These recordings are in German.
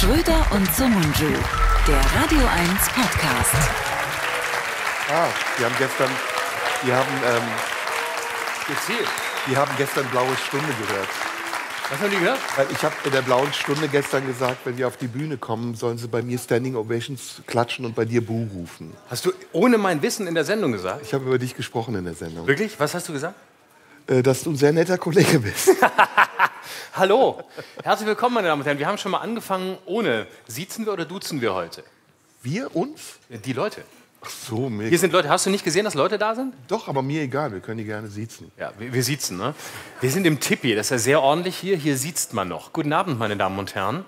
Schröder und Sumunju, der Radio 1 Podcast. Ah, die haben gestern, die haben, ähm, Gezielt. die haben gestern Blaue Stunde gehört. Was haben die gehört? Weil ich habe in der Blauen Stunde gestern gesagt, wenn wir auf die Bühne kommen, sollen sie bei mir Standing Ovations klatschen und bei dir Buh rufen. Hast du ohne mein Wissen in der Sendung gesagt? Ich habe über dich gesprochen in der Sendung. Wirklich? Was hast du gesagt? Äh, dass du ein sehr netter Kollege bist. Hallo, herzlich willkommen, meine Damen und Herren. Wir haben schon mal angefangen ohne. Siezen wir oder duzen wir heute? Wir uns? Die Leute. Ach so, mir. Hier sind Leute. Hast du nicht gesehen, dass Leute da sind? Doch, aber mir egal, wir können die gerne siezen. Ja, wir, wir siezen, ne? Wir sind im Tippi, das ist ja sehr ordentlich hier. Hier siezt man noch. Guten Abend, meine Damen und Herren.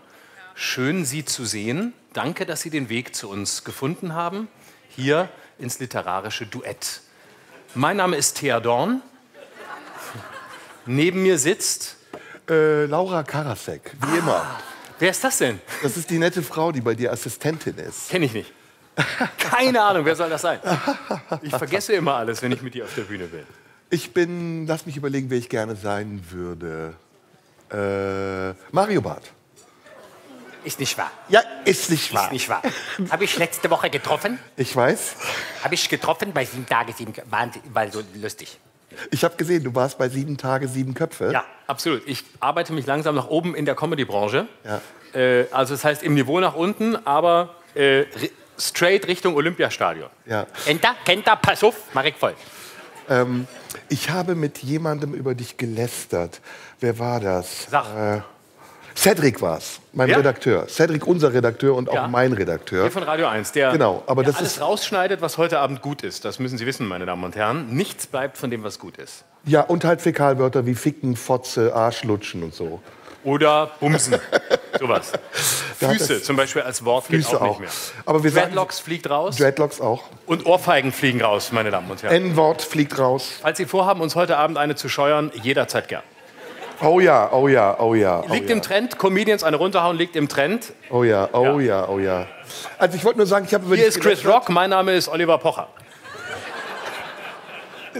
Schön, Sie zu sehen. Danke, dass Sie den Weg zu uns gefunden haben. Hier ins literarische Duett. Mein Name ist Thea Dorn. Neben mir sitzt. Äh, Laura Karasek, wie immer. Wer ist das denn? Das ist die nette Frau, die bei dir Assistentin ist. Kenne ich nicht. Keine Ahnung, wer soll das sein? Ich vergesse immer alles, wenn ich mit dir auf der Bühne bin. Ich bin, lass mich überlegen, wer ich gerne sein würde. Äh, Mario Barth. Ist nicht wahr. Ja, ist nicht wahr. Ist nicht wahr. Habe ich letzte Woche getroffen. Ich weiß. Habe ich getroffen bei sieben Tage, sieben waren, war so lustig. Ich habe gesehen, du warst bei sieben Tage, sieben Köpfe. Ja, absolut. Ich arbeite mich langsam nach oben in der Comedy-Branche. Ja. Äh, also das heißt im Niveau nach unten, aber äh, straight Richtung Olympiastadion. ja. Kennt ihr? Pass auf, mach ich voll. Ähm, ich habe mit jemandem über dich gelästert. Wer war das? Sag. Äh, Cedric war es, mein Wer? Redakteur. Cedric, unser Redakteur und auch Ja. mein Redakteur. Hier von Radio 1, der, Genau, aber der das alles ist- rausschneidet, was heute Abend gut ist. Das müssen Sie wissen, meine Damen und Herren. Nichts bleibt von dem, was gut ist. Ja, und halt Fäkalwörter wie Ficken, Fotze, Arschlutschen und so. Oder Bumsen. Sowas. Füße zum Beispiel als Wort geht Füße auch nicht auch. mehr. Aber wir sagen- Dreadlocks fliegt raus Dreadlocks auch. und Ohrfeigen fliegen raus, meine Damen und Herren. N-Wort fliegt raus. Falls Sie vorhaben, uns heute Abend eine zu scheuern, jederzeit gern. Oh ja, oh ja, oh ja. Oh Liegt ja. im Trend, Comedians eine runterhauen, liegt im Trend. Oh ja, oh ja, oh ja. Also ich wollte nur sagen, ich habe über Hier ist Chris. Rock, mein Name ist Oliver Pocher.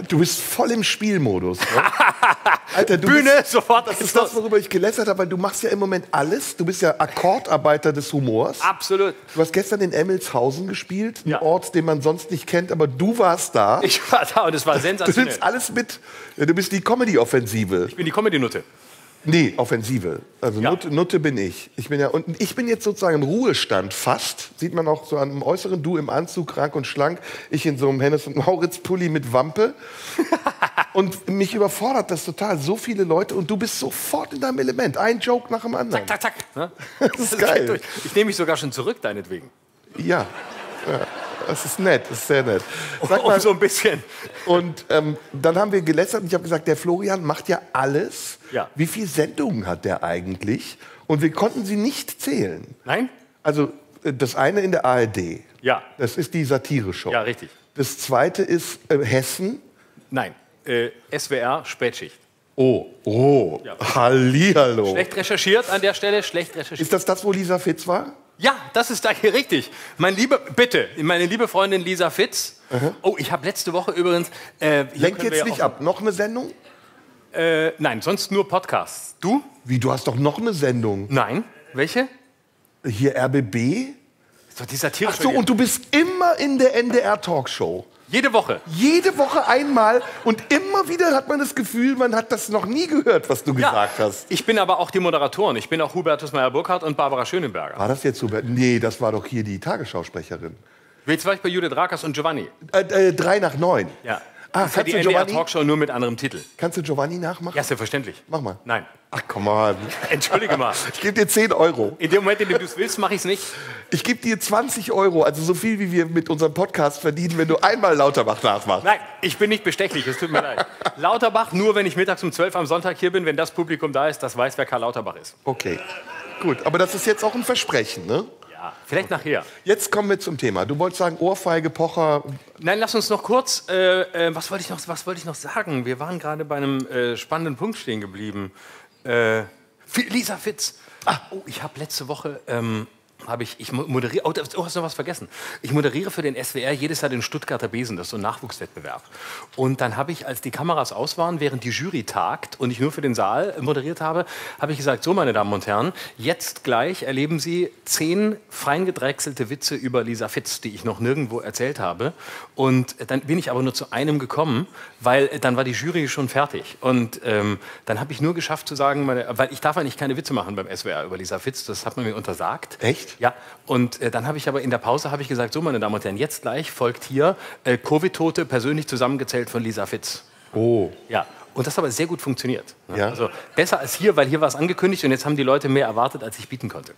Du bist voll im Spielmodus. Ne? Alter, du Bühne, Bist, sofort das ist das, worüber ich gelästert habe, weil du machst ja im Moment alles. Du bist ja Akkordarbeiter des Humors. Absolut. Du hast gestern in Emmelshausen gespielt, ein Ja. Ort, den man sonst nicht kennt, aber du warst da. Ich war da und es war du sensationell. nimmst alles mit. Du bist die Comedy-Offensive. Ich bin die Comedy-Nutte. Nee, Offensive. Also Ja. Nutte, Nutte bin ich. Ich bin ja und ich bin jetzt sozusagen im Ruhestand fast. Sieht man auch so an dem Äußeren. Du im Anzug, rank und schlank. Ich in so einem Hennes und Mauritz Pulli mit Wampe. und mich überfordert das total. So viele Leute und du bist sofort in deinem Element. Ein Joke nach dem anderen. Zack, zack. Ne? Das ist geil. Ich nehme mich sogar schon zurück, deinetwegen. Ja. ja. Das ist nett, das ist sehr nett. Sag Um mal, so ein bisschen. und ähm, dann haben wir gelästert und ich habe gesagt, der Florian macht ja alles. Ja. Wie viele Sendungen hat der eigentlich? Und wir konnten sie nicht zählen. Nein? Also äh, das eine in der ARD. Ja. Das ist die Satire-Show. Ja, richtig. Das zweite ist äh, Hessen. Nein. Äh, SWR, Spätschicht. Oh, oh, Ja. Hallihallo. Schlecht recherchiert an der Stelle, schlecht recherchiert. Ist das das, wo Lisa Fitz war? Ja, das ist da hier richtig. Mein liebe, bitte, meine liebe Freundin Lisa Fitz. Oh, ich habe letzte Woche übrigens. Äh, Lenk jetzt nicht ab. Noch eine Sendung? Äh, nein, sonst nur Podcasts. Du? Wie, du hast doch noch eine Sendung. Nein. Welche? Hier RBB? Doch die Satire. Ach so, und du bist immer in der NDR-Talkshow. Jede Woche. Jede Woche einmal und immer wieder hat man das Gefühl, man hat das noch nie gehört, was du gesagt hast. Ich bin aber auch die Moderatorin. Ich bin auch Hubertus Meyer-Burkhardt und Barbara Schönenberger. War das jetzt Hubert? Nee, das war doch hier die Tagesschausprecherin. Jetzt war ich bei Judith Rakers und Giovanni. Äh, äh, drei nach neun. Ja. Ah, das kannst die du Giovanni? NDR-Talkshow nur mit anderem Titel. Kannst du Giovanni nachmachen? Ja, selbstverständlich. Mach mal. Nein. Ach, komm mal. Entschuldige mal. Ich gebe dir 10 Euro. In dem Moment, in dem du es willst, mache ich es nicht. Ich gebe dir 20 Euro, also so viel, wie wir mit unserem Podcast verdienen, wenn du einmal Lauterbach nachmachst. Nein, ich bin nicht bestechlich, es tut mir leid. Lauterbach nur, wenn ich mittags um 12 am Sonntag hier bin, wenn das Publikum da ist, das weiß, wer Karl Lauterbach ist. Okay, gut. Aber das ist jetzt auch ein Versprechen, ne? Ja, vielleicht nachher. Jetzt kommen wir zum Thema. Du wolltest sagen, Ohrfeige, Pocher. Nein, lass uns noch kurz, äh, äh, was wollte ich, noch- was wollte ich noch sagen? Wir waren gerade bei einem äh, spannenden Punkt stehen geblieben. Äh, Lisa Fitz. Ah, oh, ich habe letzte Woche ähm, habe ich, ich mo- moderiere, oh, oh, hast noch was vergessen? Ich moderiere für den SWR jedes Jahr den Stuttgarter Besen, das ist so ein Nachwuchswettbewerb. Und dann habe ich, als die Kameras aus waren, während die Jury tagt und ich nur für den Saal moderiert habe, habe ich gesagt, so meine Damen und Herren, jetzt gleich erleben Sie zehn fein gedrechselte Witze über Lisa Fitz, die ich noch nirgendwo erzählt habe. Und dann bin ich aber nur zu einem gekommen, weil dann war die Jury schon fertig. Und ähm, dann habe ich nur geschafft zu sagen, meine, weil ich darf eigentlich keine Witze machen beim SWR über Lisa Fitz, das hat man mir untersagt. Echt? Ja, und äh, dann habe ich aber in der Pause habe ich gesagt, so meine Damen und Herren, jetzt gleich folgt hier äh, Covid-Tote persönlich zusammengezählt von Lisa Fitz. Oh. Ja, und das hat aber sehr gut funktioniert. ne? Ja. Also besser als hier, weil hier war es angekündigt und jetzt haben die Leute mehr erwartet, als ich bieten konnte.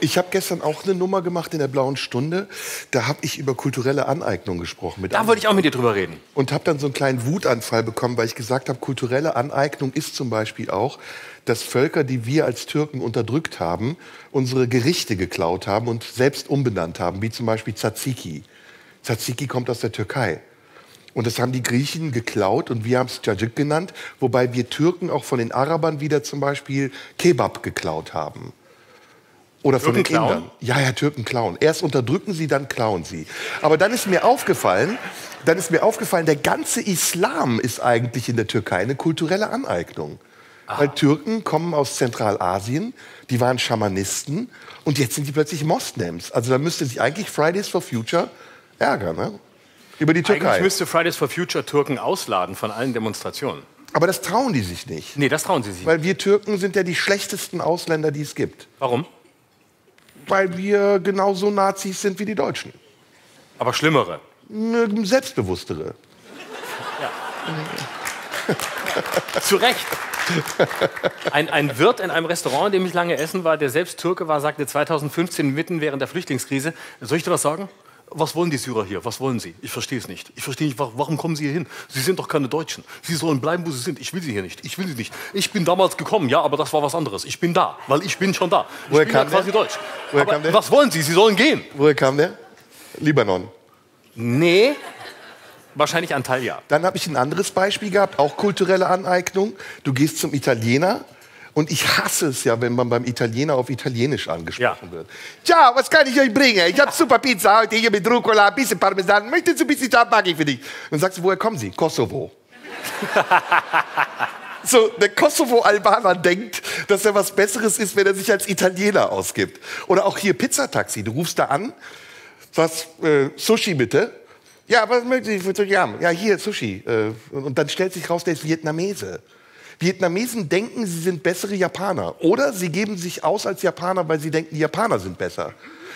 Ich habe gestern auch eine Nummer gemacht in der Blauen Stunde. Da habe ich über kulturelle Aneignung gesprochen. Mit Da wollte ich auch mit dir drüber reden. und habe dann so einen kleinen Wutanfall bekommen, weil ich gesagt habe, kulturelle Aneignung ist zum Beispiel auch, dass Völker, die wir als Türken unterdrückt haben, unsere Gerichte geklaut haben und selbst umbenannt haben, wie zum Beispiel Tzatziki. Tzatziki kommt aus der Türkei. Und das haben die Griechen geklaut und wir haben es Cacık genannt, wobei wir Türken auch von den Arabern wieder zum Beispiel Kebab geklaut haben. Oder von Türken den klauen? Indern. Ja, ja, Türken klauen. Erst unterdrücken sie, dann klauen sie. Aber dann ist mir aufgefallen, dann ist mir aufgefallen, der ganze Islam ist eigentlich in der Türkei eine kulturelle Aneignung. Weil Türken kommen aus Zentralasien, die waren Schamanisten und jetzt sind die plötzlich Moslems. Also da müsste sich eigentlich Fridays for Future ärgern, ne? Über die Eigentlich Türkei. müsste Fridays for Future Türken ausladen von allen Demonstrationen. Aber das trauen die sich nicht. Nee, das trauen sie sich. nicht. Weil wir Türken sind ja die schlechtesten Ausländer, die es gibt. Warum? Weil wir genauso Nazis sind wie die Deutschen. Aber schlimmere. Selbstbewusstere. Zu Recht. Ein, ein Wirt in einem Restaurant, in dem ich lange essen war, der selbst Türke war, sagte 2015 mitten während der Flüchtlingskrise, soll ich dir was sagen? Was wollen die Syrer hier? Was wollen sie? Ich verstehe es nicht. Ich verstehe nicht, wa- warum kommen sie hier hin? Sie sind doch keine Deutschen. Sie sollen bleiben, wo sie sind. Ich will sie hier nicht. Ich will sie nicht. Ich bin damals gekommen, ja, aber das war was anderes. Ich bin da, weil ich bin schon da. Ich Woher bin ja kam der? quasi deutsch. Woher aber kam der? was wollen sie? Sie sollen gehen. Woher kam der? Libanon. Nee, wahrscheinlich Antalya. Dann habe ich ein anderes Beispiel gehabt, auch kulturelle Aneignung. Du gehst zum Italiener und ich hasse es ja, wenn man beim Italiener auf Italienisch angesprochen Ja. wird. Ciao, was kann ich euch bringen? Ich habe super Pizza heute hier mit Rucola, ein bisschen Parmesan. Möchtest du ein bisschen Tabaki für dich? Und dann sagst du, woher kommen sie? Kosovo. So, der Kosovo-Albaner denkt, dass er was Besseres ist, wenn er sich als Italiener ausgibt. Oder auch hier Pizzataxi. Du rufst da an, sagst, äh, Sushi bitte. Ja, was möchten Sie für Sushi haben? Ja, hier, Sushi. Äh, und dann stellt sich raus, der ist Vietnamese. Vietnamesen denken, sie sind bessere Japaner. Oder sie geben sich aus als Japaner, weil sie denken, die Japaner sind besser.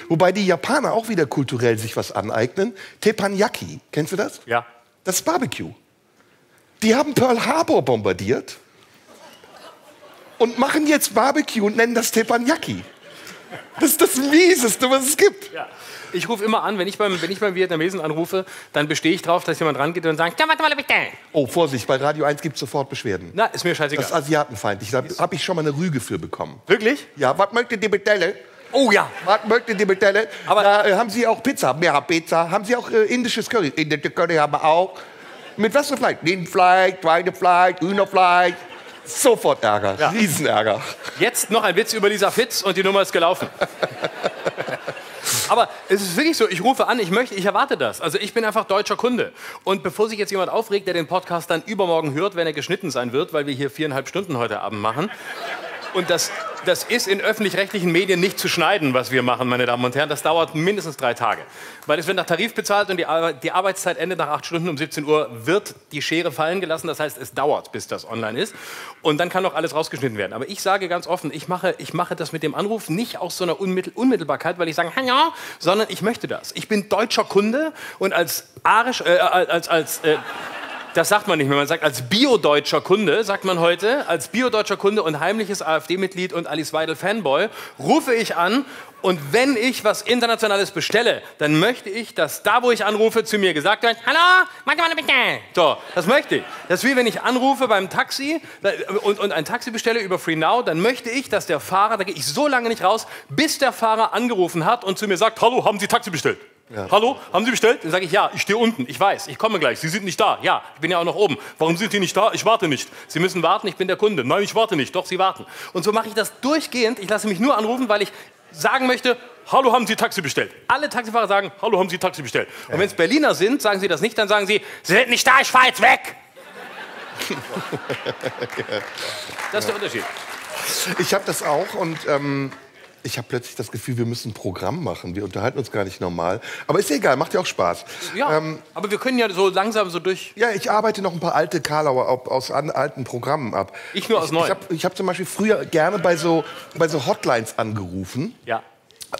Wobei die Japaner auch wieder kulturell sich was aneignen. Teppanyaki, kennst du das? Ja. Das ist Barbecue. Die haben Pearl Harbor bombardiert und machen jetzt Barbecue und nennen das Teppanyaki. Das ist das Mieseste, was es gibt. Ja. Ich rufe immer an, wenn ich, beim, wenn ich beim Vietnamesen anrufe, dann bestehe ich darauf, dass jemand rangeht und sagt, ja, warte mal bitte. Oh, Vorsicht, bei Radio 1 gibt es sofort Beschwerden. Na, ist mir scheißegal. Das ist asiatenfeindlich. Da habe ich schon mal eine Rüge für bekommen. Wirklich? Ja, was möchtet ihr bestellen? Oh ja. Was möchtet ihr bestellen? Aber- da, äh, haben Sie auch Pizza? Ja, Pizza. Haben Sie auch äh, indisches Curry? Indische Curry haben wir auch. Mit was für Fleisch? Rindfleisch, Schweinefleisch, Hühnerfleisch. Sofort Ärger, Ja. Riesenärger. Jetzt noch ein Witz über Lisa Fitz und die Nummer ist gelaufen. Aber es ist wirklich so, ich rufe an, ich möchte, ich erwarte das. Also ich bin einfach deutscher Kunde. Und bevor sich jetzt jemand aufregt, der den Podcast dann übermorgen hört, wenn er geschnitten sein wird, weil wir hier viereinhalb Stunden heute Abend machen. Und das, das ist in öffentlich-rechtlichen Medien nicht zu schneiden, was wir machen, meine Damen und Herren. Das dauert mindestens drei Tage. Weil es wird nach Tarif bezahlt und die, die Arbeitszeit endet nach acht Stunden um 17 Uhr, wird die Schere fallen gelassen. Das heißt, es dauert, bis das online ist. Und dann kann noch alles rausgeschnitten werden. Aber ich sage ganz offen, ich mache, ich mache das mit dem Anruf nicht aus so einer Unmittel Unmittelbarkeit, weil ich sage, ja, sondern ich möchte das. Ich bin deutscher Kunde und als arisch, äh, als, als, äh, das sagt man nicht mehr. Man sagt als biodeutscher Kunde, sagt man heute, als biodeutscher Kunde und heimliches AfD-Mitglied und Alice Weidel Fanboy, rufe ich an und wenn ich was Internationales bestelle, dann möchte ich, dass da, wo ich anrufe, zu mir gesagt wird, hallo, warte mal bitte. So, das möchte ich. Das ist wie wenn ich anrufe beim Taxi und, und ein Taxi bestelle über FreeNow, dann möchte ich, dass der Fahrer, da gehe ich so lange nicht raus, bis der Fahrer angerufen hat und zu mir sagt, hallo, haben Sie Taxi bestellt? Hallo, haben Sie bestellt? Dann sage ich, ja, ich stehe unten, ich weiß, ich komme gleich. Sie sind nicht da. Ja, ich bin ja auch noch oben. Warum sind Sie nicht da? Ich warte nicht. Sie müssen warten, ich bin der Kunde. Nein, ich warte nicht. Doch, Sie warten. Und so mache ich das durchgehend. Ich lasse mich nur anrufen, weil ich sagen möchte, hallo, haben Sie Taxi bestellt? Alle Taxifahrer sagen, hallo, haben Sie Taxi bestellt? Und wenn es Berliner sind, sagen sie das nicht, dann sagen sie, Sie sind nicht da, ich fahr jetzt weg. Das ist der Unterschied. Ich habe das auch und ähm, ich habe plötzlich das Gefühl, wir müssen ein Programm machen. Wir unterhalten uns gar nicht normal. Aber ist ja egal, macht ja auch Spaß. Ja, Ähm, aber wir können ja so langsam so durch. ja, ich arbeite noch ein paar alte Karlauer aus an, alten Programmen ab. Ich nur aus ich, neuen. Ich habe hab zum Beispiel früher gerne bei so, bei so Hotlines angerufen. Ja.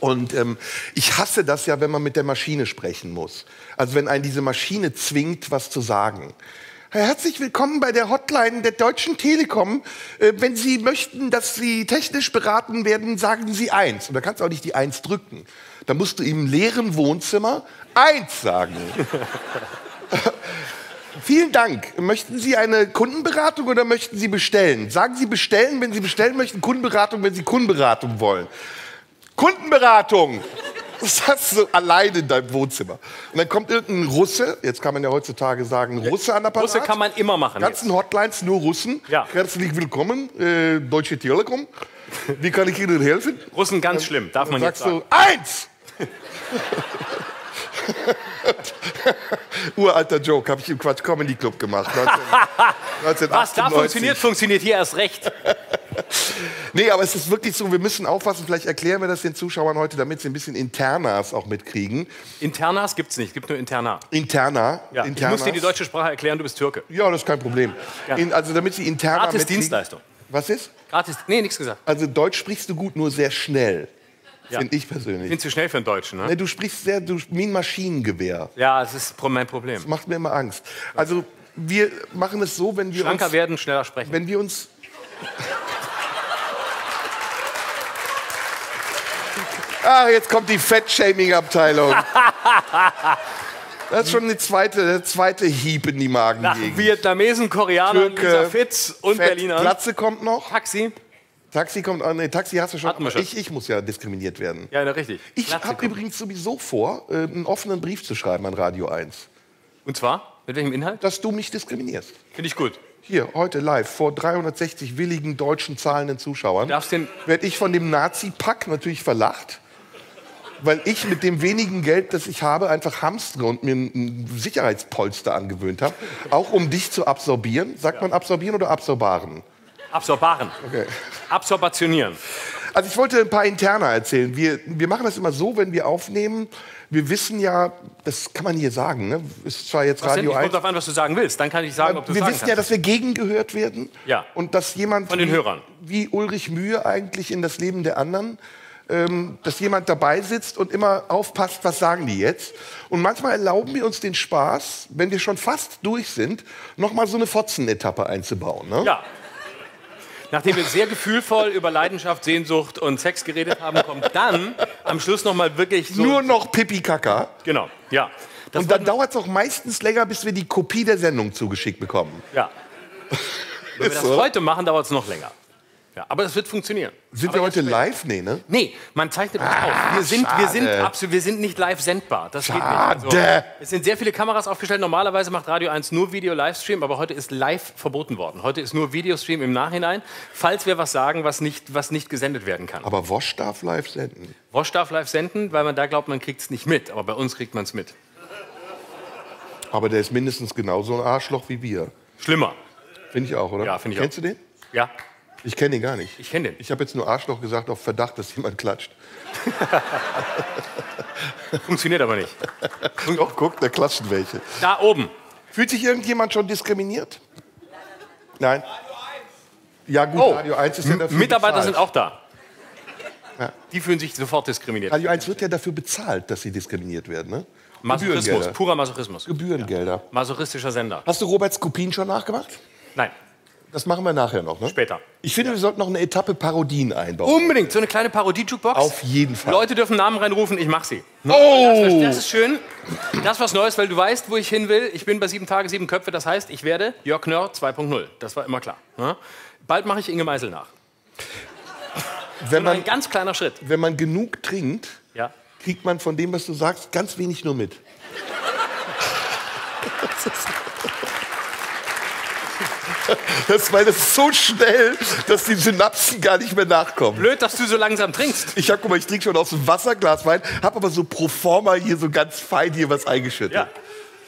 Und ähm, ich hasse das ja, wenn man mit der Maschine sprechen muss. Also wenn einen diese Maschine zwingt, was zu sagen. Herzlich willkommen bei der Hotline der Deutschen Telekom. Äh, wenn Sie möchten, dass Sie technisch beraten werden, sagen Sie eins. Und da kannst du auch nicht die eins drücken. Da musst du im leeren Wohnzimmer eins sagen. Vielen Dank. Möchten Sie eine Kundenberatung oder möchten Sie bestellen? Sagen Sie bestellen, wenn Sie bestellen möchten, Kundenberatung, wenn Sie Kundenberatung wollen. Kundenberatung. Das hast du alleine in deinem Wohnzimmer. Und dann kommt irgendein Russe, jetzt kann man ja heutzutage sagen, Russe an der Apparat. Russe kann man immer machen. Ganzen Hotlines nur Russen. Ja. Herzlich willkommen, äh, Deutsche Telekom. Wie kann ich Ihnen helfen? Jetzt. Russen ganz schlimm, darf man Dann jetzt sagst sagen. du, eins! Uralter Joke, habe ich im Quatsch Comedy Club gemacht. 19, 1998. Was da funktioniert, funktioniert hier erst recht. Nee, aber es ist wirklich so, wir müssen aufpassen, vielleicht erklären wir das den Zuschauern heute, damit sie ein bisschen Internas auch mitkriegen. Internas gibt's nicht, gibt nur Interna. Interna. Ja, ich Internas. muss dir die deutsche Sprache erklären, du bist Türke. Ja, das ist kein Problem. Ja. In, also damit sie interna Gratis Dienstleistung. Was ist? Gratis, nee, nichts gesagt. Also Deutsch sprichst du gut, nur sehr schnell. Ja. Finde ich persönlich. Bin zu schnell für einen Deutschen, ne? Nee, du sprichst sehr, du wie ein Maschinengewehr. Ja, das ist mein Problem. Macht mir immer Angst. Also wir machen es so, wenn wir Schlanker uns, werden, schneller sprechen. wenn wir uns Ah, jetzt kommt die Fettshaming-Abteilung. Das ist schon eine zweite, der zweite Hieb in die Nach Magengegend. Vietnamesen, Koreanern, Türke, Lisa Fitz und Fett, Berlinern. Platze kommt noch. Taxi. Taxi kommt auch. Nee, Taxi hast du schon. Hatten wir aber schon. Ich, ich muss ja diskriminiert werden. Ja, na, richtig. Ich habe übrigens sowieso vor, äh, einen offenen Brief zu schreiben an Radio 1, Und zwar? Mit welchem Inhalt? dass du mich diskriminierst. Finde ich gut. Hier, heute live, vor 360 willigen deutschen zahlenden Zuschauern, Darfst den- werde ich von dem Nazi-Pack natürlich verlacht, weil ich mit dem wenigen Geld, das ich habe, einfach hamstere und mir ein Sicherheitspolster angewöhnt habe, auch um dich zu absorbieren. Sagt man absorbieren oder absorbaren? Absorbaren. Okay. Absorbationieren. Also ich wollte ein paar Interna erzählen. Wir, wir machen das immer so, wenn wir aufnehmen. Wir wissen ja, das kann man hier sagen, ne? ist zwar jetzt Was denn? Radio Ich 1. kommt darauf an, was du sagen willst. Dann kann ich sagen, ob du wir sagen wissen ja, kannst. dass wir gegengehört werden. Ja. Und dass jemand Von den wie, Hörern. wie Ulrich Mühe eigentlich in das Leben der anderen, ähm, dass jemand dabei sitzt und immer aufpasst, was sagen die jetzt. Und manchmal erlauben wir uns den Spaß, wenn wir schon fast durch sind, noch mal so eine Fotzen-Etappe einzubauen. Ne? Ja. Nachdem wir sehr gefühlvoll über Leidenschaft, Sehnsucht und Sex geredet haben, kommt dann am Schluss noch mal wirklich so... Nur noch Pipi-Kaka. Genau, ja. Das Und dann dauert es auch meistens länger, bis wir die Kopie der Sendung zugeschickt bekommen. Ja. Wenn wir das so. heute machen, dauert es noch länger. Ja, aber es wird funktionieren. Sind aber wir heute live? Nee, ne? Nee, man zeichnet uns auf. Wir sind, wir, sind schade. absolut, wir sind nicht live sendbar. Das geht nicht. Schade. Also, es sind sehr viele Kameras aufgestellt. Normalerweise macht Radio 1 nur Video-Livestream, aber heute ist live verboten worden. Heute ist nur Videostream im Nachhinein, falls wir was sagen, was nicht, was nicht gesendet werden kann. Aber Wosch darf live senden. Wosch darf live senden, weil man da glaubt, man kriegt es nicht mit. Aber bei uns kriegt man es mit. Aber der ist mindestens genauso ein Arschloch wie wir. Schlimmer. Finde ich auch, oder? Ja, finde ich Kennst auch. du den? Ja, Ich kenne den gar nicht. ich kenne den. Ich habe jetzt nur Arschloch gesagt auf Verdacht, dass jemand klatscht. Funktioniert aber nicht. Doch, guck, da klatschen welche. Da oben. Fühlt sich irgendjemand schon diskriminiert? Nein? Ja gut, Oh, Radio 1 ist ja dafür Mitarbeiter bezahlt. sind auch da. Ja. Die fühlen sich sofort diskriminiert. Radio 1 wird ja dafür bezahlt, dass sie diskriminiert werden, ne? Masochismus, purer Masochismus. Gebührengelder. Masochistischer Sender. Hast du Robert Skopin schon nachgemacht? Nein, Das machen wir nachher noch, ne? später. Ich finde, wir sollten noch eine Etappe Parodien einbauen. Unbedingt, so eine kleine Parodie-Jukebox. Auf jeden Fall. Leute dürfen Namen reinrufen, ich mach sie. Oh! Das ist schön. Das ist was Neues, weil du weißt, wo ich hin will. Ich bin bei sieben Tage, sieben Köpfe. Das heißt, ich werde Jörg Knörr 2.0. Das war immer klar. ne? Bald mache ich Inge Meisel nach. Wenn Nur ein man, ganz kleiner Schritt. wenn man genug trinkt, Ja. kriegt man von dem, was du sagst, ganz wenig nur mit. Das, weil das ist so schnell, dass die Synapsen gar nicht mehr nachkommen. Blöd, dass du so langsam trinkst. Ich hab, guck mal, ich trinke schon aus dem Wasserglas Wein, hab aber so pro forma hier so ganz fein hier was eingeschüttet. Ja.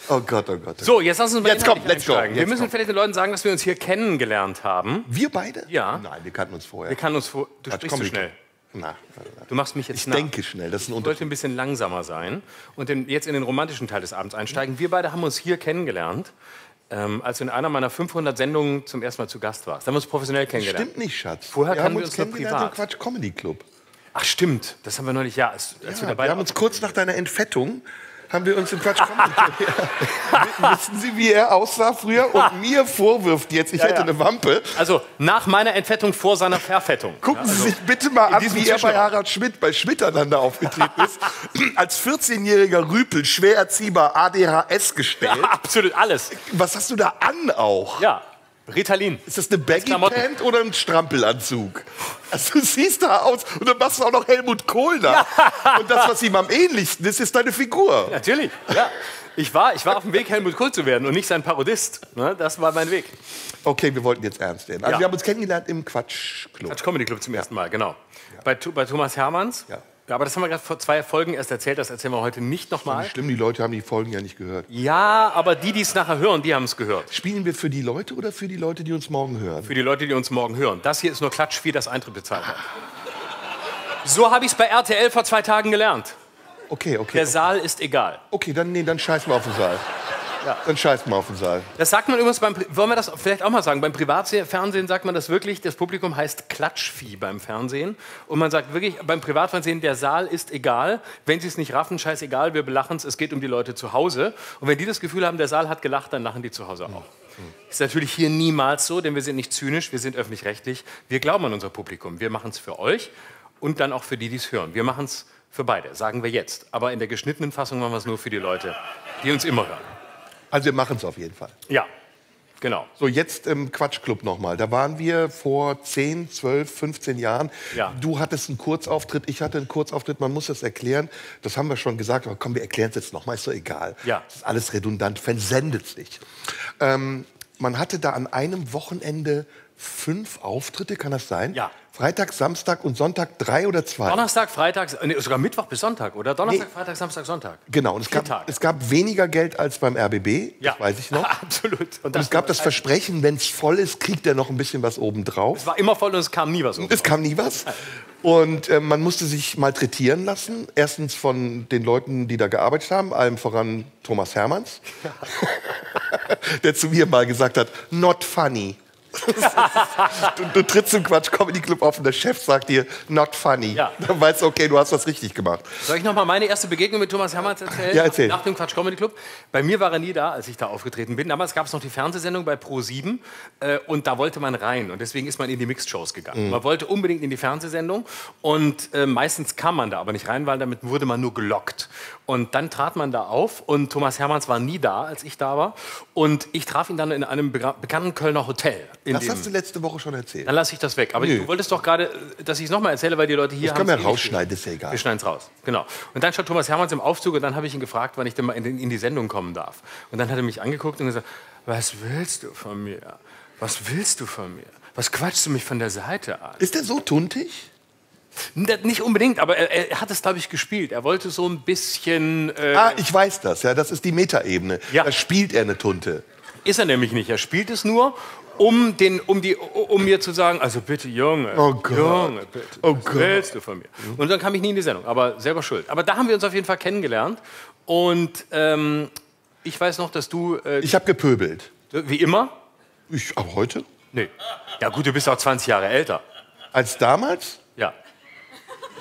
Oh Gott, oh Gott. So, jetzt lass uns mal Jetzt komm, let's go. einsteigen. Wir Jetzt müssen komm. vielleicht den Leuten sagen, dass wir uns hier kennengelernt haben. Wir beide? Ja. Nein, wir kannten uns vorher. Wir kann uns vor. Du Quatsch, sprichst komm, so ich- schnell. Na, na, na. Du machst mich jetzt Ich nach. denke schnell, das ist ein Ich Unterschied. wollte ein bisschen langsamer sein und den, jetzt in den romantischen Teil des Abends einsteigen. Wir beide haben uns hier kennengelernt, ähm, als du in einer meiner 500 Sendungen zum ersten Mal zu Gast warst. Da haben wir uns professionell kennengelernt. Stimmt nicht, Schatz. Vorher wir haben wir uns uns kennengelernt im privat. Quatsch Comedy Club. Ach stimmt, das haben wir neulich, ja, als, als wir Ja, dabei wir haben uns kurz nach deiner Entfettung haben wir uns im Quatsch. Ja. Wissen Sie, wie er aussah früher und mir vorwirft jetzt, ich hätte ja. eine Wampe? Also nach meiner Entfettung vor seiner Verfettung. Gucken Sie sich bitte mal an, wie er bei. Harald Schmidt bei Schmidt einander aufgetreten ist. Als 14-jähriger Rüpel, schwer erziehbar, ADHS Ja, gestellt. absolut alles. Was hast du da an auch? Ja, Ritalin. Ist das eine Baggy Klamotten. Pant oder ein Strampelanzug? Also du siehst da aus und dann machst du auch noch Helmut Kohl nach. Und das, was ihm am ähnlichsten ist, ist deine Figur. Natürlich, ja. Ich war, ich war auf dem Weg, Helmut Kohl zu werden und nicht sein Parodist. Ne? Das war mein Weg. Okay, wir wollten jetzt ernst werden. Also Ja. wir haben uns kennengelernt im Quatschclub. Quatsch Comedy Club zum ersten Mal, genau. Bei, bei Thomas Hermanns. Ja. aber das haben wir gerade vor zwei Folgen erst erzählt, das erzählen wir heute nicht nochmal. Schlimm, die Leute haben die Folgen ja nicht gehört. Ja, aber die, die es nachher hören, die haben es gehört. Spielen wir für die Leute oder für die Leute, die uns morgen hören? Für die Leute, die uns morgen hören. Das hier ist nur Klatsch, wie das Eintritt bezahlt hat. So habe ich es bei RTL vor zwei Tagen gelernt. Okay, okay. Der Saal ist egal. Okay, dann, nee, dann scheiß mal auf den Saal. Dann scheiß mal auf den Saal. Das sagt man übrigens beim, wollen wir das vielleicht auch mal sagen, beim Privatfernsehen sagt man das wirklich, das Publikum heißt Klatschvieh beim Fernsehen. Und man sagt wirklich, beim Privatfernsehen, der Saal ist egal. Wenn sie es nicht raffen, scheißegal, wir belachen es, es geht um die Leute zu Hause. Und wenn die das Gefühl haben, der Saal hat gelacht, dann lachen die zu Hause auch. Ist natürlich hier niemals so, denn wir sind nicht zynisch, wir sind öffentlich-rechtlich. Wir glauben an unser Publikum. Wir machen es für euch und dann auch für die, die es hören. Wir machen es für beide, sagen wir jetzt. Aber in der geschnittenen Fassung machen wir es nur für die Leute, die uns immer hören. Also wir machen es auf jeden Fall. Ja, genau. So, jetzt im Quatschclub nochmal. Da waren wir vor 10, 12, 15 Jahren. Ja. Du hattest einen Kurzauftritt, ich hatte einen Kurzauftritt. Man muss das erklären. Das haben wir schon gesagt. Aber komm, wir erklären es jetzt nochmal. Ist doch egal. Ja. Das ist alles redundant. Versendet sich. Ähm, man hatte da an einem Wochenende fünf Auftritte, kann das sein? Ja. Freitag, Samstag und Sonntag drei oder zwei? Donnerstag, Freitag, nee, sogar Mittwoch bis Sonntag, oder? Donnerstag, Nee. Freitag, Samstag, Sonntag. Genau. Und es Vier gab, Tage. es gab weniger Geld als beim RBB. Ja. Das weiß ich noch. Absolut. Und es gab das Versprechen, wenn es voll ist, kriegt er noch ein bisschen was obendrauf. Es war immer voll und es kam nie was um. Es kam nie was. Und äh, man musste sich malträtieren lassen. Erstens von den Leuten, die da gearbeitet haben, allem voran Thomas Hermanns, der zu mir mal gesagt hat, not funny. du, du trittst im Quatsch Comedy Club auf und der Chef sagt dir, not funny. Ja. Dann weißt du, okay, du hast was richtig gemacht. Soll ich noch mal meine erste Begegnung mit Thomas Hermanns erzählen? Ja, erzähl. Nach dem Quatsch Comedy Club. Bei mir war er nie da, als ich da aufgetreten bin. Damals gab es noch die Fernsehsendung bei Pro7 äh, und da wollte man rein. Und deswegen ist man in die Mixed-Shows gegangen. Man wollte unbedingt in die Fernsehsendung und äh, meistens kam man da aber nicht rein, weil damit wurde man nur gelockt. Und dann trat man da auf und Thomas Hermanns war nie da, als ich da war. Und ich traf ihn dann in einem bekannten Kölner Hotel. In Das hast du letzte Woche schon erzählt. dann lasse ich das weg. Aber Nö. du wolltest doch gerade, äh, dass ich es nochmal erzähle, weil die Leute hier Das können wir haben's eh nicht rausschneiden, ist ja egal. wir schneiden es raus, genau. Und dann stand Thomas Hermanns im Aufzug und dann habe ich ihn gefragt, wann ich denn mal in, in die Sendung kommen darf. Und dann hat er mich angeguckt und gesagt, was willst du von mir? Was willst du von mir? Was quatschst du mich von der Seite an? Ist der so tuntig? Nicht unbedingt, aber er, er hat es, glaube ich, gespielt. Er wollte so ein bisschen... Äh, Ah, ich weiß das. Ja, das ist die Metaebene. Ja. Da spielt er eine Tunte. Ist er nämlich nicht. Er spielt es nur, um, den, um, die, um mir zu sagen, also bitte, Junge, Oh Gott. Junge, bitte, Oh was Gott. willst du von mir? Und dann kam ich nie in die Sendung, aber selber schuld. Aber da haben wir uns auf jeden Fall kennengelernt. Und ähm, ich weiß noch, dass du, äh, Ich habe gepöbelt. wie immer, Ich, aber heute? nee. Ja gut, du bist auch 20 Jahre älter. Als damals?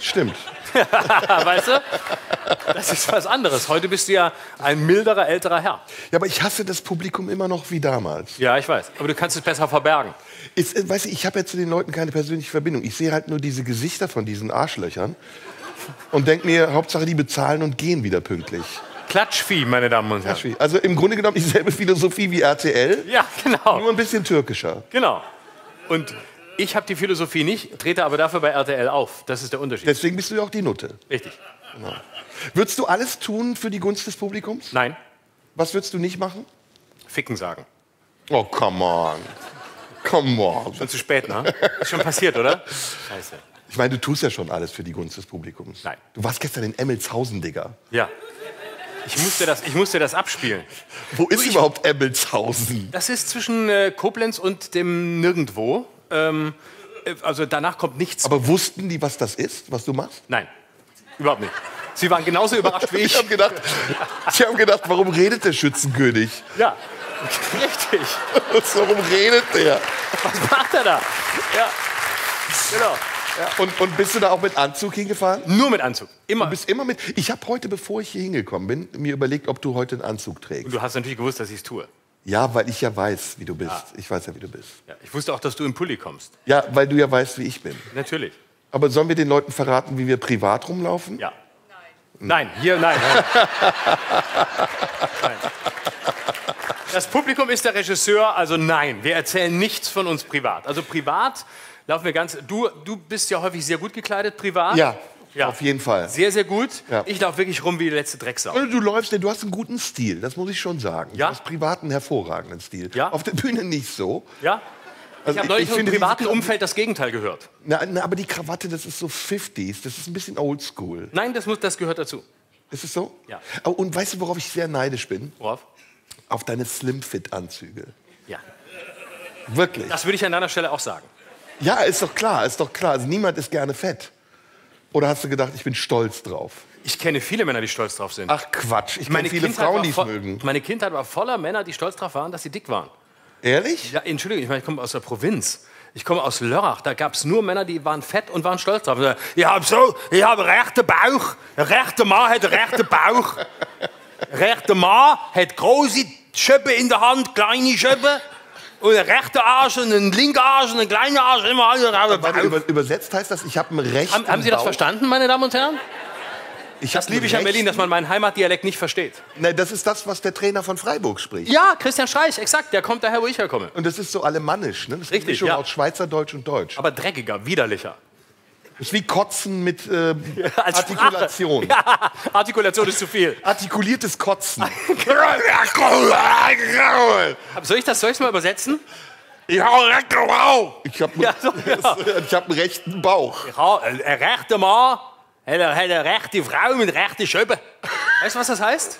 Stimmt. weißt du? Das ist was anderes. Heute bist du ja ein milderer, älterer Herr. Ja, aber ich hasse das Publikum immer noch wie damals. Ja, ich weiß. Aber du kannst es besser verbergen. Ist, äh, weißt du, ich habe ja zu den Leuten keine persönliche Verbindung. Ich sehe halt nur diese Gesichter von diesen Arschlöchern und denke mir, Hauptsache die bezahlen und gehen wieder pünktlich. Klatschvieh, meine Damen und Herren. Also im Grunde genommen dieselbe Philosophie wie RTL, Ja, genau. nur ein bisschen türkischer. Genau. Und ich habe die Philosophie nicht, trete aber dafür bei RTL auf. Das ist der Unterschied. Deswegen bist du ja auch die Nutte. Richtig. Würdest du alles tun für die Gunst des Publikums? Nein, Was würdest du nicht machen? ficken sagen. Oh, come on. come on. Schon zu spät, ne? Ist schon passiert, oder? Scheiße. Ich meine, du tust ja schon alles für die Gunst des Publikums. Nein. Du warst gestern in Emmelshausen, Digga. Ja. Ich musste das, ich musste das abspielen. Wo ist überhaupt Emmelshausen? Das ist zwischen äh, Koblenz und dem Nirgendwo. Ähm, äh, also danach kommt nichts. Aber wussten die, was das ist, was du machst? Nein, überhaupt nicht. Sie waren genauso überrascht wie Ich ich. habe gedacht, ich hab gedacht, warum redet der Schützenkönig? Ja, richtig. warum redet der? Was macht er da? Ja, genau. Und, und bist du da auch mit Anzug hingefahren? Nur mit Anzug. Immer. Du bist immer mit. Ich habe heute, bevor ich hier hingekommen bin, mir überlegt, ob du heute einen Anzug trägst. Du hast natürlich gewusst, dass ich es tue. Ja, weil ich ja weiß, wie du bist. Ich weiß ja, wie du bist. Ja, ich wusste auch, dass du im Pulli kommst. Ja, weil du ja weißt, wie ich bin. Natürlich. Aber sollen wir den Leuten verraten, wie wir privat rumlaufen? Ja. Nein, hier nein. nein. Das Publikum ist der Regisseur, also nein, wir erzählen nichts von uns privat. Also privat laufen wir ganz. Du, du bist ja häufig sehr gut gekleidet privat. Ja, Ja. auf jeden Fall. Sehr, sehr gut. Ja. Ich laufe wirklich rum wie die letzte Drecksau. Und Du läufst, du hast einen guten Stil, das muss ich schon sagen. Ja? Du hast privat einen hervorragenden Stil. Ja? Auf der Bühne nicht so. Ja? Also ich habe neulich ich im privaten Umfeld das Gegenteil gehört. Na, na, aber die Krawatte, das ist so 50s, das ist ein bisschen oldschool. Nein, das, muss, das gehört dazu. Ist es so? Ja. Oh, und weißt du, worauf ich sehr neidisch bin? Worauf? Auf deine Slim-Fit-Anzüge. Ja. Wirklich. Das würde ich an deiner Stelle auch sagen. Ja, ist doch klar, ist doch klar. Also niemand ist gerne fett. Oder hast du gedacht, ich bin stolz drauf? Ich kenne viele Männer, die stolz drauf sind. Ach Quatsch, ich kenne viele Kindheit Frauen, die es mögen. Meine Kindheit war voller Männer, die stolz drauf waren, dass sie dick waren. Ehrlich? Ja, Entschuldigung, ich, meine, ich komme aus der Provinz. Ich komme aus Lörrach. Da gab es nur Männer, die waren fett und waren stolz drauf. Ich habe so, ich habe rechten Bauch. Ein rechter Mann hat einen rechten Bauch. Ein rechter Mann hat große Schöppe in der Hand, kleine Schöppe. Und ein rechter Arsch und ein linker Arsch und ein kleiner Arsch. Immer alle Warte, über, übersetzt heißt das, ich habe einen rechten Haben, haben Sie das Bauch. verstanden, meine Damen und Herren? Ich Das liebe ich an Berlin, dass man meinen Heimatdialekt nicht versteht. Nein, das ist das, was der Trainer von Freiburg spricht. Ja, Christian Streich, exakt. Der kommt daher, wo ich herkomme. Und das ist so alemannisch, ne? Das ist Richtig, Mischung ja. aus Schweizerdeutsch und Deutsch. Aber dreckiger, widerlicher. Ist wie Kotzen mit äh, Artikulation. Ja, Artikulation ist zu viel. Artikuliertes Kotzen. Soll ich das soll ich's mal übersetzen? Ich habe einen, Ja, so, ja. ich hab einen rechten Bauch. Ja, ein ein rechter Mann hat eine, hat eine rechte Frau mit rechten Schöppen. Weißt du, was das heißt?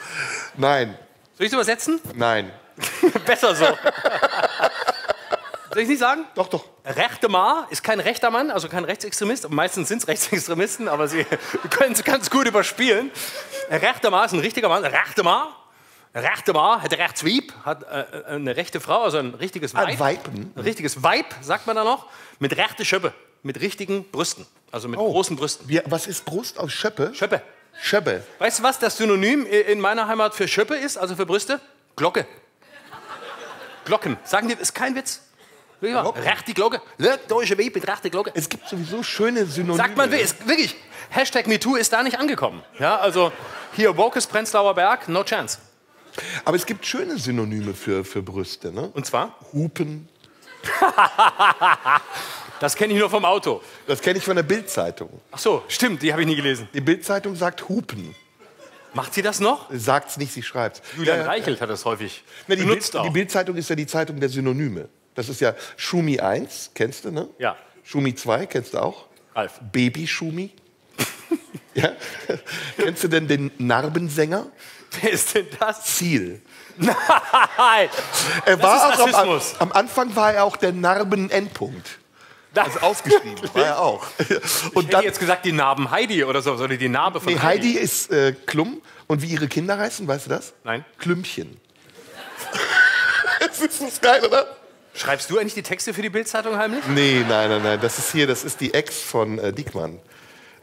Nein, Soll ich es übersetzen? nein. Besser so. Soll ich nicht sagen? Doch, doch. Rechte Mann ist kein rechter Mann, also kein Rechtsextremist. Meistens sind es Rechtsextremisten, aber sie können es ganz gut überspielen. Rechter Mann ist ein richtiger Mann. Rechter Mann hat Rechtswieb, hat äh, eine rechte Frau, also ein richtiges Ein Weib. Ein richtiges Weib, sagt man da noch, mit rechte Schöppe, mit richtigen Brüsten, also mit großen Brüsten. Wie, was ist Brust aus Schöppe? Schöppe. Schöppe. Weißt du, was das Synonym in meiner Heimat für Schöppe ist, also für Brüste? Glocke. Glocken. Sagen die, ist kein Witz. Ja, rechte Glocke. Ist ein Weib mit rechte Glocke. Es gibt sowieso schöne Synonyme. Sagt man, ist, wirklich, Hashtag MeToo ist da nicht angekommen. Ja, also hier Wokes Prenzlauer Berg, no chance. Aber es gibt schöne Synonyme für, für Brüste, ne? Und zwar, Hupen. das kenne ich nur vom Auto. Das kenne ich von der Bildzeitung. Ach so, stimmt, die habe ich nie gelesen. Die Bildzeitung sagt Hupen. Macht sie das noch? Sagt's nicht, sie schreibt's. Julian Ja, ja. Reichelt hat das häufig Na, die Bild, die auch. Bildzeitung ist ja die Zeitung der Synonyme. Das ist ja Schumi 1, kennst du, ne? Ja. Schumi 2, kennst du auch? Ralf. Baby Schumi. ja? kennst du denn den Narbensänger? Wer ist denn das? Ziel. Nein! Er war ist auch am, am Anfang war er auch der Narben-Endpunkt. Das Also ausgeschrieben war er auch. Und Ich hätte jetzt gesagt, die Narben Heidi oder so, sondern die Narbe von nee, Heidi ist äh, Klum. Und wie ihre Kinder heißen, weißt du das? Nein. Klümpchen. das ist das geil, oder? Schreibst du eigentlich die Texte für die Bildzeitung heimlich? Nee, nein, nein, nein. Das ist hier, das ist die Ex von äh, Diekmann.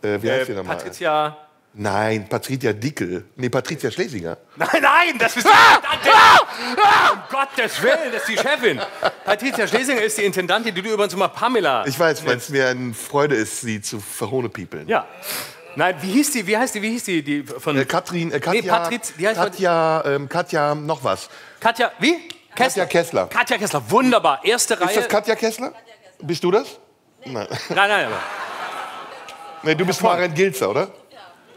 Äh, wie heißt die nochmal? Patricia. Nein, Patricia Dickel. Nee, Patricia Schlesinger. Nein, nein, das ist die Intendantin. Um Gottes Willen, das ist die Chefin. Patricia Schlesinger ist die Intendantin, die du übrigens immer Pamela. Ich weiß, weil es mir eine Freude ist, sie zu verhohnepiepeln. ja. Nein, wie hieß die? Wie heißt die? Wie hieß die? die von Äh, Katrin, äh, Katja, Nee, Patriz- die heißt- Katja, ähm, Katja, noch was. Katja. Wie? Katja Kessler. Katja Kessler. Wunderbar. Erste Reihe. Ist das Katja Kessler? Bist du das? Nein. nein, nein, nein. Nee, du bist Maren Gilzer, oder?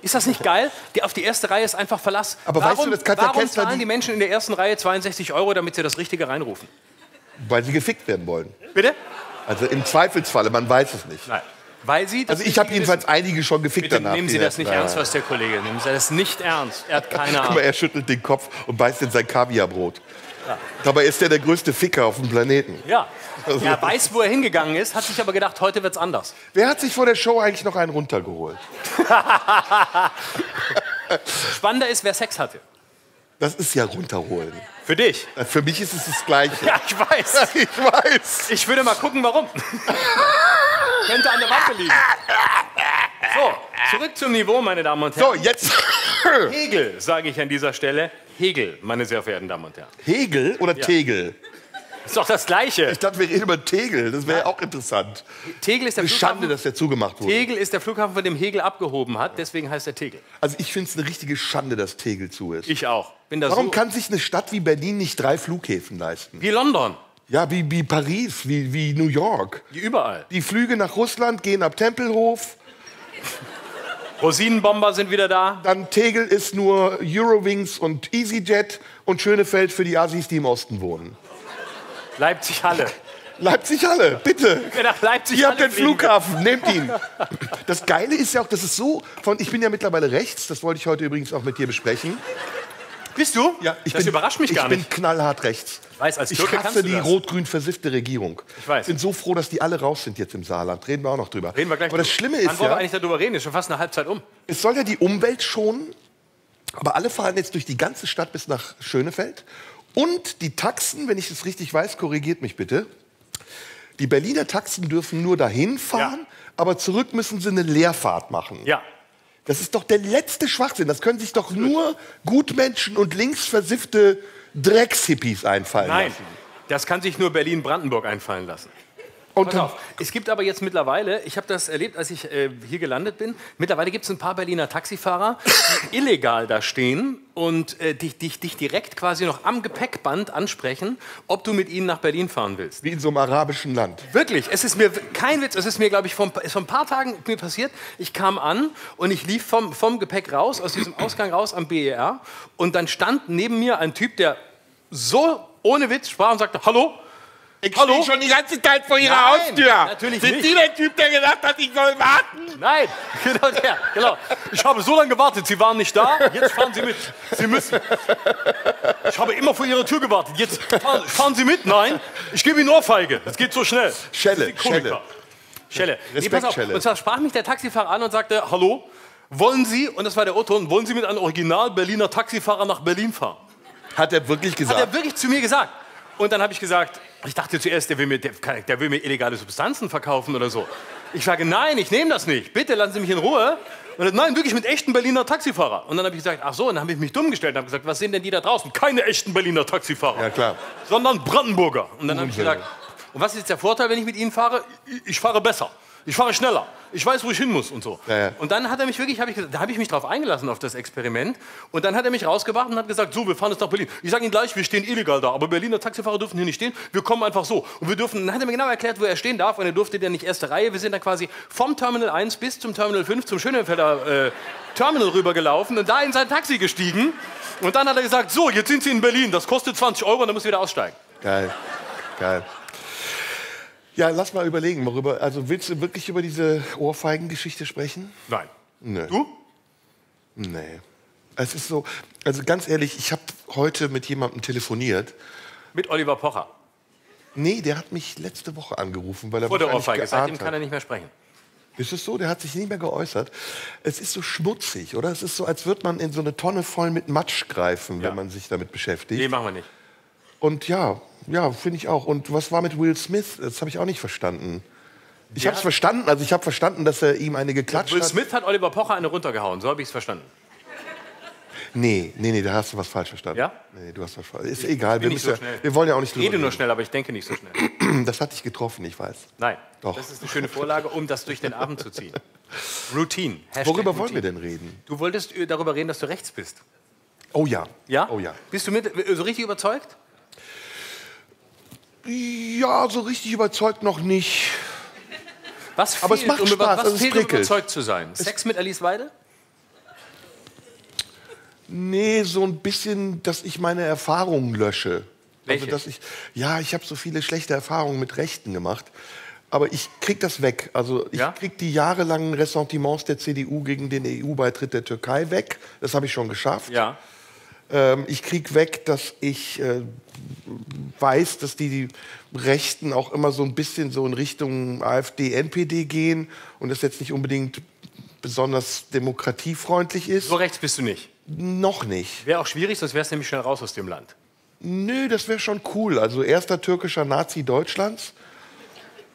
Ist das nicht geil? Die, auf die erste Reihe ist einfach Verlass. Aber weißt du, dass Katja warum Kessler zahlen die- die Menschen in der ersten Reihe 62 Euro, damit sie das Richtige reinrufen? Weil sie gefickt werden wollen. Bitte? Also im Zweifelsfalle, man weiß es nicht. Nein. Weil Sie. Also ich habe jedenfalls einige schon gefickt Bitte danach. nehmen Sie das nicht ernst, was der Kollege. Nehmen Sie das nicht ernst. Er hat keine Guck mal, Ahnung. er schüttelt den Kopf und beißt in sein Kaviarbrot. Dabei ist er der größte Ficker auf dem Planeten. Ja. Er weiß, wo er hingegangen ist, hat sich aber gedacht, heute wird's anders. Wer hat sich vor der Show eigentlich noch einen runtergeholt? Spannender ist, wer Sex hatte. Das ist ja runterholen. Für dich. Für mich ist es das Gleiche. Ja, ich weiß. Ich weiß. Ich würde mal gucken, warum. Könnte an der Waffe liegen. So, zurück zum Niveau, meine Damen und So, Herren. jetzt Hegel, sage ich an dieser Stelle. Hegel, meine sehr verehrten Damen und Herren. Hegel oder Tegel? Ist doch das Gleiche. Ich dachte, wir reden über Tegel. Das wäre auch interessant. Tegel ist der Eine Schande, Flughafen. dass der zugemacht wurde. Tegel ist der Flughafen, von dem Hegel abgehoben hat, deswegen heißt er Tegel. Also ich finde es eine richtige Schande, dass Tegel zu ist. Ich auch. Bin da Warum so kann sich eine Stadt wie Berlin nicht drei Flughäfen leisten? wie London, Ja, wie, wie Paris, wie, wie New York. wie überall. Die Flüge nach Russland gehen ab Tempelhof. Rosinenbomber sind wieder da. Dann Tegel ist nur Eurowings und EasyJet und Schönefeld für die Asis, die im Osten wohnen. Leipzig Halle. Leipzig Halle, bitte. Leipzig Ihr habt den. Flughafen, nehmt ihn. Das Geile ist ja auch, dass es so von, ich bin ja mittlerweile rechts, das wollte ich heute übrigens auch mit dir besprechen. Bist du? ich das bin, überrascht mich gar Ich nicht. bin knallhart rechts. Ich weiß, als Ich Türke kannst hasse du die rot-grün versiffte Regierung. Ich weiß. bin so froh, dass die alle raus sind jetzt im Saarland. Reden wir auch noch drüber. Reden wir gleich Aber das. Schlimme Wann ist wollen wir ja, eigentlich darüber reden? Ist schon fast eine Halbzeit um. es soll ja die Umwelt schonen, aber alle fahren jetzt durch die ganze Stadt bis nach Schönefeld. Und die Taxen, wenn ich das richtig weiß, korrigiert mich bitte. Die Berliner Taxen dürfen nur dahin fahren, aber zurück müssen sie eine Leerfahrt machen. Ja. Das ist doch der letzte Schwachsinn. Das können sich doch nur Gutmenschen und linksversiffte Dreckshippies einfallen Nein. lassen. Das kann sich nur Berlin-Brandenburg einfallen lassen. Und Pass auf, es gibt aber jetzt mittlerweile, ich habe das erlebt, als ich äh, hier gelandet bin, mittlerweile gibt es ein paar Berliner Taxifahrer, die illegal da stehen und äh, dich, dich, dich direkt quasi noch am Gepäckband ansprechen, ob du mit ihnen nach Berlin fahren willst. wie in so einem arabischen Land. Wirklich, es ist mir kein Witz, es ist mir, glaube ich, vor, vor ein paar Tagen mir passiert. Ich kam an und ich lief vom, vom Gepäck raus, aus diesem Ausgang raus am BER und dann stand neben mir ein Typ, der so ohne Witz sprach und sagte, hallo, Ich Hallo? stehe schon die ganze Zeit vor Ihrer Nein, Haustür. natürlich Sind nicht. Sie der Typ, der gesagt hat, ich soll warten? Nein, genau der. Genau. Ich habe so lange gewartet, Sie waren nicht da. Jetzt fahren Sie mit. Sie müssen. Ich habe immer vor Ihrer Tür gewartet. Jetzt fahren, fahren Sie mit. Nein, ich gebe Ihnen Ohrfeige. Das geht so schnell. Schelle. Schelle. Nee, Respekt, pass auf. Schelle. Und zwar sprach mich der Taxifahrer an und sagte: Hallo, wollen Sie, und das war der O-Ton, wollen Sie mit einem Original-Berliner Taxifahrer nach Berlin fahren? Hat er wirklich Hat gesagt? er wirklich zu mir gesagt. Und dann habe ich gesagt, ich dachte zuerst, der will, mir, der, der will mir illegale Substanzen verkaufen oder so. Ich sage, nein, ich nehme das nicht. Bitte lassen Sie mich in Ruhe. Und er, nein, wirklich mit echten Berliner Taxifahrer. Und dann habe ich gesagt, ach so, und dann habe ich mich dumm gestellt und habe gesagt, was sind denn die da draußen? Keine echten Berliner Taxifahrer. Ja, klar. Sondern Brandenburger. Und dann habe ich gesagt, und was ist jetzt der Vorteil, wenn ich mit Ihnen fahre? Ich- Ich fahre besser. Ich fahre schneller. Ich weiß, wo ich hin muss und so. Ja, ja. Und dann hat er mich wirklich, hab ich, da habe ich mich drauf eingelassen auf das Experiment. Und dann hat er mich rausgebracht und hat gesagt, so, wir fahren jetzt nach Berlin. Ich sage Ihnen gleich, wir stehen illegal da, aber Berliner Taxifahrer dürfen hier nicht stehen. Wir kommen einfach so. Und wir dürfen, dann hat er mir genau erklärt, wo er stehen darf. Und er durfte dann nicht erste Reihe. Wir sind dann quasi vom Terminal 1 bis zum Terminal 5 zum Schönefelder äh, Terminal rübergelaufen und da in sein Taxi gestiegen. Und dann hat er gesagt, so, jetzt sind Sie in Berlin. Das kostet 20 Euro und dann müssen Sie wieder aussteigen. Geil. Geil. Ja, lass mal überlegen, worüber. Also willst du wirklich über diese Ohrfeigengeschichte sprechen? Nein. Nö. Du? Nee. Es ist so, also ganz ehrlich, ich habe heute mit jemandem telefoniert. Mit Oliver Pocher. Nee, der hat mich letzte Woche angerufen, weil er Vor der Ohrfeige. Seitdem kann er nicht mehr sprechen. Ist es so? Der hat sich nie mehr geäußert. Es ist so schmutzig, oder? Es ist so, als würde man in so eine Tonne voll mit Matsch greifen, Ja. wenn man sich damit beschäftigt. Nee, machen wir nicht. Und ja, ja, finde ich auch. Und was war mit Will Smith? Das habe ich auch nicht verstanden. Ich habe es verstanden, also ich habe verstanden, dass er ihm eine geklatscht Will hat. Smith hat Oliver Pocher eine runtergehauen, so habe ich es verstanden. Nee, nee, nee, da hast du was falsch verstanden. Ja? Nee, du hast was falsch. Ist egal, wir, nicht müssen so schnell. wir wollen ja auch nicht Ich rede nur schnell, aber ich denke nicht so schnell. Das hat dich getroffen, ich weiß. Nein, Doch. das ist eine schöne Vorlage, um das durch den Abend zu ziehen. Routine. Hashtag Worüber Routine. wollen wir denn reden? Du wolltest darüber reden, dass du rechts bist. Oh ja. Ja? Oh ja. Bist du mit, so richtig überzeugt? Ja, so richtig überzeugt noch nicht. Was fehlt, Aber es macht um, Spaß, was also es fehlt um überzeugt zu sein? Sex mit Alice Weide? Nee, so ein bisschen, dass ich meine Erfahrungen lösche. Also, Welche? dass ich, ja, ich habe so viele schlechte Erfahrungen mit Rechten gemacht. Aber ich krieg das weg. Also ich Ja? krieg die jahrelangen Ressentiments der CDU gegen den EU-Beitritt der Türkei weg. Das habe ich schon geschafft. Ja. Ähm, ich krieg weg, dass ich äh, weiß, dass die Rechten auch immer so ein bisschen so in Richtung AfD, NPD gehen und das jetzt nicht unbedingt besonders demokratiefreundlich ist. So rechts bist du nicht. Noch nicht. Wäre auch schwierig, sonst wärst du nämlich schnell raus aus dem Land. Nö, das wäre schon cool. Also erster türkischer Nazi Deutschlands.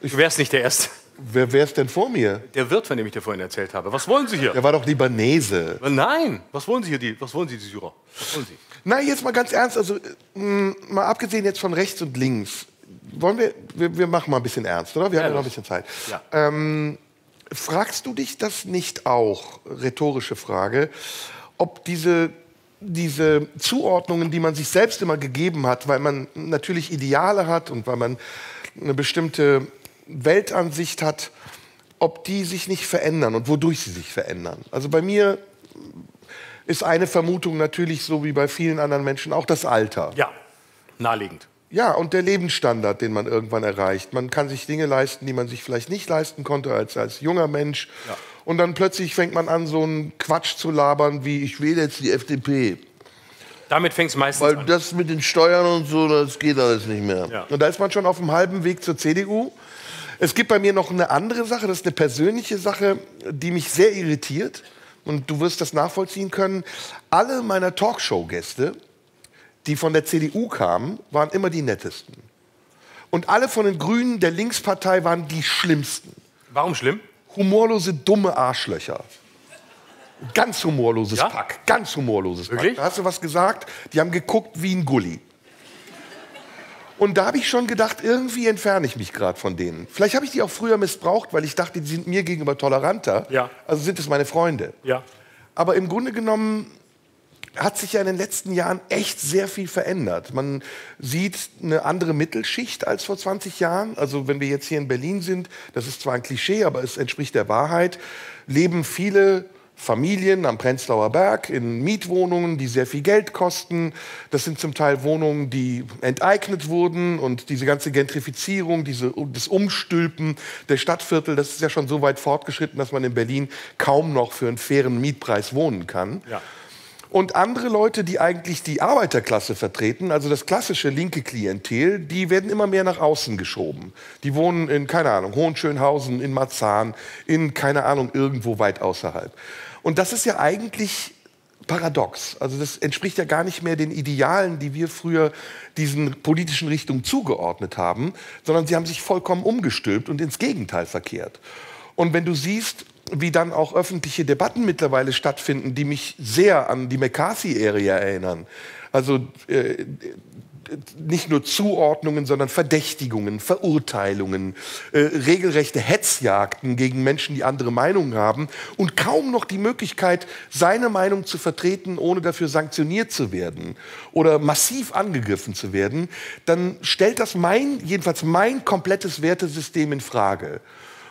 Du wärst nicht der Erste. Wer wäre es denn vor mir? Der Wirt, von dem ich dir vorhin erzählt habe. Was wollen Sie hier? Der war doch Libanese. Nein, was wollen Sie hier, die, was wollen Sie, die Syrer? Was wollen Sie? Na, jetzt mal ganz ernst, also mh, mal abgesehen jetzt von rechts und links, wollen wir, wir, wir machen mal ein bisschen ernst, oder? Wir haben ja noch ein bisschen Zeit. Ja. Ähm, fragst du dich das nicht auch, rhetorische Frage, ob diese, diese Zuordnungen, die man sich selbst immer gegeben hat, weil man natürlich Ideale hat und weil man eine bestimmte Weltansicht hat, ob die sich nicht verändern und wodurch sie sich verändern? Also bei mir ist eine Vermutung natürlich so wie bei vielen anderen Menschen auch das Alter. Ja, naheliegend. Ja, und der Lebensstandard, den man irgendwann erreicht. Man kann sich Dinge leisten, die man sich vielleicht nicht leisten konnte als, als junger Mensch. Und dann plötzlich fängt man an, so einen Quatsch zu labern, wie ich wähle jetzt die FDP. Damit fängt es meistens Weil an. das mit den Steuern und so, das geht alles nicht mehr. Ja. Und da ist man schon auf dem halben Weg zur CDU. Es gibt bei mir noch eine andere Sache, das ist eine persönliche Sache, die mich sehr irritiert. Und du wirst das nachvollziehen können. Alle meiner Talkshow-Gäste, die von der CDU kamen, waren immer die nettesten. Und alle von den Grünen der Linkspartei waren die schlimmsten. Warum schlimm? Humorlose, dumme Arschlöcher. Ganz humorloses Ja? Pack. Ganz humorloses Wirklich? Pack. Da hast du was gesagt, die haben geguckt wie ein Gulli. Und da habe ich schon gedacht, irgendwie entferne ich mich gerade von denen. Vielleicht habe ich die auch früher missbraucht, weil ich dachte, die sind mir gegenüber toleranter. Ja. Also sind es meine Freunde. Ja. Aber im Grunde genommen hat sich ja in den letzten Jahren echt sehr viel verändert. Man sieht eine andere Mittelschicht als vor 20 Jahren. Also wenn wir jetzt hier in Berlin sind, das ist zwar ein Klischee, aber es entspricht der Wahrheit, leben viele Familien am Prenzlauer Berg in Mietwohnungen, die sehr viel Geld kosten. Das sind zum Teil Wohnungen, die enteignet wurden und diese ganze Gentrifizierung, diese, das Umstülpen der Stadtviertel, das ist ja schon so weit fortgeschritten, dass man in Berlin kaum noch für einen fairen Mietpreis wohnen kann. Ja. Und andere Leute, die eigentlich die Arbeiterklasse vertreten, also das klassische linke Klientel, die werden immer mehr nach außen geschoben. Die wohnen in, keine Ahnung, Hohenschönhausen, in Marzahn, in, keine Ahnung, irgendwo weit außerhalb. Und das ist ja eigentlich paradox. Also das entspricht ja gar nicht mehr den Idealen, die wir früher diesen politischen Richtungen zugeordnet haben, sondern sie haben sich vollkommen umgestülpt und ins Gegenteil verkehrt. Und wenn du siehst, wie dann auch öffentliche Debatten mittlerweile stattfinden, die mich sehr an die McCarthy-Area erinnern. Also äh, nicht nur Zuordnungen, sondern Verdächtigungen, Verurteilungen, äh, regelrechte Hetzjagden gegen Menschen, die andere Meinungen haben und kaum noch die Möglichkeit, seine Meinung zu vertreten, ohne dafür sanktioniert zu werden oder massiv angegriffen zu werden, dann stellt das mein, jedenfalls mein komplettes Wertesystem in Frage.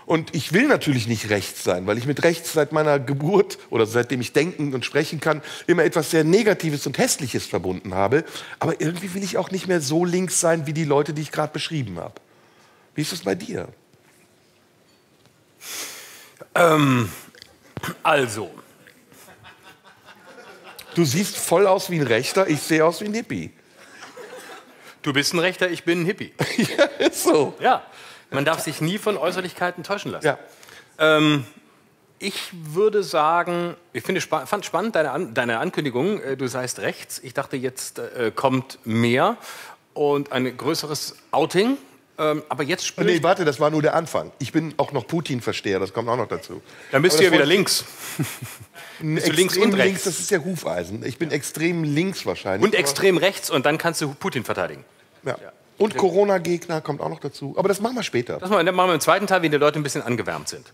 Und ich will natürlich nicht rechts sein, weil ich mit rechts seit meiner Geburt oder seitdem ich denken und sprechen kann, immer etwas sehr Negatives und Hässliches verbunden habe. Aber irgendwie will ich auch nicht mehr so links sein wie die Leute, die ich gerade beschrieben habe. Wie ist es bei dir? Also, Du siehst voll aus wie ein Rechter, ich sehe aus wie ein Hippie. du bist ein Rechter, ich bin ein Hippie. ja, ist so. Ja, man darf sich nie von Äußerlichkeiten täuschen lassen. Ja. Ähm, ich würde sagen, ich finde, fand spannend deine, An deine Ankündigung, äh, du seist rechts. Ich dachte, jetzt äh, kommt mehr und ein größeres Outing. Ähm, aber jetzt spüre Nee, warte, das war nur der Anfang. Ich bin auch noch Putin-Versteher, das kommt auch noch dazu. dann bist Aber du ja wieder links. Bist du links und rechts? Das ist ja Hufeisen. Ich bin extrem links wahrscheinlich. Und extrem rechts und dann kannst du Putin verteidigen. Ja. Und Corona-Gegner kommt auch noch dazu. Aber das machen wir später. Das machen wir machen wir im zweiten Teil, wenn die Leute ein bisschen angewärmt sind.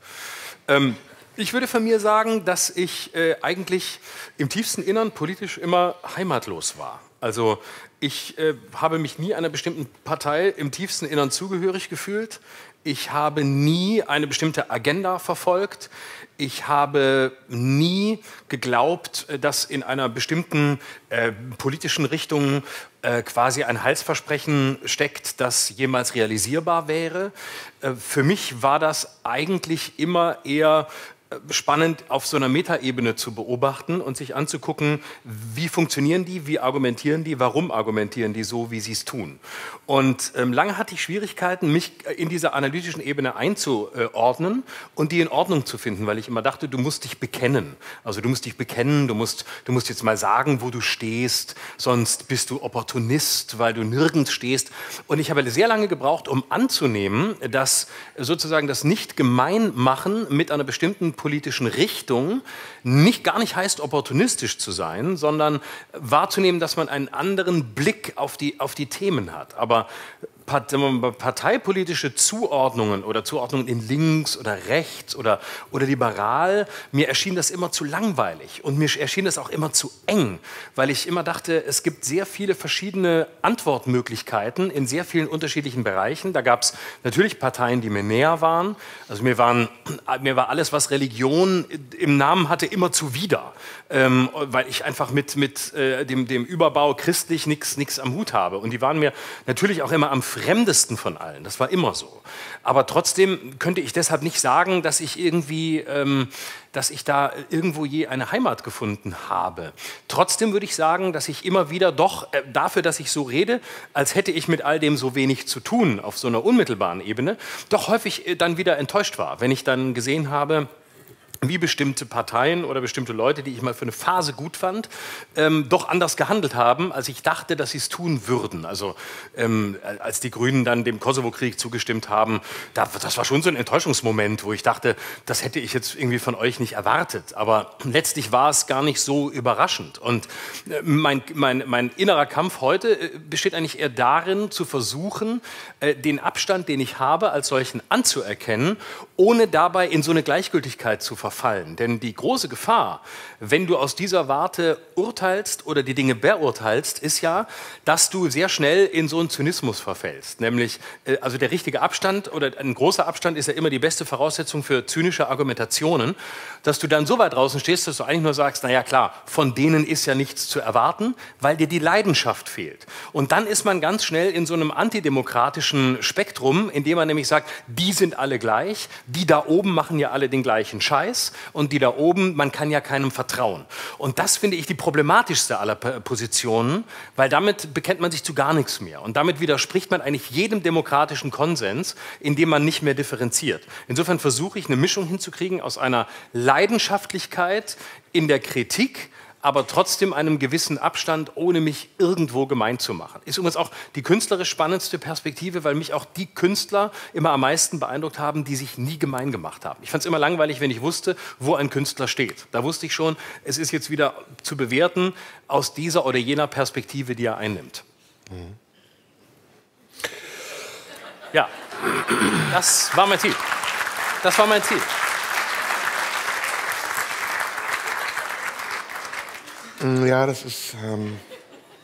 Ähm, ich würde von mir sagen, dass ich äh, eigentlich im tiefsten Innern politisch immer heimatlos war. Also Ich äh, habe mich nie einer bestimmten Partei im tiefsten Innern zugehörig gefühlt. Ich habe nie eine bestimmte Agenda verfolgt. Ich habe nie geglaubt, äh, dass in einer bestimmten äh, politischen Richtung äh, quasi ein Heilsversprechen steckt, das jemals realisierbar wäre. Äh, für mich war das eigentlich immer eher spannend auf so einer Metaebene zu beobachten und sich anzugucken, wie funktionieren die, wie argumentieren die, warum argumentieren die so, wie sie es tun. Und ähm, lange hatte ich Schwierigkeiten, mich in dieser analytischen Ebene einzuordnen und die in Ordnung zu finden, weil ich immer dachte, du musst dich bekennen. Also du musst dich bekennen, du musst, du musst jetzt mal sagen, wo du stehst, sonst bist du Opportunist, weil du nirgends stehst. Und ich habe sehr lange gebraucht, um anzunehmen, dass sozusagen das Nicht-Gemeinmachen mit einer bestimmten politischen Richtung nicht gar nicht heißt, opportunistisch zu sein, sondern wahrzunehmen, dass man einen anderen Blick auf die, auf die Themen hat. Aber parteipolitische Zuordnungen oder Zuordnungen in links oder rechts oder, oder liberal, mir erschien das immer zu langweilig und mir erschien das auch immer zu eng, weil ich immer dachte, es gibt sehr viele verschiedene Antwortmöglichkeiten in sehr vielen unterschiedlichen Bereichen. Da gab es natürlich Parteien, die mir näher waren. Also mir, waren, mir war alles, was Religion im Namen hatte, immer zuwider, ähm, weil ich einfach mit, mit äh, dem, dem Überbau christlich nichts am Hut habe. Und die waren mir natürlich auch immer am fremdesten von allen. Das war immer so. Aber trotzdem könnte ich deshalb nicht sagen, dass ich irgendwie, ähm, dass ich da irgendwo je eine Heimat gefunden habe. Trotzdem würde ich sagen, dass ich immer wieder doch äh, dafür, dass ich so rede, als hätte ich mit all dem so wenig zu tun auf so einer unmittelbaren Ebene, doch häufig äh, dann wieder enttäuscht war, wenn ich dann gesehen habe, wie bestimmte Parteien oder bestimmte Leute, die ich mal für eine Phase gut fand, ähm, doch anders gehandelt haben, als ich dachte, dass sie es tun würden. Also ähm, als die Grünen dann dem Kosovo-Krieg zugestimmt haben, da, das war schon so ein Enttäuschungsmoment, wo ich dachte, das hätte ich jetzt irgendwie von euch nicht erwartet. Aber letztlich war es gar nicht so überraschend. Und äh, mein, mein, mein innerer Kampf heute äh, besteht eigentlich eher darin, zu versuchen, äh, den Abstand, den ich habe, als solchen anzuerkennen, ohne dabei in so eine Gleichgültigkeit zu verfallen verfallen. Denn die große Gefahr, wenn du aus dieser Warte urteilst oder die Dinge beurteilst, ist ja, dass du sehr schnell in so einen Zynismus verfällst. Nämlich, äh, also der richtige Abstand oder ein großer Abstand ist ja immer die beste Voraussetzung für zynische Argumentationen, dass du dann so weit draußen stehst, dass du eigentlich nur sagst, naja klar, von denen ist ja nichts zu erwarten, weil dir die Leidenschaft fehlt. Und dann ist man ganz schnell in so einem antidemokratischen Spektrum, in dem man nämlich sagt, die sind alle gleich, die da oben machen ja alle den gleichen Scheiß und die da oben, man kann ja keinem vertrauen. Und das finde ich die problematischste aller Positionen, weil damit bekennt man sich zu gar nichts mehr. Und damit widerspricht man eigentlich jedem demokratischen Konsens, indem man nicht mehr differenziert. Insofern versuche ich eine Mischung hinzukriegen aus einer Leidenschaftlichkeit in der Kritik, aber trotzdem einem gewissen Abstand, ohne mich irgendwo gemein zu machen. Ist übrigens auch die künstlerisch spannendste Perspektive, weil mich auch die Künstler immer am meisten beeindruckt haben, die sich nie gemein gemacht haben. Ich fand es immer langweilig, wenn ich wusste, wo ein Künstler steht. Da wusste ich schon, es ist jetzt wieder zu bewerten aus dieser oder jener Perspektive, die er einnimmt. Mhm. Ja, das war mein Ziel. Das war mein Ziel. Ja, das ist. Ähm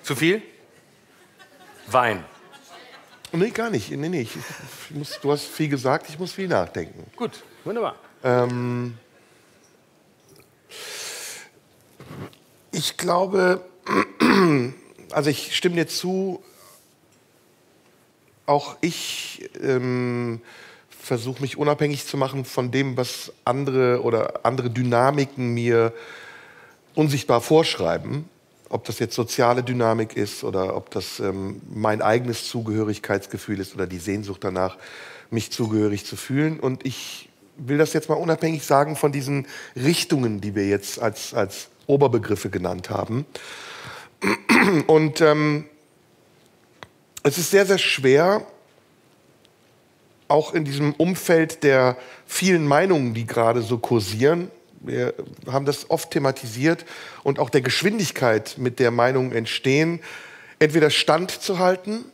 Zu viel? Wein. Nee, gar nicht. Nee, nee. Ich, ich muss, du hast viel gesagt, ich muss viel nachdenken. Gut, wunderbar. Ähm ich glaube, also ich stimme dir zu, auch ich ähm, versuche mich unabhängig zu machen von dem, was andere oder andere Dynamiken mir unsichtbar vorschreiben, ob das jetzt soziale Dynamik ist oder ob das ähm, mein eigenes Zugehörigkeitsgefühl ist oder die Sehnsucht danach, mich zugehörig zu fühlen. Und ich will das jetzt mal unabhängig sagen von diesen Richtungen, die wir jetzt als, als Oberbegriffe genannt haben. Und ähm, es ist sehr, sehr schwer, auch in diesem Umfeld der vielen Meinungen, die gerade so kursieren, wir haben das oft thematisiert und auch der Geschwindigkeit, mit der Meinungen entstehen, entweder standzuhalten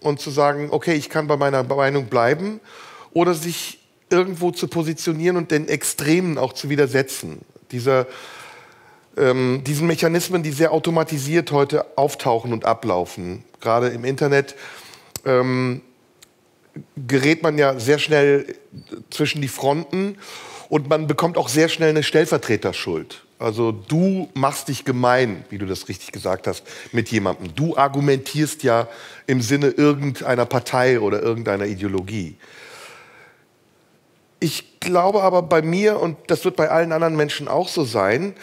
und zu sagen, okay, ich kann bei meiner Meinung bleiben, oder sich irgendwo zu positionieren und den Extremen auch zu widersetzen. Dieser ähm, diesen Mechanismen, die sehr automatisiert heute auftauchen und ablaufen. Gerade im Internet ähm, gerät man ja sehr schnell zwischen die Fronten und man bekommt auch sehr schnell eine Stellvertreterschuld. Also du machst dich gemein, wie du das richtig gesagt hast, mit jemandem. Du argumentierst ja im Sinne irgendeiner Partei oder irgendeiner Ideologie. Ich glaube aber bei mir, und das wird bei allen anderen Menschen auch so sein,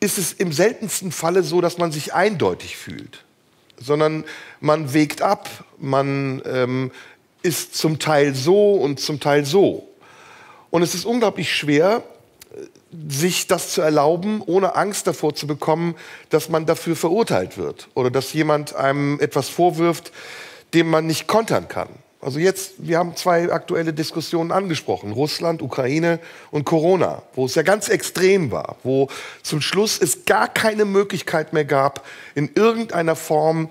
ist es im seltensten Falle so, dass man sich eindeutig fühlt, sondern man wägt ab, man ähm, ist zum Teil so und zum Teil so. Und es ist unglaublich schwer, sich das zu erlauben, ohne Angst davor zu bekommen, dass man dafür verurteilt wird oder dass jemand einem etwas vorwirft, dem man nicht kontern kann. Also jetzt, wir haben zwei aktuelle Diskussionen angesprochen, Russland, Ukraine und Corona, wo es ja ganz extrem war, wo zum Schluss es gar keine Möglichkeit mehr gab, in irgendeiner Form,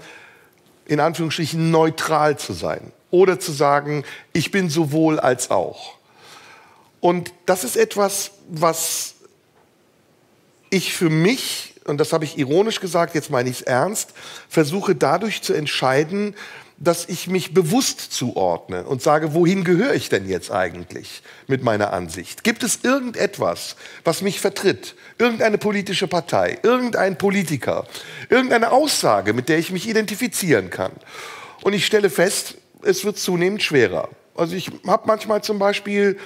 in Anführungsstrichen, neutral zu sein oder zu sagen, ich bin sowohl als auch. Und das ist etwas, was ich für mich, und das habe ich ironisch gesagt, jetzt meine ich es ernst, versuche dadurch zu entscheiden, dass ich mich bewusst zuordne und sage, wohin gehöre ich denn jetzt eigentlich mit meiner Ansicht? Gibt es irgendetwas, was mich vertritt? Irgendeine politische Partei, irgendein Politiker, irgendeine Aussage, mit der ich mich identifizieren kann? Und ich stelle fest, es wird zunehmend schwerer. Also ich habe manchmal zum Beispiel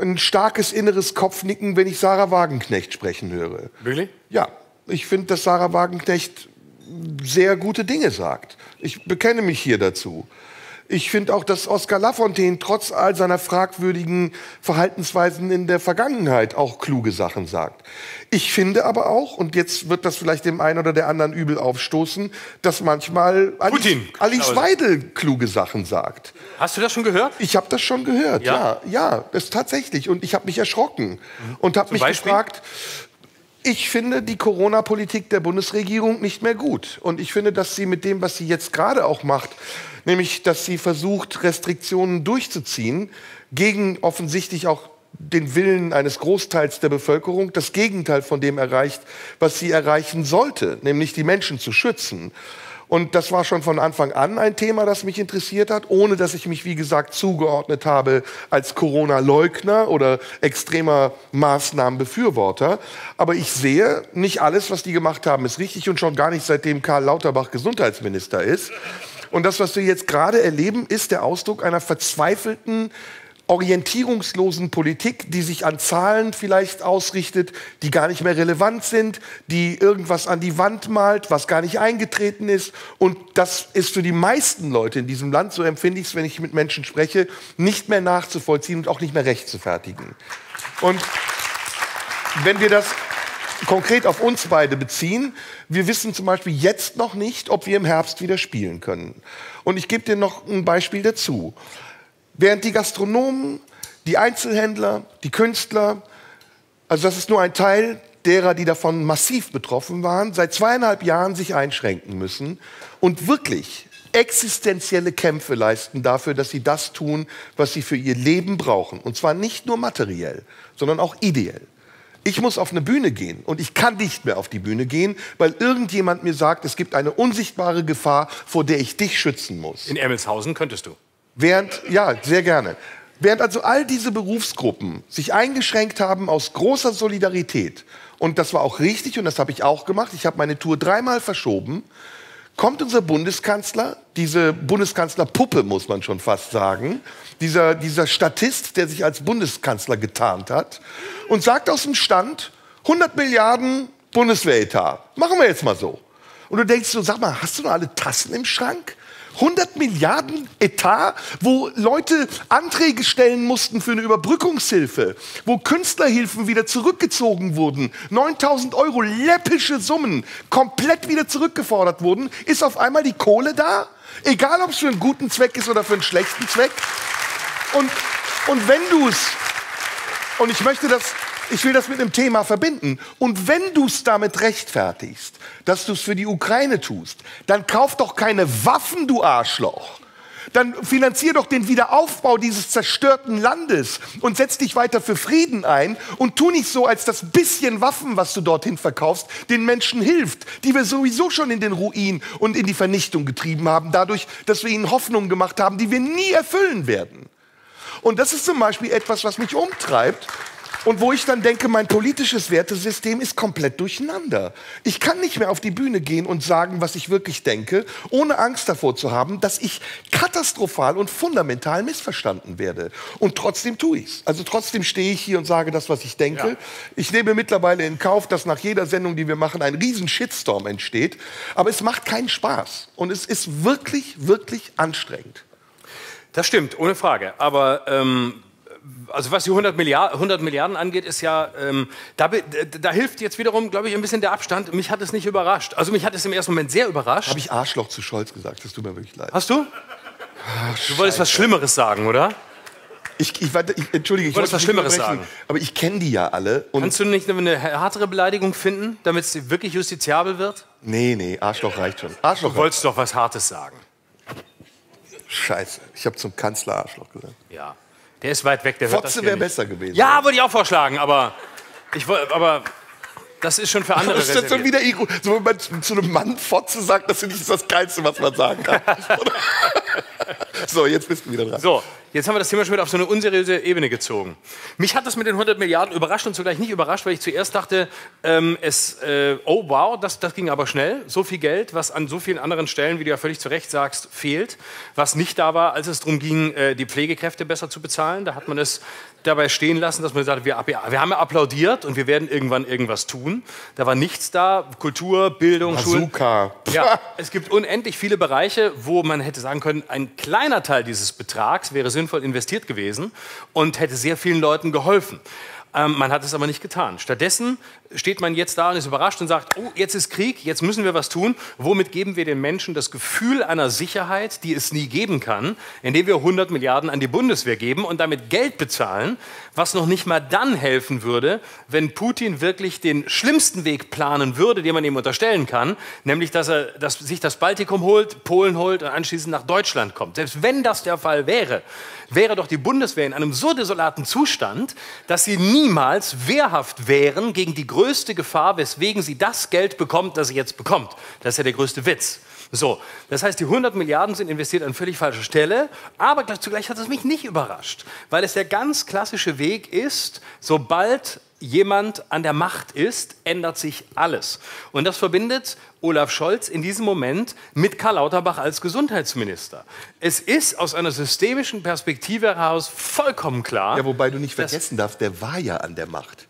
ein starkes inneres Kopfnicken, wenn ich Sarah Wagenknecht sprechen höre. Wirklich? Ja, ich finde, dass Sarah Wagenknecht sehr gute Dinge sagt. Ich bekenne mich hier dazu. Ich finde auch, dass Oskar Lafontaine trotz all seiner fragwürdigen Verhaltensweisen in der Vergangenheit auch kluge Sachen sagt. Ich finde aber auch, und jetzt wird das vielleicht dem einen oder der anderen übel aufstoßen, dass manchmal Alice, Putin. Alice Weidel kluge Sachen sagt. Hast du das schon gehört? Ich habe das schon gehört, Ja? ja, ja, das ist tatsächlich. Und ich habe mich erschrocken und habe mich Beispiel? gefragt, ich finde die Corona-Politik der Bundesregierung nicht mehr gut. Und ich finde, dass sie mit dem, was sie jetzt gerade auch macht, nämlich, dass sie versucht, Restriktionen durchzuziehen, gegen offensichtlich auch den Willen eines Großteils der Bevölkerung, das Gegenteil von dem erreicht, was sie erreichen sollte, nämlich die Menschen zu schützen. Und das war schon von Anfang an ein Thema, das mich interessiert hat, ohne dass ich mich, wie gesagt, zugeordnet habe als Corona-Leugner oder extremer Maßnahmenbefürworter. Aber ich sehe, nicht alles, was die gemacht haben, ist richtig und schon gar nicht seitdem Karl Lauterbach Gesundheitsminister ist. Und das, was wir jetzt gerade erleben, ist der Ausdruck einer verzweifelten, orientierungslosen Politik, die sich an Zahlen vielleicht ausrichtet, die gar nicht mehr relevant sind, die irgendwas an die Wand malt, was gar nicht eingetreten ist. Und das ist für die meisten Leute in diesem Land, so empfinde ich es, wenn ich mit Menschen spreche, nicht mehr nachzuvollziehen und auch nicht mehr recht zu fertigen. Und wenn wir das konkret auf uns beide beziehen, wir wissen zum Beispiel jetzt noch nicht, ob wir im Herbst wieder spielen können. Und ich gebe dir noch ein Beispiel dazu. Während die Gastronomen, die Einzelhändler, die Künstler, also das ist nur ein Teil derer, die davon massiv betroffen waren, seit zweieinhalb Jahren sich einschränken müssen und wirklich existenzielle Kämpfe leisten dafür, dass sie das tun, was sie für ihr Leben brauchen. Und zwar nicht nur materiell, sondern auch ideell. Ich muss auf eine Bühne gehen und ich kann nicht mehr auf die Bühne gehen, weil irgendjemand mir sagt, es gibt eine unsichtbare Gefahr, vor der ich dich schützen muss. In Emmelshausen könntest du. Während, ja, sehr gerne. Während also all diese Berufsgruppen sich eingeschränkt haben aus großer Solidarität, und das war auch richtig und das habe ich auch gemacht, ich habe meine Tour dreimal verschoben, kommt unser Bundeskanzler, diese Bundeskanzlerpuppe muss man schon fast sagen, dieser, dieser Statist, der sich als Bundeskanzler getarnt hat, und sagt aus dem Stand, 100 Milliarden Bundeswehretat, machen wir jetzt mal so. Und du denkst so, sag mal, hast du noch alle Tassen im Schrank? 100 Milliarden Etat, wo Leute Anträge stellen mussten für eine Überbrückungshilfe, wo Künstlerhilfen wieder zurückgezogen wurden, 9000 Euro läppische Summen komplett wieder zurückgefordert wurden, ist auf einmal die Kohle da? Egal, ob es für einen guten Zweck ist oder für einen schlechten Zweck. Und, und wenn du es, und ich möchte das, ich will das mit einem Thema verbinden, und wenn du es damit rechtfertigst, dass du es für die Ukraine tust, dann kauf doch keine Waffen, du Arschloch. Dann finanzier doch den Wiederaufbau dieses zerstörten Landes und setz dich weiter für Frieden ein und tu nicht so, als das bisschen Waffen, was du dorthin verkaufst, den Menschen hilft, die wir sowieso schon in den Ruin und in die Vernichtung getrieben haben, dadurch, dass wir ihnen Hoffnungen gemacht haben, die wir nie erfüllen werden. Und das ist zum Beispiel etwas, was mich umtreibt. Und wo ich dann denke, mein politisches Wertesystem ist komplett durcheinander. Ich kann nicht mehr auf die Bühne gehen und sagen, was ich wirklich denke, ohne Angst davor zu haben, dass ich katastrophal und fundamental missverstanden werde. Und trotzdem tue ich's. Also trotzdem stehe ich hier und sage das, was ich denke. Ja. Ich nehme mittlerweile in Kauf, dass nach jeder Sendung, die wir machen, ein riesen Shitstorm entsteht. Aber es macht keinen Spaß. Und es ist wirklich, wirklich anstrengend. Das stimmt, ohne Frage. Aber ähm, also was die 100, Milliard, 100 Milliarden angeht, ist ja, ähm, da, da hilft jetzt wiederum, glaube ich, ein bisschen der Abstand. Mich hat es nicht überrascht. Also mich hat es im ersten Moment sehr überrascht. Habe ich Arschloch zu Scholz gesagt? Das tut mir wirklich leid. Hast du? Du wolltest was Schlimmeres sagen, oder? Ich, ich, warte, ich, Entschuldige, ich wollte was Schlimmeres sagen. Aber ich kenne die ja alle. Und Kannst du nicht eine härtere Beleidigung finden, damit es wirklich justiziabel wird? nee, nee, Arschloch reicht schon. Arschloch Du wolltest doch was Hartes sagen. Scheiße, ich habe zum Kanzler Arschloch gesagt. Ja. Der ist weit weg, der Fotze wäre besser gewesen. Ja, würde ich auch vorschlagen, aber ich aber das ist schon für andere Das ist jetzt schon wieder Iro- so, wenn man zu einem Mann Fotze sagt, das finde ich das Geilste, was man sagen kann. so, jetzt bist du wieder dran. So, jetzt haben wir das Thema schon wieder auf so eine unseriöse Ebene gezogen. Mich hat das mit den 100 Milliarden überrascht und zugleich nicht überrascht, weil ich zuerst dachte, ähm, es, äh, oh wow, das, das ging aber schnell. So viel Geld, was an so vielen anderen Stellen, wie du ja völlig zu Recht sagst, fehlt, was nicht da war, als es darum ging, äh, die Pflegekräfte besser zu bezahlen. Da hat man es dabei stehen lassen, dass man hat, wir, wir haben ja applaudiert und wir werden irgendwann irgendwas tun. Da war nichts da, Kultur, Bildung, Schulen. Bazooka. Ja, es gibt unendlich viele Bereiche, wo man hätte sagen können, ein kleiner Teil dieses Betrags wäre sinnvoll investiert gewesen und hätte sehr vielen Leuten geholfen. Ähm, man hat es aber nicht getan. Stattdessen steht man jetzt da und ist überrascht und sagt, oh, jetzt ist Krieg, jetzt müssen wir was tun. Womit geben wir den Menschen das Gefühl einer Sicherheit, die es nie geben kann, indem wir 100 Milliarden an die Bundeswehr geben und damit Geld bezahlen, was noch nicht mal dann helfen würde, wenn Putin wirklich den schlimmsten Weg planen würde, den man ihm unterstellen kann, nämlich dass er dass sich das Baltikum holt, Polen holt und anschließend nach Deutschland kommt. Selbst wenn das der Fall wäre, wäre doch die Bundeswehr in einem so desolaten Zustand, dass sie niemals wehrhaft wären gegen die größte Gefahr, weswegen sie das Geld bekommt, das sie jetzt bekommt. Das ist ja der größte Witz. So, das heißt, die 100 Milliarden sind investiert an völlig falscher Stelle, aber gleich- zugleich hat es mich nicht überrascht, weil es der ganz klassische Weg ist, sobald jemand an der Macht ist, ändert sich alles. Und das verbindet Olaf Scholz in diesem Moment mit Karl Lauterbach als Gesundheitsminister. Es ist aus einer systemischen Perspektive heraus vollkommen klar. Ja, wobei du nicht vergessen darfst, der war ja an der Macht.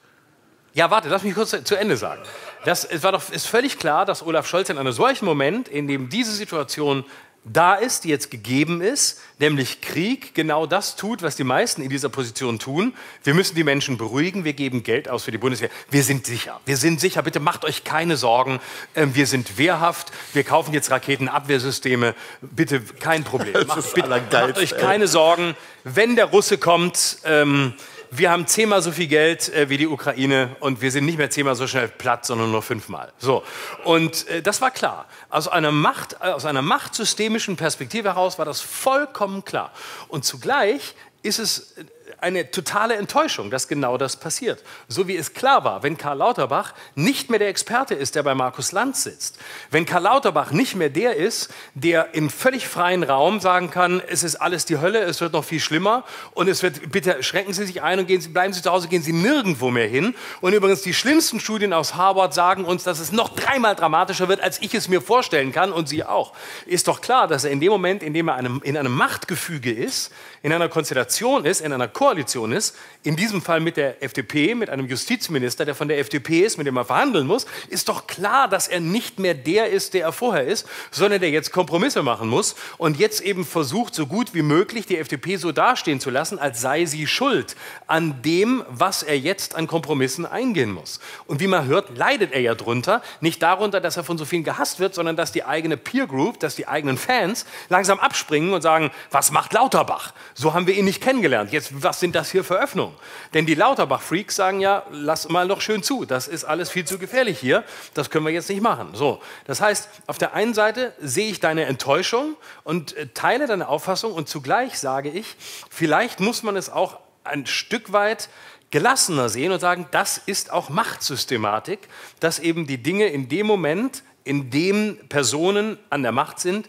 ja, warte, lass mich kurz zu Ende sagen. Das, es war doch, ist völlig klar, dass Olaf Scholz in einem solchen Moment, in dem diese Situation da ist, die jetzt gegeben ist, nämlich Krieg, genau das tut, was die meisten in dieser Position tun. Wir müssen die Menschen beruhigen, wir geben Geld aus für die Bundeswehr. Wir sind sicher, wir sind sicher, bitte macht euch keine Sorgen, ähm, wir sind wehrhaft, wir kaufen jetzt Raketenabwehrsysteme, bitte kein Problem. Macht, bitte, macht euch keine Sorgen, wenn der Russe kommt, ähm, wir haben zehnmal so viel Geld äh, wie die Ukraine und wir sind nicht mehr zehnmal so schnell platt, sondern nur fünfmal. So. Und äh, das war klar. Aus einer, Macht, äh, aus einer machtsystemischen Perspektive heraus war das vollkommen klar. Und zugleich ist es äh, eine totale Enttäuschung, dass genau das passiert. So wie es klar war, wenn Karl Lauterbach nicht mehr der Experte ist, der bei Markus Lanz sitzt, wenn Karl Lauterbach nicht mehr der ist, der im völlig freien Raum sagen kann, es ist alles die Hölle, es wird noch viel schlimmer und es wird, bitte schränken Sie sich ein und gehen Sie, bleiben Sie zu Hause, gehen Sie nirgendwo mehr hin. Und übrigens, die schlimmsten Studien aus Harvard sagen uns, dass es noch dreimal dramatischer wird, als ich es mir vorstellen kann und Sie auch. Ist doch klar, dass er in dem Moment, in dem er einem, in einem Machtgefüge ist, in einer Konstellation ist, in einer Koalition ist, in diesem Fall mit der FDP, mit einem Justizminister, der von der FDP ist, mit dem er verhandeln muss, ist doch klar, dass er nicht mehr der ist, der er vorher ist, sondern der jetzt Kompromisse machen muss und jetzt eben versucht, so gut wie möglich die FDP so dastehen zu lassen, als sei sie schuld an dem, was er jetzt an Kompromissen eingehen muss. Und wie man hört, leidet er ja drunter, nicht darunter, dass er von so vielen gehasst wird, sondern dass die eigene Peer Group, dass die eigenen Fans langsam abspringen und sagen, was macht Lauterbach? So haben wir ihn nicht kennengelernt. Jetzt, was sind das hier für Öffnungen? Denn die Lauterbach-Freaks sagen ja, lass mal noch schön zu, das ist alles viel zu gefährlich hier, das können wir jetzt nicht machen. So, das heißt, auf der einen Seite sehe ich deine Enttäuschung und äh, teile deine Auffassung und zugleich sage ich, vielleicht muss man es auch ein Stück weit gelassener sehen und sagen, das ist auch Machtsystematik, dass eben die Dinge in dem Moment, in dem Personen an der Macht sind,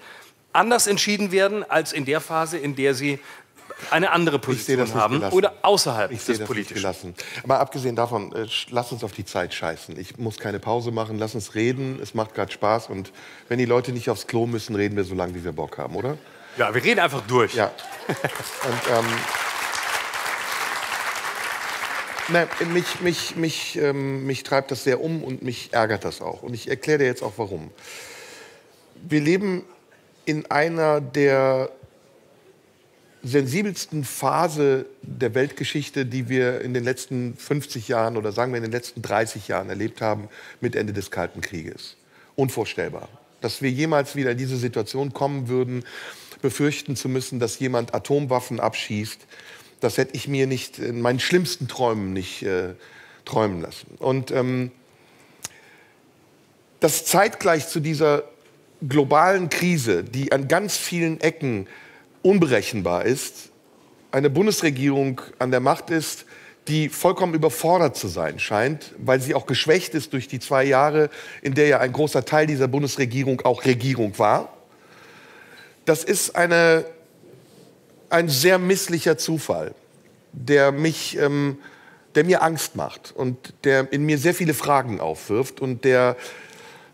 anders entschieden werden als in der Phase, in der sie eine andere Position haben gelassen. oder außerhalb Ich des das nicht Politischen. gelassen. Aber abgesehen davon, äh, lass uns auf die Zeit scheißen. Ich muss keine Pause machen, lass uns reden. Es macht gerade Spaß. Und wenn die Leute nicht aufs Klo müssen, reden wir so lange, wie wir Bock haben, oder? Ja, wir reden einfach durch. Ja. Und, ähm, ne, mich, mich, mich, ähm, mich treibt das sehr um und mich ärgert das auch. Und ich erkläre dir jetzt auch warum. Wir leben in einer der sensibelsten Phase der Weltgeschichte, die wir in den letzten 50 Jahren oder sagen wir in den letzten 30 Jahren erlebt haben, mit Ende des Kalten Krieges. Unvorstellbar. Dass wir jemals wieder in diese Situation kommen würden, befürchten zu müssen, dass jemand Atomwaffen abschießt, das hätte ich mir nicht in meinen schlimmsten Träumen nicht äh, träumen lassen. Und ähm, dass zeitgleich zu dieser globalen Krise, die an ganz vielen Ecken unberechenbar ist, eine Bundesregierung an der Macht ist, die vollkommen überfordert zu sein scheint, weil sie auch geschwächt ist durch die zwei Jahre, in der ja ein großer Teil dieser Bundesregierung auch Regierung war. Das ist eine, ein sehr misslicher Zufall, der mich, ähm, der mir Angst macht und der in mir sehr viele Fragen aufwirft und der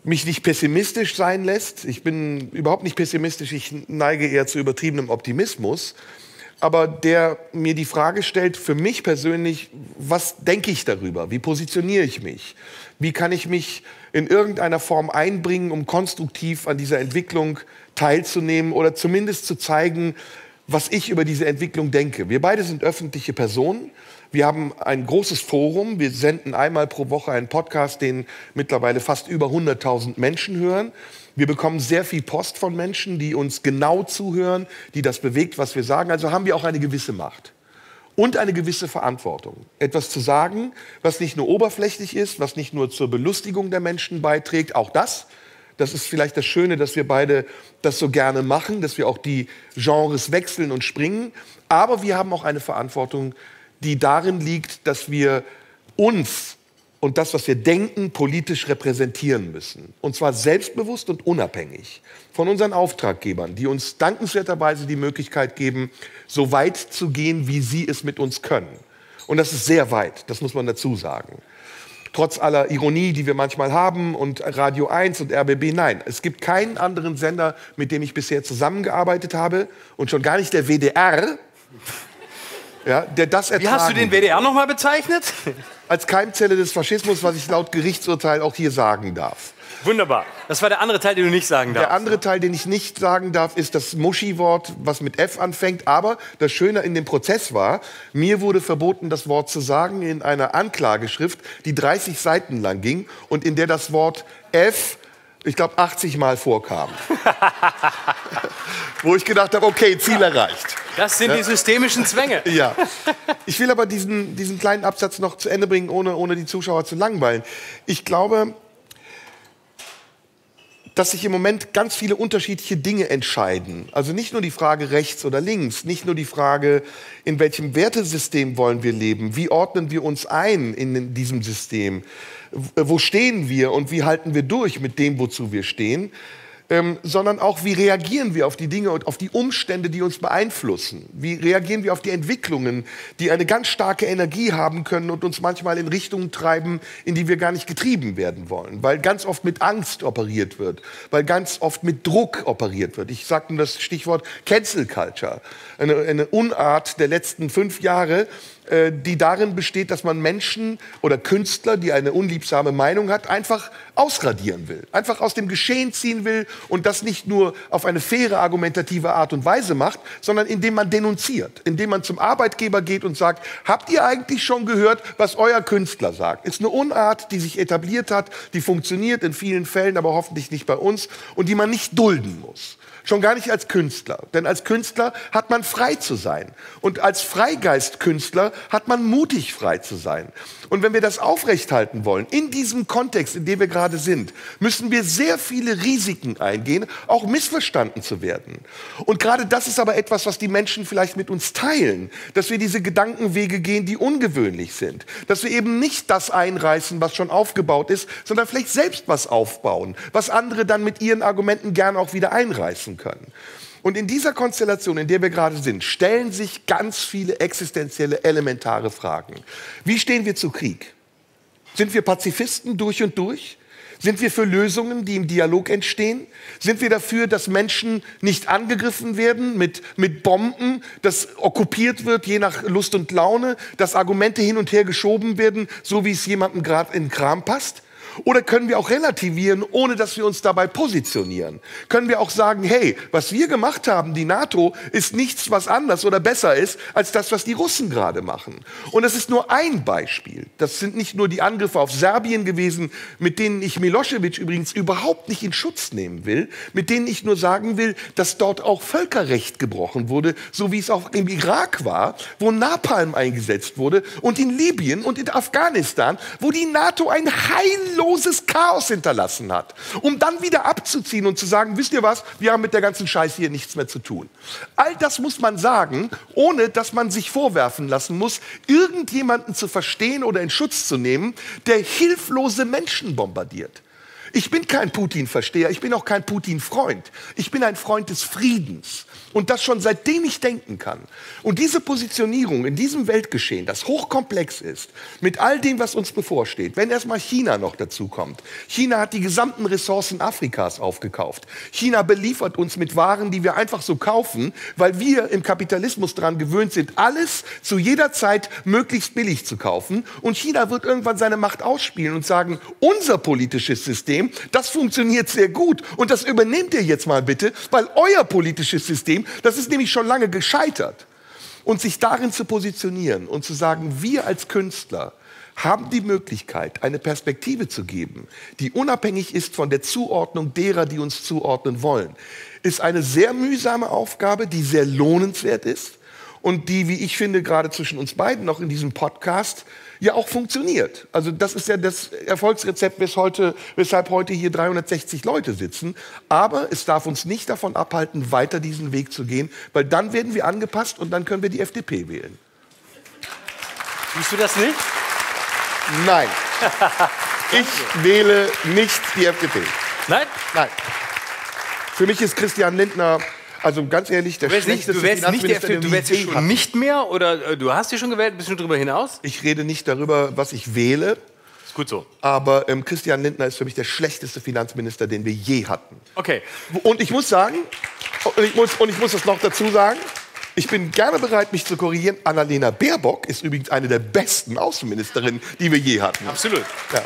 mich nicht pessimistisch sein lässt. Ich bin überhaupt nicht pessimistisch, ich neige eher zu übertriebenem Optimismus. Aber der mir die Frage stellt, für mich persönlich, was denke ich darüber? Wie positioniere ich mich? Wie kann ich mich in irgendeiner Form einbringen, um konstruktiv an dieser Entwicklung teilzunehmen oder zumindest zu zeigen, was ich über diese Entwicklung denke. Wir beide sind öffentliche Personen. Wir haben ein großes Forum. Wir senden einmal pro Woche einen Podcast, den mittlerweile fast über 100.000 Menschen hören. Wir bekommen sehr viel Post von Menschen, die uns genau zuhören, die das bewegt, was wir sagen. Also haben wir auch eine gewisse Macht und eine gewisse Verantwortung. Etwas zu sagen, was nicht nur oberflächlich ist, was nicht nur zur Belustigung der Menschen beiträgt, auch das. Das ist vielleicht das Schöne, dass wir beide das so gerne machen, dass wir auch die Genres wechseln und springen. Aber wir haben auch eine Verantwortung, die darin liegt, dass wir uns und das, was wir denken, politisch repräsentieren müssen. Und zwar selbstbewusst und unabhängig von unseren Auftraggebern, die uns dankenswerterweise die Möglichkeit geben, so weit zu gehen, wie sie es mit uns können. Und das ist sehr weit, das muss man dazu sagen. Trotz aller Ironie, die wir manchmal haben und Radio 1 und RBB, nein, es gibt keinen anderen Sender, mit dem ich bisher zusammengearbeitet habe und schon gar nicht der WDR, ja, der das Wie hast du den ertragen WDR nochmal bezeichnet? als Keimzelle des Faschismus, was ich laut Gerichtsurteil auch hier sagen darf. Wunderbar. Das war der andere Teil, den du nicht sagen Der darfst. andere Teil, den ich nicht sagen darf, ist das Muschi-Wort, was mit F anfängt. Aber das Schöne in dem Prozess war, mir wurde verboten, das Wort zu sagen in einer Anklageschrift, die 30 Seiten lang ging und in der das Wort F, ich glaube, 80 Mal vorkam. Wo ich gedacht habe, okay, Ziel erreicht. Das sind die systemischen Zwänge. Ja. Ich will aber diesen, diesen kleinen Absatz noch zu Ende bringen, ohne, ohne die Zuschauer zu langweilen. Ich glaube, dass sich im Moment ganz viele unterschiedliche Dinge entscheiden. Also nicht nur die Frage rechts oder links, nicht nur die Frage, in welchem Wertesystem wollen wir leben, wie ordnen wir uns ein in diesem System, wo stehen wir und wie halten wir durch mit dem, wozu wir stehen, ähm, sondern auch, wie reagieren wir auf die Dinge und auf die Umstände, die uns beeinflussen? Wie reagieren wir auf die Entwicklungen, die eine ganz starke Energie haben können und uns manchmal in Richtungen treiben, in die wir gar nicht getrieben werden wollen? Weil ganz oft mit Angst operiert wird, weil ganz oft mit Druck operiert wird. Ich nur das Stichwort Cancel Culture, eine, eine Unart der letzten fünf Jahre, äh, die darin besteht, dass man Menschen oder Künstler, die eine unliebsame Meinung hat, einfach ausradieren will, einfach aus dem Geschehen ziehen will und das nicht nur auf eine faire, argumentative Art und Weise macht, sondern indem man denunziert, indem man zum Arbeitgeber geht und sagt, habt ihr eigentlich schon gehört, was euer Künstler sagt? Ist eine Unart, die sich etabliert hat, die funktioniert in vielen Fällen, aber hoffentlich nicht bei uns und die man nicht dulden muss. Schon gar nicht als Künstler. Denn als Künstler hat man frei zu sein. Und als Freigeistkünstler hat man mutig frei zu sein. Und wenn wir das aufrechthalten wollen, in diesem Kontext, in dem wir gerade sind, müssen wir sehr viele Risiken eingehen, auch missverstanden zu werden. Und gerade das ist aber etwas, was die Menschen vielleicht mit uns teilen, dass wir diese Gedankenwege gehen, die ungewöhnlich sind. Dass wir eben nicht das einreißen, was schon aufgebaut ist, sondern vielleicht selbst was aufbauen, was andere dann mit ihren Argumenten gern auch wieder einreißen können. Und in dieser Konstellation, in der wir gerade sind, stellen sich ganz viele existenzielle, elementare Fragen. Wie stehen wir zu Krieg? Sind wir Pazifisten durch und durch? Sind wir für Lösungen, die im Dialog entstehen? Sind wir dafür, dass Menschen nicht angegriffen werden mit, mit Bomben, dass okkupiert wird, je nach Lust und Laune, dass Argumente hin und her geschoben werden, so wie es jemandem gerade in Kram passt? Oder können wir auch relativieren, ohne dass wir uns dabei positionieren? Können wir auch sagen, hey, was wir gemacht haben, die NATO, ist nichts, was anders oder besser ist, als das, was die Russen gerade machen. Und das ist nur ein Beispiel. Das sind nicht nur die Angriffe auf Serbien gewesen, mit denen ich Milosevic übrigens überhaupt nicht in Schutz nehmen will, mit denen ich nur sagen will, dass dort auch Völkerrecht gebrochen wurde, so wie es auch im Irak war, wo Napalm eingesetzt wurde und in Libyen und in Afghanistan, wo die NATO ein heilloses Chaos hinterlassen hat, um dann wieder abzuziehen und zu sagen, wisst ihr was, wir haben mit der ganzen Scheiße hier nichts mehr zu tun. All das muss man sagen, ohne dass man sich vorwerfen lassen muss, irgendjemanden zu verstehen oder in Schutz zu nehmen, der hilflose Menschen bombardiert. Ich bin kein Putin-Versteher, ich bin auch kein Putin-Freund. Ich bin ein Freund des Friedens. Und das schon seitdem ich denken kann. Und diese Positionierung in diesem Weltgeschehen, das hochkomplex ist, mit all dem, was uns bevorsteht, wenn erstmal China noch dazu kommt. China hat die gesamten Ressourcen Afrikas aufgekauft. China beliefert uns mit Waren, die wir einfach so kaufen, weil wir im Kapitalismus daran gewöhnt sind, alles zu jeder Zeit möglichst billig zu kaufen. Und China wird irgendwann seine Macht ausspielen und sagen, unser politisches System, das funktioniert sehr gut. Und das übernehmt ihr jetzt mal bitte, weil euer politisches System, das ist nämlich schon lange gescheitert. Und sich darin zu positionieren und zu sagen, wir als Künstler haben die Möglichkeit, eine Perspektive zu geben, die unabhängig ist von der Zuordnung derer, die uns zuordnen wollen, ist eine sehr mühsame Aufgabe, die sehr lohnenswert ist und die, wie ich finde, gerade zwischen uns beiden noch in diesem Podcast ja auch funktioniert. Also das ist ja das Erfolgsrezept, wes heute, weshalb heute hier 360 Leute sitzen. Aber es darf uns nicht davon abhalten, weiter diesen Weg zu gehen, weil dann werden wir angepasst und dann können wir die FDP wählen. Siehst du das nicht? Nein, ich wähle nicht die FDP. Nein? Nein. Für mich ist Christian Lindner, also ganz ehrlich, der Du wärst nicht, schlechteste du wärst nicht, der, du wärst schon nicht mehr oder äh, du hast dich schon gewählt, bist du darüber hinaus? Ich rede nicht darüber, was ich wähle, Ist gut so. aber ähm, Christian Lindner ist für mich der schlechteste Finanzminister, den wir je hatten. Okay. Und ich muss sagen, und ich muss, und ich muss das noch dazu sagen, ich bin gerne bereit, mich zu korrigieren. Annalena Baerbock ist übrigens eine der besten Außenministerinnen, die wir je hatten. Absolut. Ja.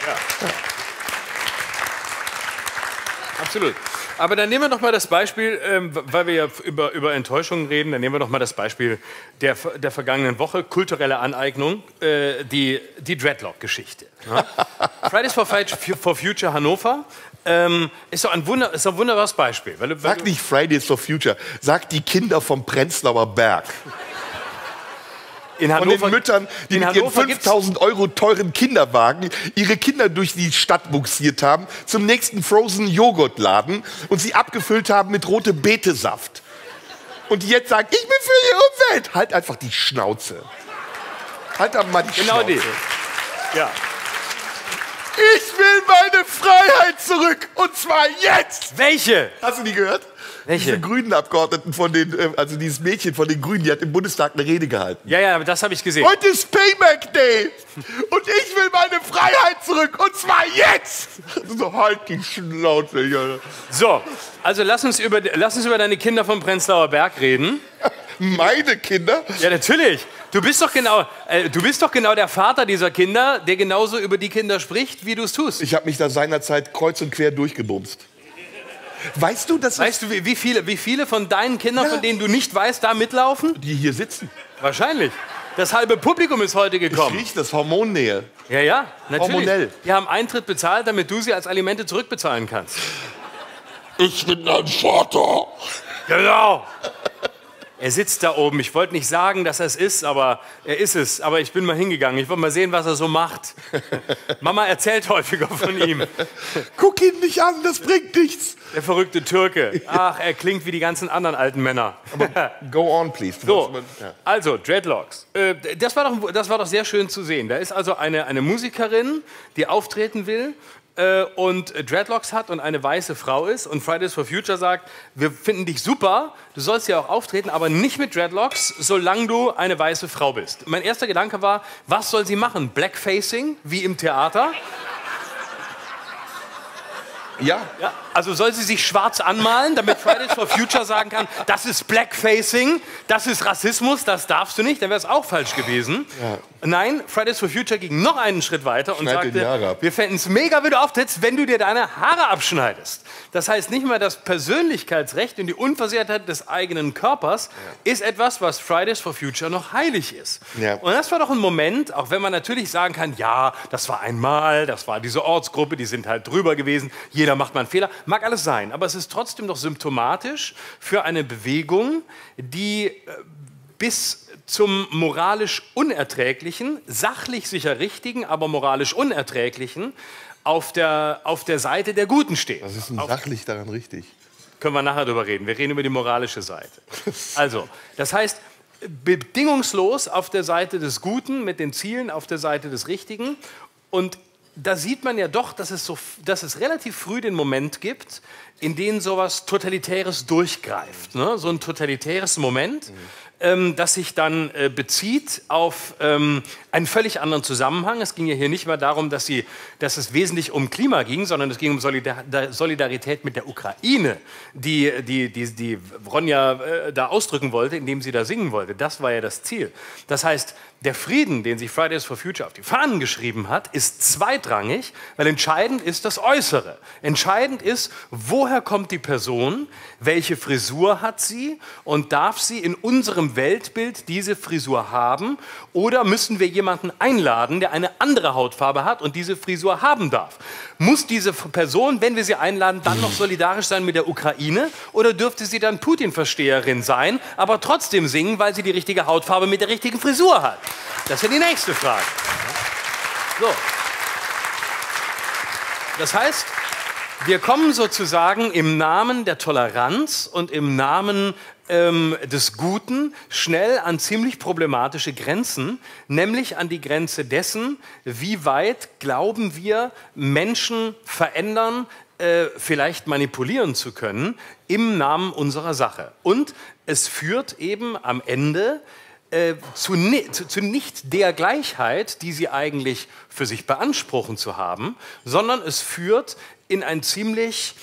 Absolut. Aber dann nehmen wir doch mal das Beispiel, ähm, weil wir ja über, über Enttäuschungen reden, dann nehmen wir doch mal das Beispiel der, der vergangenen Woche, kulturelle Aneignung, äh, die, die Dreadlock-Geschichte. Ja? Fridays for, for Future Hannover ähm, ist, doch ein Wunder, ist ein wunderbares Beispiel. Weil, weil Sag nicht Fridays for Future, sag die Kinder vom Prenzlauer Berg. In Von Hannover, den Müttern, die mit ihren Hannover gibt's- 5000 Euro teuren Kinderwagen ihre Kinder durch die Stadt buxiert haben, zum nächsten Frozen Joghurtladen und sie abgefüllt haben mit rote Betesaft. Und die jetzt sagen, ich bin für die Umwelt. Halt einfach die Schnauze. Halt doch mal die Genau Schnauze. die. Ja. Ich will meine Freiheit zurück. Und zwar jetzt. Welche? Hast du die gehört? Welche? Diese grünen Abgeordneten von den, äh, also dieses Mädchen von den Grünen, die hat im Bundestag eine Rede gehalten. Ja, ja, das habe ich gesehen. Heute ist Payback Day und ich will meine Freiheit zurück und zwar jetzt. So halt die Schnauze, Junge. So, also lass uns, über, lass uns über deine Kinder vom Prenzlauer Berg reden. Meine Kinder? Ja, natürlich. Du bist doch genau, äh, du bist doch genau der Vater dieser Kinder, der genauso über die Kinder spricht, wie du es tust. Ich habe mich da seinerzeit kreuz und quer durchgebumst. Weißt du, dass Weißt du, wie, wie, viele, wie viele von deinen Kindern, Ja. von denen du nicht weißt, da mitlaufen? die hier sitzen? Wahrscheinlich. Das halbe Publikum ist heute Ich gekommen. riech das Hormonnähe. Ja, ja, natürlich. Hormonell. Die haben Eintritt bezahlt, damit du sie als Alimente zurückbezahlen kannst. Ich bin dein Vater. Genau. Er sitzt da oben. Ich wollte nicht sagen, dass er es ist, aber er ist es. Aber ich bin mal hingegangen. Ich wollte mal sehen, was er so macht. Mama erzählt häufiger von ihm. Guck ihn nicht an, das bringt nichts. Der verrückte Türke. Ach, er klingt wie die ganzen anderen alten Männer. Go on, please. Du So, wolltest mal- ja. also Dreadlocks. Äh, das, war doch, das war doch sehr schön zu sehen. Da ist also eine, eine Musikerin, die auftreten will äh, und Dreadlocks hat und eine weiße Frau ist. Und Fridays for Future sagt, wir finden dich super, du sollst ja auch auftreten, aber nicht mit Dreadlocks, solange du eine weiße Frau bist. Mein erster Gedanke war, was soll sie machen? Blackfacing, wie im Theater? Ja, Ja, also soll sie sich schwarz anmalen, damit Fridays for Future sagen kann, das ist Blackfacing, das ist Rassismus, das darfst du nicht, dann wäre es auch falsch gewesen. Nein, Fridays for Future ging noch einen Schritt weiter und Schneid sagte, wir fänden es mega, wenn du auftrittst, wenn du dir deine Haare abschneidest. Das heißt nicht mal das Persönlichkeitsrecht und die Unversehrtheit des eigenen Körpers ist etwas, was Fridays for Future noch heilig ist. Ja. Und das war doch ein Moment, auch wenn man natürlich sagen kann, ja, das war einmal, das war diese Ortsgruppe, die sind halt drüber gewesen, jeder macht mal einen Fehler, mag alles sein, aber es ist trotzdem doch symptomatisch für eine Bewegung, die äh, bis zum moralisch Unerträglichen, sachlich sicher richtigen, aber moralisch Unerträglichen auf der, auf der Seite der Guten steht. was ist denn sachlich daran richtig? Können wir nachher drüber reden. Wir reden über die moralische Seite. Also, das heißt, bedingungslos auf der Seite des Guten, mit den Zielen auf der Seite des Richtigen. Und da sieht man ja doch, dass es, so, dass es relativ früh den Moment gibt, in dem sowas Totalitäres durchgreift. Ne? So ein totalitäres Moment, ähm, das sich dann äh, bezieht auf ähm, einen völlig anderen Zusammenhang. Es ging ja hier nicht mehr darum, dass, sie, dass es wesentlich um Klima ging, sondern es ging um Solidar Solidarität mit der Ukraine, die, die, die, die Ronja äh, da ausdrücken wollte, indem sie da singen wollte. Das war ja das Ziel. Das heißt, der Frieden, den sich Fridays for Future auf die Fahnen geschrieben hat, ist zweitrangig, weil entscheidend ist das Äußere. Entscheidend ist, woher kommt die Person, welche Frisur hat sie und darf sie in unserem Weltbild diese Frisur haben oder müssen wir jemanden einladen, der eine andere Hautfarbe hat und diese Frisur haben darf? Muss diese Person, wenn wir sie einladen, dann noch solidarisch sein mit der Ukraine oder dürfte sie dann Putin-Versteherin sein, aber trotzdem singen, weil sie die richtige Hautfarbe mit der richtigen Frisur hat? Das ist ja die nächste Frage. So. Das heißt, wir kommen sozusagen im Namen der Toleranz und im Namen ähm, des Guten schnell an ziemlich problematische Grenzen, nämlich an die Grenze dessen, wie weit glauben wir, Menschen verändern, äh, vielleicht manipulieren zu können im Namen unserer Sache. Und es führt eben am Ende äh, zu, zu, zu nicht der Gleichheit, die sie eigentlich für sich beanspruchen zu haben, sondern es führt in ein ziemlich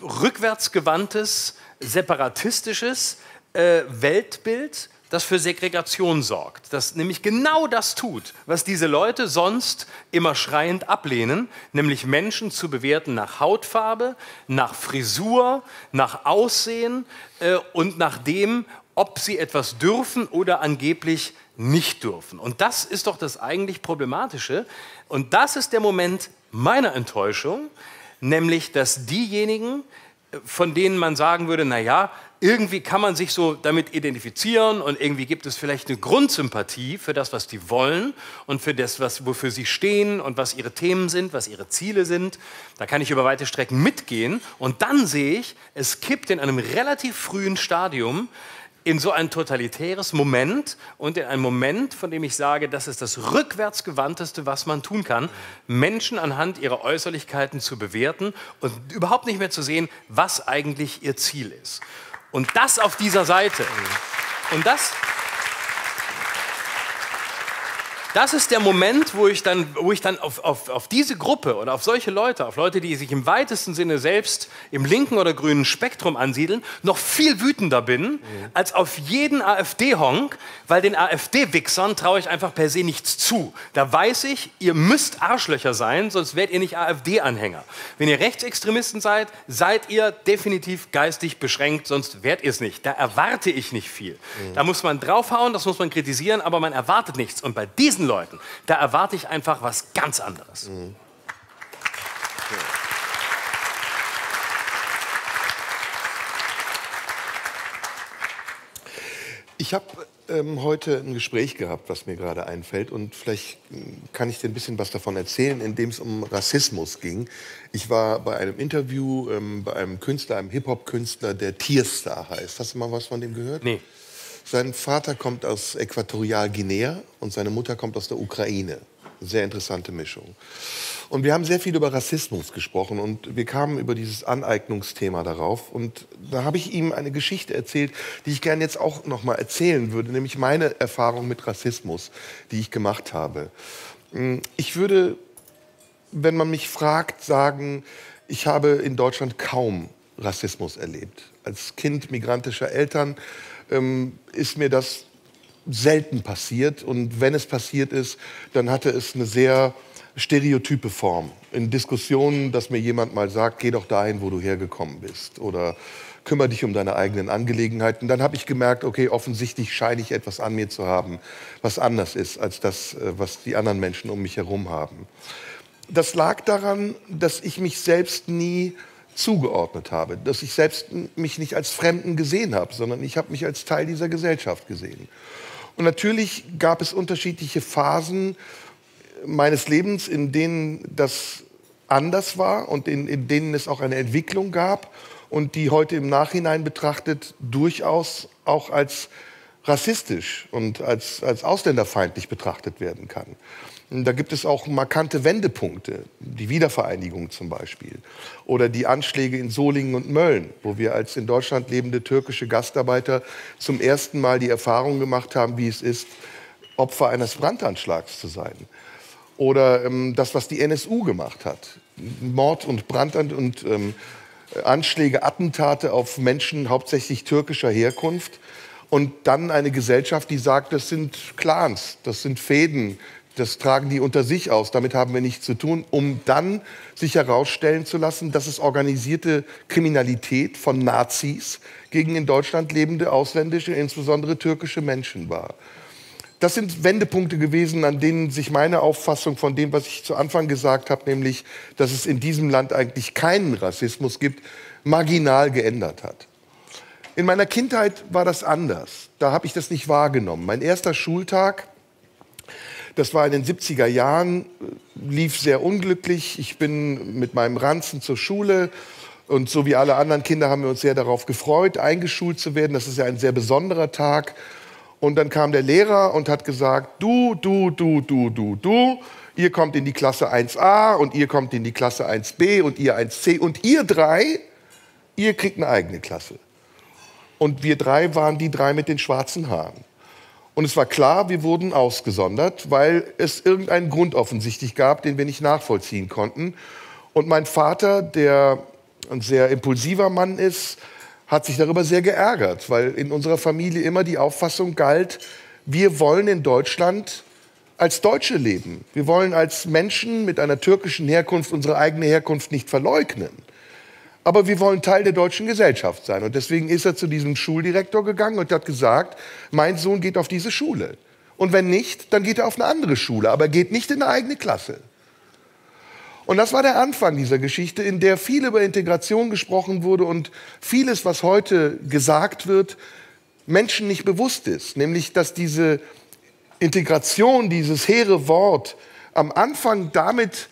rückwärtsgewandtes, separatistisches äh, Weltbild, das für Segregation sorgt, das nämlich genau das tut, was diese Leute sonst immer schreiend ablehnen, nämlich Menschen zu bewerten nach Hautfarbe, nach Frisur, nach Aussehen äh, und nach dem, ob sie etwas dürfen oder angeblich nicht dürfen. Und das ist doch das eigentlich Problematische. Und das ist der Moment meiner Enttäuschung, nämlich dass diejenigen, von denen man sagen würde, naja, irgendwie kann man sich so damit identifizieren und irgendwie gibt es vielleicht eine Grundsympathie für das, was die wollen und für das, was, wofür sie stehen und was ihre Themen sind, was ihre Ziele sind. Da kann ich über weite Strecken mitgehen und dann sehe ich, es kippt in einem relativ frühen Stadium in so ein totalitäres Moment und in einen Moment, von dem ich sage, das ist das rückwärtsgewandteste, was man tun kann, Menschen anhand ihrer Äußerlichkeiten zu bewerten und überhaupt nicht mehr zu sehen, was eigentlich ihr Ziel ist. Und das auf dieser Seite. Und das, das ist der Moment, wo ich dann, wo ich dann auf, auf, auf diese Gruppe oder auf solche Leute, auf Leute, die sich im weitesten Sinne selbst im linken oder grünen Spektrum ansiedeln, noch viel wütender bin als auf jeden AfD-Honk, weil den AfD-Wichsern traue ich einfach per se nichts zu. Da weiß ich, ihr müsst Arschlöcher sein, sonst werdet ihr nicht AfD-Anhänger. Wenn ihr Rechtsextremisten seid, seid ihr definitiv geistig beschränkt, sonst werdet ihr es nicht. Da erwarte ich nicht viel. Da muss man draufhauen, das muss man kritisieren, aber man erwartet nichts. Und bei diesen Leuten, da erwarte ich einfach was ganz anderes. Ich habe ähm, heute ein Gespräch gehabt, was mir gerade einfällt. Und vielleicht ähm, kann ich dir ein bisschen was davon erzählen, indem es um Rassismus ging. Ich war bei einem Interview ähm, bei einem Künstler, einem Hip-Hop-Künstler, der Tierstar heißt. Hast du mal was von dem gehört? Nee. Sein Vater kommt aus Äquatorialguinea und seine Mutter kommt aus der Ukraine. Sehr interessante Mischung. Und wir haben sehr viel über Rassismus gesprochen und wir kamen über dieses Aneignungsthema darauf. Und da habe ich ihm eine Geschichte erzählt, die ich gerne jetzt auch noch mal erzählen würde, nämlich meine Erfahrung mit Rassismus, die ich gemacht habe. Ich würde, wenn man mich fragt, sagen, ich habe in Deutschland kaum Rassismus erlebt. Als Kind migrantischer Eltern ähm, ist mir das selten passiert. Und wenn es passiert ist, dann hatte es eine sehr stereotype Form. In Diskussionen, dass mir jemand mal sagt, geh doch dahin, wo du hergekommen bist. Oder kümmere dich um deine eigenen Angelegenheiten. Dann habe ich gemerkt, okay, offensichtlich scheine ich etwas an mir zu haben, was anders ist als das, äh, was die anderen Menschen um mich herum haben. Das lag daran, dass ich mich selbst nie zugeordnet habe, dass ich selbst mich nicht als Fremden gesehen habe, sondern ich habe mich als Teil dieser Gesellschaft gesehen. Und natürlich gab es unterschiedliche Phasen meines Lebens, in denen das anders war und in, in denen es auch eine Entwicklung gab und die heute im Nachhinein betrachtet durchaus auch als rassistisch und als, als ausländerfeindlich betrachtet werden kann. Da gibt es auch markante Wendepunkte, die Wiedervereinigung zum Beispiel oder die Anschläge in Solingen und Mölln, wo wir als in Deutschland lebende türkische Gastarbeiter zum ersten Mal die Erfahrung gemacht haben, wie es ist, Opfer eines Brandanschlags zu sein. Oder ähm, das, was die NSU gemacht hat. Mord und Brand und ähm, Anschläge, Attentate auf Menschen hauptsächlich türkischer Herkunft. Und dann eine Gesellschaft, die sagt, das sind Clans, das sind Fäden, das tragen die unter sich aus, damit haben wir nichts zu tun, um dann sich herausstellen zu lassen, dass es organisierte Kriminalität von Nazis gegen in Deutschland lebende ausländische, insbesondere türkische Menschen war. Das sind Wendepunkte gewesen, an denen sich meine Auffassung von dem, was ich zu Anfang gesagt habe, nämlich, dass es in diesem Land eigentlich keinen Rassismus gibt, marginal geändert hat. In meiner Kindheit war das anders. Da habe ich das nicht wahrgenommen. Mein erster Schultag, das war in den 70er Jahren, lief sehr unglücklich. Ich bin mit meinem Ranzen zur Schule und so wie alle anderen Kinder haben wir uns sehr darauf gefreut, eingeschult zu werden. Das ist ja ein sehr besonderer Tag. Und dann kam der Lehrer und hat gesagt, du, du, du, du, du, du, ihr kommt in die Klasse 1a und ihr kommt in die Klasse 1b und ihr 1c und ihr drei, ihr kriegt eine eigene Klasse. Und wir drei waren die drei mit den schwarzen Haaren. Und es war klar, wir wurden ausgesondert, weil es irgendeinen Grund offensichtlich gab, den wir nicht nachvollziehen konnten. Und mein Vater, der ein sehr impulsiver Mann ist, hat sich darüber sehr geärgert, weil in unserer Familie immer die Auffassung galt, wir wollen in Deutschland als Deutsche leben. Wir wollen als Menschen mit einer türkischen Herkunft unsere eigene Herkunft nicht verleugnen. Aber wir wollen Teil der deutschen Gesellschaft sein. Und deswegen ist er zu diesem Schuldirektor gegangen und hat gesagt, mein Sohn geht auf diese Schule. Und wenn nicht, dann geht er auf eine andere Schule, aber geht nicht in eine eigene Klasse. Und das war der Anfang dieser Geschichte, in der viel über Integration gesprochen wurde und vieles, was heute gesagt wird, Menschen nicht bewusst ist. Nämlich, dass diese Integration, dieses hehre Wort am Anfang damit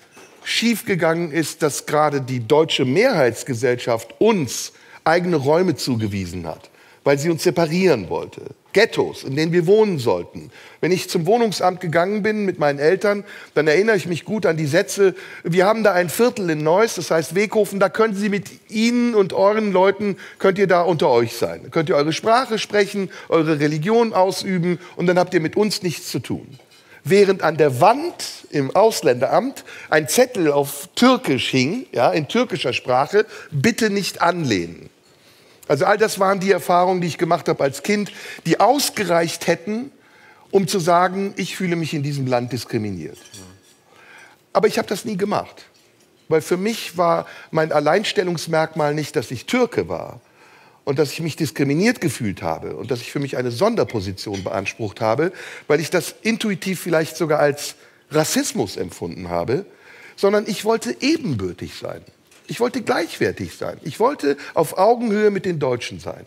schiefgegangen ist, dass gerade die deutsche Mehrheitsgesellschaft uns eigene Räume zugewiesen hat, weil sie uns separieren wollte. Ghettos, in denen wir wohnen sollten. Wenn ich zum Wohnungsamt gegangen bin mit meinen Eltern, dann erinnere ich mich gut an die Sätze, wir haben da ein Viertel in Neuss, das heißt Weghofen, da können Sie mit Ihnen und euren Leuten, könnt ihr da unter euch sein. Könnt ihr eure Sprache sprechen, eure Religion ausüben und dann habt ihr mit uns nichts zu tun. Während an der Wand im Ausländeramt ein Zettel auf Türkisch hing, ja, in türkischer Sprache, bitte nicht anlehnen. Also all das waren die Erfahrungen, die ich gemacht habe als Kind, die ausgereicht hätten, um zu sagen, ich fühle mich in diesem Land diskriminiert. Aber ich habe das nie gemacht, weil für mich war mein Alleinstellungsmerkmal nicht, dass ich Türke war und dass ich mich diskriminiert gefühlt habe und dass ich für mich eine Sonderposition beansprucht habe, weil ich das intuitiv vielleicht sogar als Rassismus empfunden habe, sondern ich wollte ebenbürtig sein. Ich wollte gleichwertig sein. Ich wollte auf Augenhöhe mit den Deutschen sein.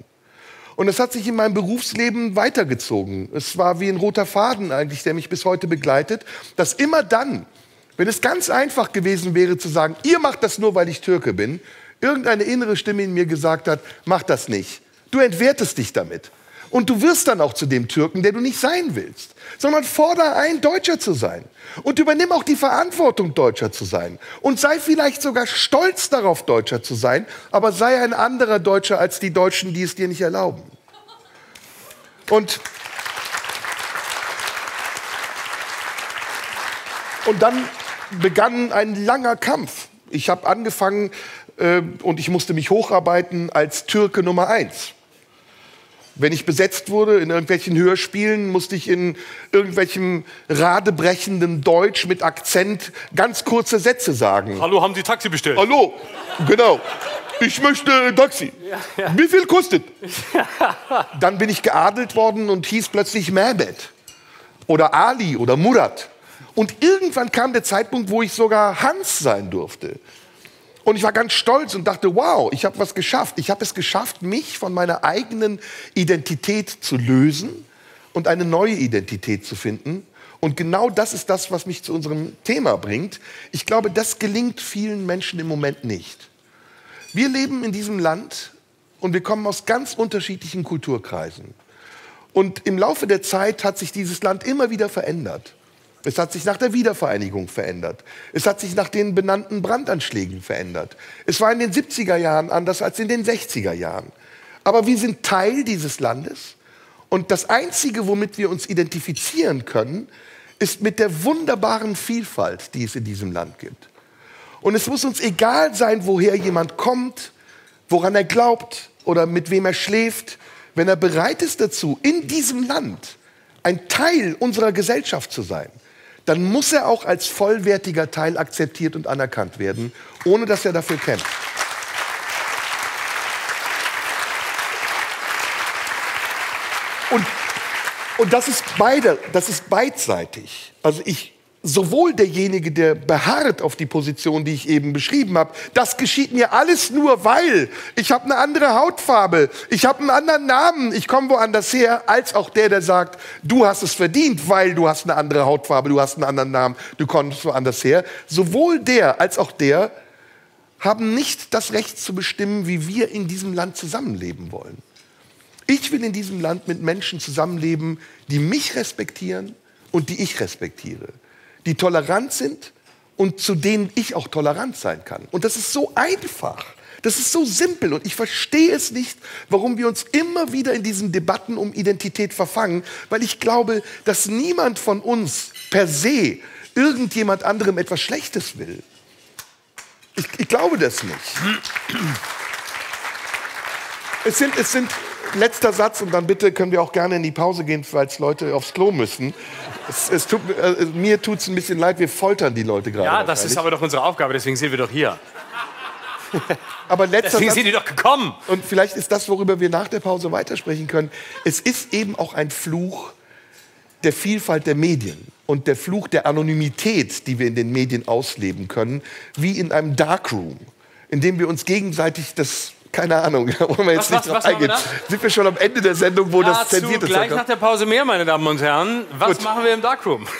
Und es hat sich in meinem Berufsleben weitergezogen. Es war wie ein roter Faden eigentlich, der mich bis heute begleitet, dass immer dann, wenn es ganz einfach gewesen wäre zu sagen, ihr macht das nur, weil ich Türke bin, irgendeine innere Stimme in mir gesagt hat, mach das nicht. Du entwertest dich damit. Und du wirst dann auch zu dem Türken, der du nicht sein willst, sondern fordere ein, Deutscher zu sein. Und übernimm auch die Verantwortung, Deutscher zu sein. Und sei vielleicht sogar stolz darauf, Deutscher zu sein, aber sei ein anderer Deutscher als die Deutschen, die es dir nicht erlauben. Und, und dann begann ein langer Kampf. Ich habe angefangen und ich musste mich hocharbeiten als Türke Nummer eins. Wenn ich besetzt wurde in irgendwelchen Hörspielen, musste ich in irgendwelchem radebrechenden Deutsch mit Akzent ganz kurze Sätze sagen. Hallo, haben Sie Taxi bestellt? Hallo, genau. Ich möchte ein Taxi. Wie viel kostet? Dann bin ich geadelt worden und hieß plötzlich Mehmet oder Ali oder Murat. Und irgendwann kam der Zeitpunkt, wo ich sogar Hans sein durfte. Und ich war ganz stolz und dachte, wow, ich habe was geschafft. Ich habe es geschafft, mich von meiner eigenen Identität zu lösen und eine neue Identität zu finden. Und genau das ist das, was mich zu unserem Thema bringt. Ich glaube, das gelingt vielen Menschen im Moment nicht. Wir leben in diesem Land und wir kommen aus ganz unterschiedlichen Kulturkreisen. Und im Laufe der Zeit hat sich dieses Land immer wieder verändert. Es hat sich nach der Wiedervereinigung verändert. Es hat sich nach den benannten Brandanschlägen verändert. Es war in den 70er Jahren anders als in den 60er Jahren. Aber wir sind Teil dieses Landes. Und das Einzige, womit wir uns identifizieren können, ist mit der wunderbaren Vielfalt, die es in diesem Land gibt. Und es muss uns egal sein, woher jemand kommt, woran er glaubt oder mit wem er schläft, wenn er bereit ist dazu, in diesem Land ein Teil unserer Gesellschaft zu sein dann muss er auch als vollwertiger Teil akzeptiert und anerkannt werden, ohne dass er dafür kämpft. Und, und das ist beide, das ist beidseitig. Also ich sowohl derjenige, der beharrt auf die Position, die ich eben beschrieben habe, das geschieht mir alles nur, weil ich habe eine andere Hautfarbe, ich habe einen anderen Namen, ich komme woanders her, als auch der, der sagt, du hast es verdient, weil du hast eine andere Hautfarbe, du hast einen anderen Namen, du kommst woanders her. Sowohl der als auch der haben nicht das Recht zu bestimmen, wie wir in diesem Land zusammenleben wollen. Ich will in diesem Land mit Menschen zusammenleben, die mich respektieren und die ich respektiere die tolerant sind und zu denen ich auch tolerant sein kann. Und das ist so einfach. Das ist so simpel und ich verstehe es nicht, warum wir uns immer wieder in diesen Debatten um Identität verfangen, weil ich glaube, dass niemand von uns per se irgendjemand anderem etwas Schlechtes will. Ich, ich glaube das nicht. Es sind, es sind, letzter Satz und dann bitte können wir auch gerne in die Pause gehen, falls Leute aufs Klo müssen. Es, es tut, äh, mir tut es ein bisschen leid, wir foltern die Leute gerade. Ja, das ist aber doch unsere Aufgabe, deswegen sind wir doch hier. aber letzter Deswegen Satz, sind die doch gekommen. und vielleicht ist das, worüber wir nach der Pause weitersprechen können. Es ist eben auch ein Fluch der Vielfalt der Medien und der Fluch der Anonymität, die wir in den Medien ausleben können, wie in einem Darkroom, in dem wir uns gegenseitig das keine Ahnung, da wollen wir jetzt Was, nicht was, drauf was machen wir eingehen. Sind wir schon am Ende der Sendung, wo das zensiert ist? gleich nach der Pause mehr, meine Damen und Herren. Was Gut. machen wir im Darkroom?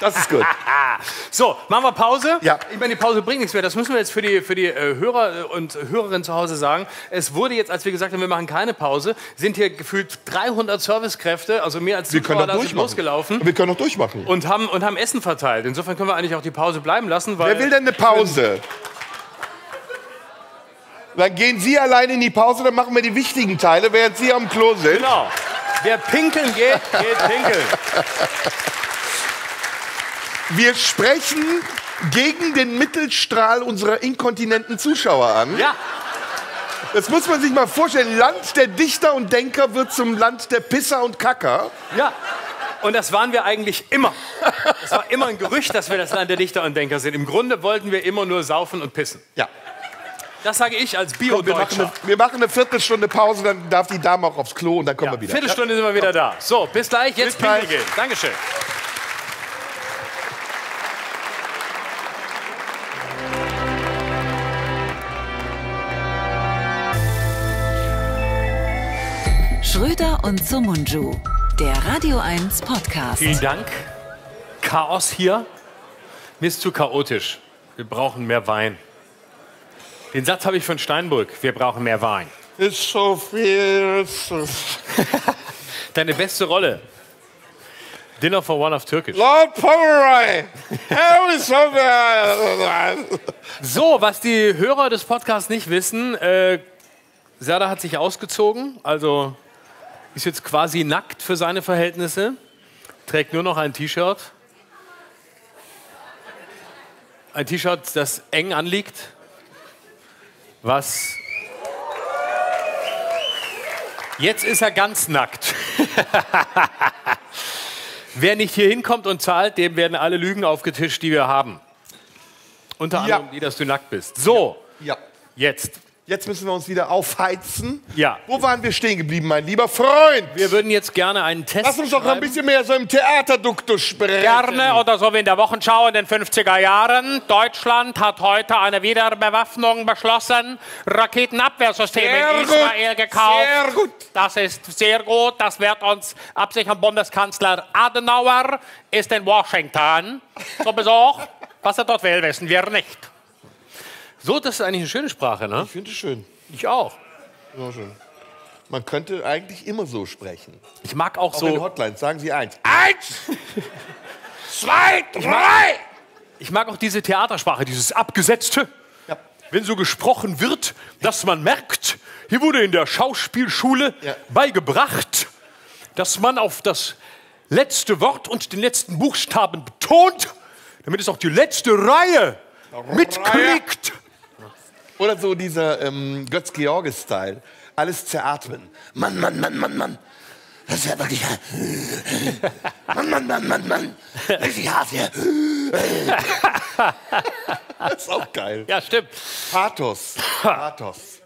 Das ist gut. So, machen wir Pause. Ja. Ich meine, die Pause bringt nichts mehr. Das müssen wir jetzt für die, für die äh, Hörer und Hörerinnen zu Hause sagen. Es wurde jetzt, als wir gesagt haben, wir machen keine Pause, sind hier gefühlt 300 Servicekräfte, also mehr als Wir können Zuschauer sind durchmachen. losgelaufen Wir können doch durchmachen. und haben, und haben Essen verteilt. Insofern können wir eigentlich auch die Pause bleiben lassen, weil... Wer will denn eine Pause? Dann gehen Sie alleine in die Pause, dann machen wir die wichtigen Teile, während Sie am Klo sind. Genau. Wer pinkeln geht, geht pinkeln. Wir sprechen gegen den Mittelstrahl unserer inkontinenten Zuschauer an. Ja. Das muss man sich mal vorstellen. Land der Dichter und Denker wird zum Land der Pisser und Kacker. Ja. Und das waren wir eigentlich immer. Es war immer ein Gerücht, dass wir das Land der Dichter und Denker sind. Im Grunde wollten wir immer nur saufen und pissen. Ja. Das sage ich als Komm, wir, machen Bio-Deutscher. eine, wir machen eine Viertelstunde Pause, dann darf die Dame auch aufs Klo und dann kommen Ja, wir wieder. Viertelstunde sind wir wieder da. So, bis gleich. Jetzt Bis gleich. gehen. Dankeschön. Schröder und Sumunju, der Radio 1 Podcast. Vielen Dank. Chaos hier. Mir ist zu chaotisch. Wir brauchen mehr Wein. Den Satz habe ich von Steinbrück. Wir brauchen mehr Wein. Ist so viel. Deine beste Rolle. Dinner for One auf Türkisch. Lord Pomeroy! How is so bad? So, was die Hörer des Podcasts nicht wissen, äh, Serda hat sich ausgezogen, also ist jetzt quasi nackt für seine Verhältnisse, trägt nur noch ein T-Shirt. Ein T-Shirt, das eng anliegt, was... Jetzt ist er ganz nackt. Wer nicht hier hinkommt und zahlt, dem werden alle Lügen aufgetischt, die wir haben. Unter Ja. anderem die, dass du nackt bist. So, Ja. jetzt. Jetzt müssen wir uns wieder aufheizen. Ja. Wo waren wir stehen geblieben, mein lieber Freund? Wir würden jetzt gerne einen Test Lass uns doch ein schreiben. bisschen mehr so im Theaterduktus sprechen. Gerne oder so wie in der Wochenschau in den 50er Jahren. Deutschland hat heute eine Wiederbewaffnung beschlossen. Raketenabwehrsysteme Sehr in gut, Israel gekauft. sehr gut. Das ist sehr gut. Das wird uns absichern. Bundeskanzler Adenauer ist in Washington zu Besuch. Was er dort will, wissen wir nicht. So, das ist eigentlich eine schöne Sprache, ne? Ich finde es schön. Ich auch. So schön. Man könnte eigentlich immer so sprechen. Ich mag auch Auch in so, Hotlines. Sagen Sie eins. Eins, zwei, drei. ich mag auch diese Theatersprache, dieses abgesetzte. Wenn so gesprochen wird, dass man merkt, hier wurde in der Schauspielschule Ja. beigebracht, dass man auf das letzte Wort und den letzten Buchstaben betont, damit es auch die letzte Reihe mitkriegt. Oder so dieser ähm, Götz-Georges-Style. Alles zeratmen. Mann, Mann, Mann, Mann, Mann. Das ist ja wirklich... Mann, Mann, Mann, Mann, Mann. Richtig hart hier. das ist auch geil. Ja, stimmt. Pathos. Pathos.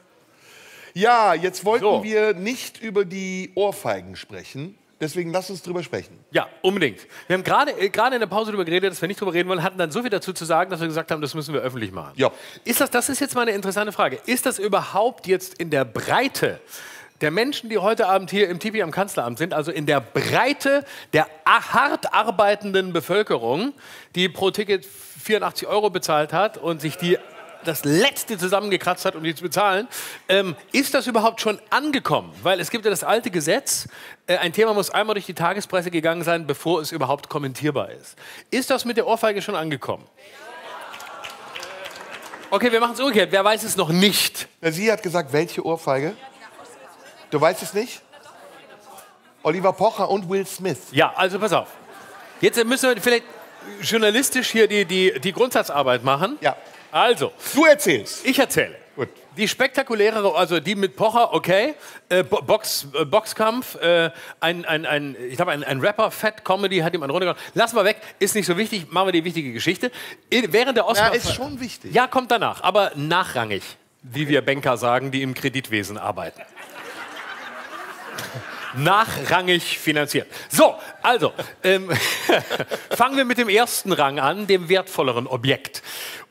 Ja, jetzt wollten So. wir nicht über die Ohrfeigen sprechen. Deswegen lass uns drüber sprechen. Ja, unbedingt. Wir haben gerade äh, in der Pause darüber geredet, dass wir nicht darüber reden wollen, hatten dann so viel dazu zu sagen, dass wir gesagt haben, das müssen wir öffentlich machen. Ja. Ist das, das ist jetzt mal eine interessante Frage. Ist das überhaupt jetzt in der Breite der Menschen, die heute Abend hier im TV am Kanzleramt sind, also in der Breite der hart arbeitenden Bevölkerung, die pro Ticket 84 Euro bezahlt hat und sich die das letzte zusammengekratzt hat, um die zu bezahlen. Ähm, ist das überhaupt schon angekommen? Weil es gibt ja das alte Gesetz, äh, ein Thema muss einmal durch die Tagespresse gegangen sein, bevor es überhaupt kommentierbar ist. Ist das mit der Ohrfeige schon angekommen? Okay, wir machen es umgekehrt. Wer weiß es noch nicht? Sie hat gesagt, welche Ohrfeige? Du weißt es nicht? Oliver Pocher und Will Smith. Ja, also pass auf. Jetzt müssen wir vielleicht journalistisch hier die, die, die Grundsatzarbeit machen. Ja. Also, Du erzählst. ich erzähle. Gut. Die spektakuläre, also die mit Pocher, okay, äh, Bo- Box, äh, Boxkampf, äh, ein, ein, ein, ich glaube, ein, ein Rapper, Fat Comedy, hat ihm einen runtergehauen. Lass mal weg, ist nicht so wichtig, machen wir die wichtige Geschichte. Während der Ja, Oscar... ist schon wichtig. Ja, kommt danach, aber nachrangig, wie wir Banker sagen, die im Kreditwesen arbeiten. Nachrangig finanziert. So, also, ähm, fangen wir mit dem ersten Rang an, dem wertvolleren Objekt.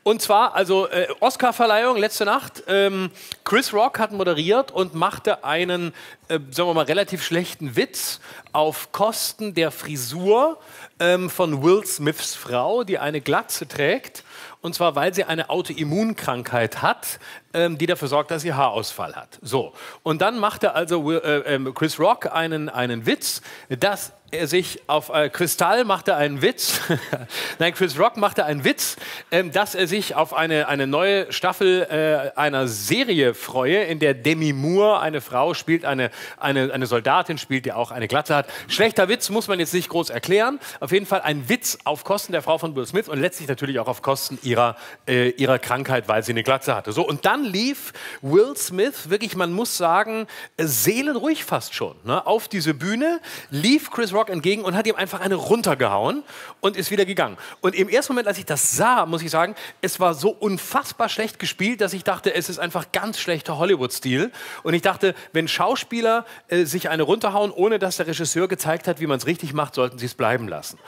Und zwar, also äh, Oscar-Verleihung letzte Nacht. Ähm, Chris Rock hat moderiert und machte einen, äh, sagen wir mal, relativ schlechten Witz auf Kosten der Frisur ähm, von Will Smiths Frau, die eine Glatze trägt. Und zwar, weil sie eine Autoimmunkrankheit hat, die dafür sorgt, dass sie Haarausfall hat. So. Und dann machte also äh, ähm, Chris Rock einen, einen Witz, dass er sich auf äh, Kristall machte einen Witz. Nein, Chris Rock machte einen Witz, ähm, dass er sich auf eine, eine neue Staffel äh, einer Serie freue, in der Demi Moore eine Frau spielt, eine, eine, eine Soldatin spielt, die auch eine Glatze hat. Schlechter Witz muss man jetzt nicht groß erklären. Auf jeden Fall ein Witz auf Kosten der Frau von Will Smith und letztlich natürlich auch auf Kosten ihrer, äh, ihrer Krankheit, weil sie eine Glatze hatte. So, und dann lief Will Smith wirklich, man muss sagen, äh, seelenruhig fast schon, ne, auf diese Bühne, lief Chris Rock entgegen und hat ihm einfach eine runtergehauen und ist wieder gegangen. Und im ersten Moment, als ich das sah, muss ich sagen, es war so unfassbar schlecht gespielt, dass ich dachte, es ist einfach ganz schlechter Hollywood-Stil. Und ich dachte, wenn Schauspieler äh, sich eine runterhauen, ohne dass der Regisseur gezeigt hat, wie man es richtig macht, sollten sie es bleiben lassen.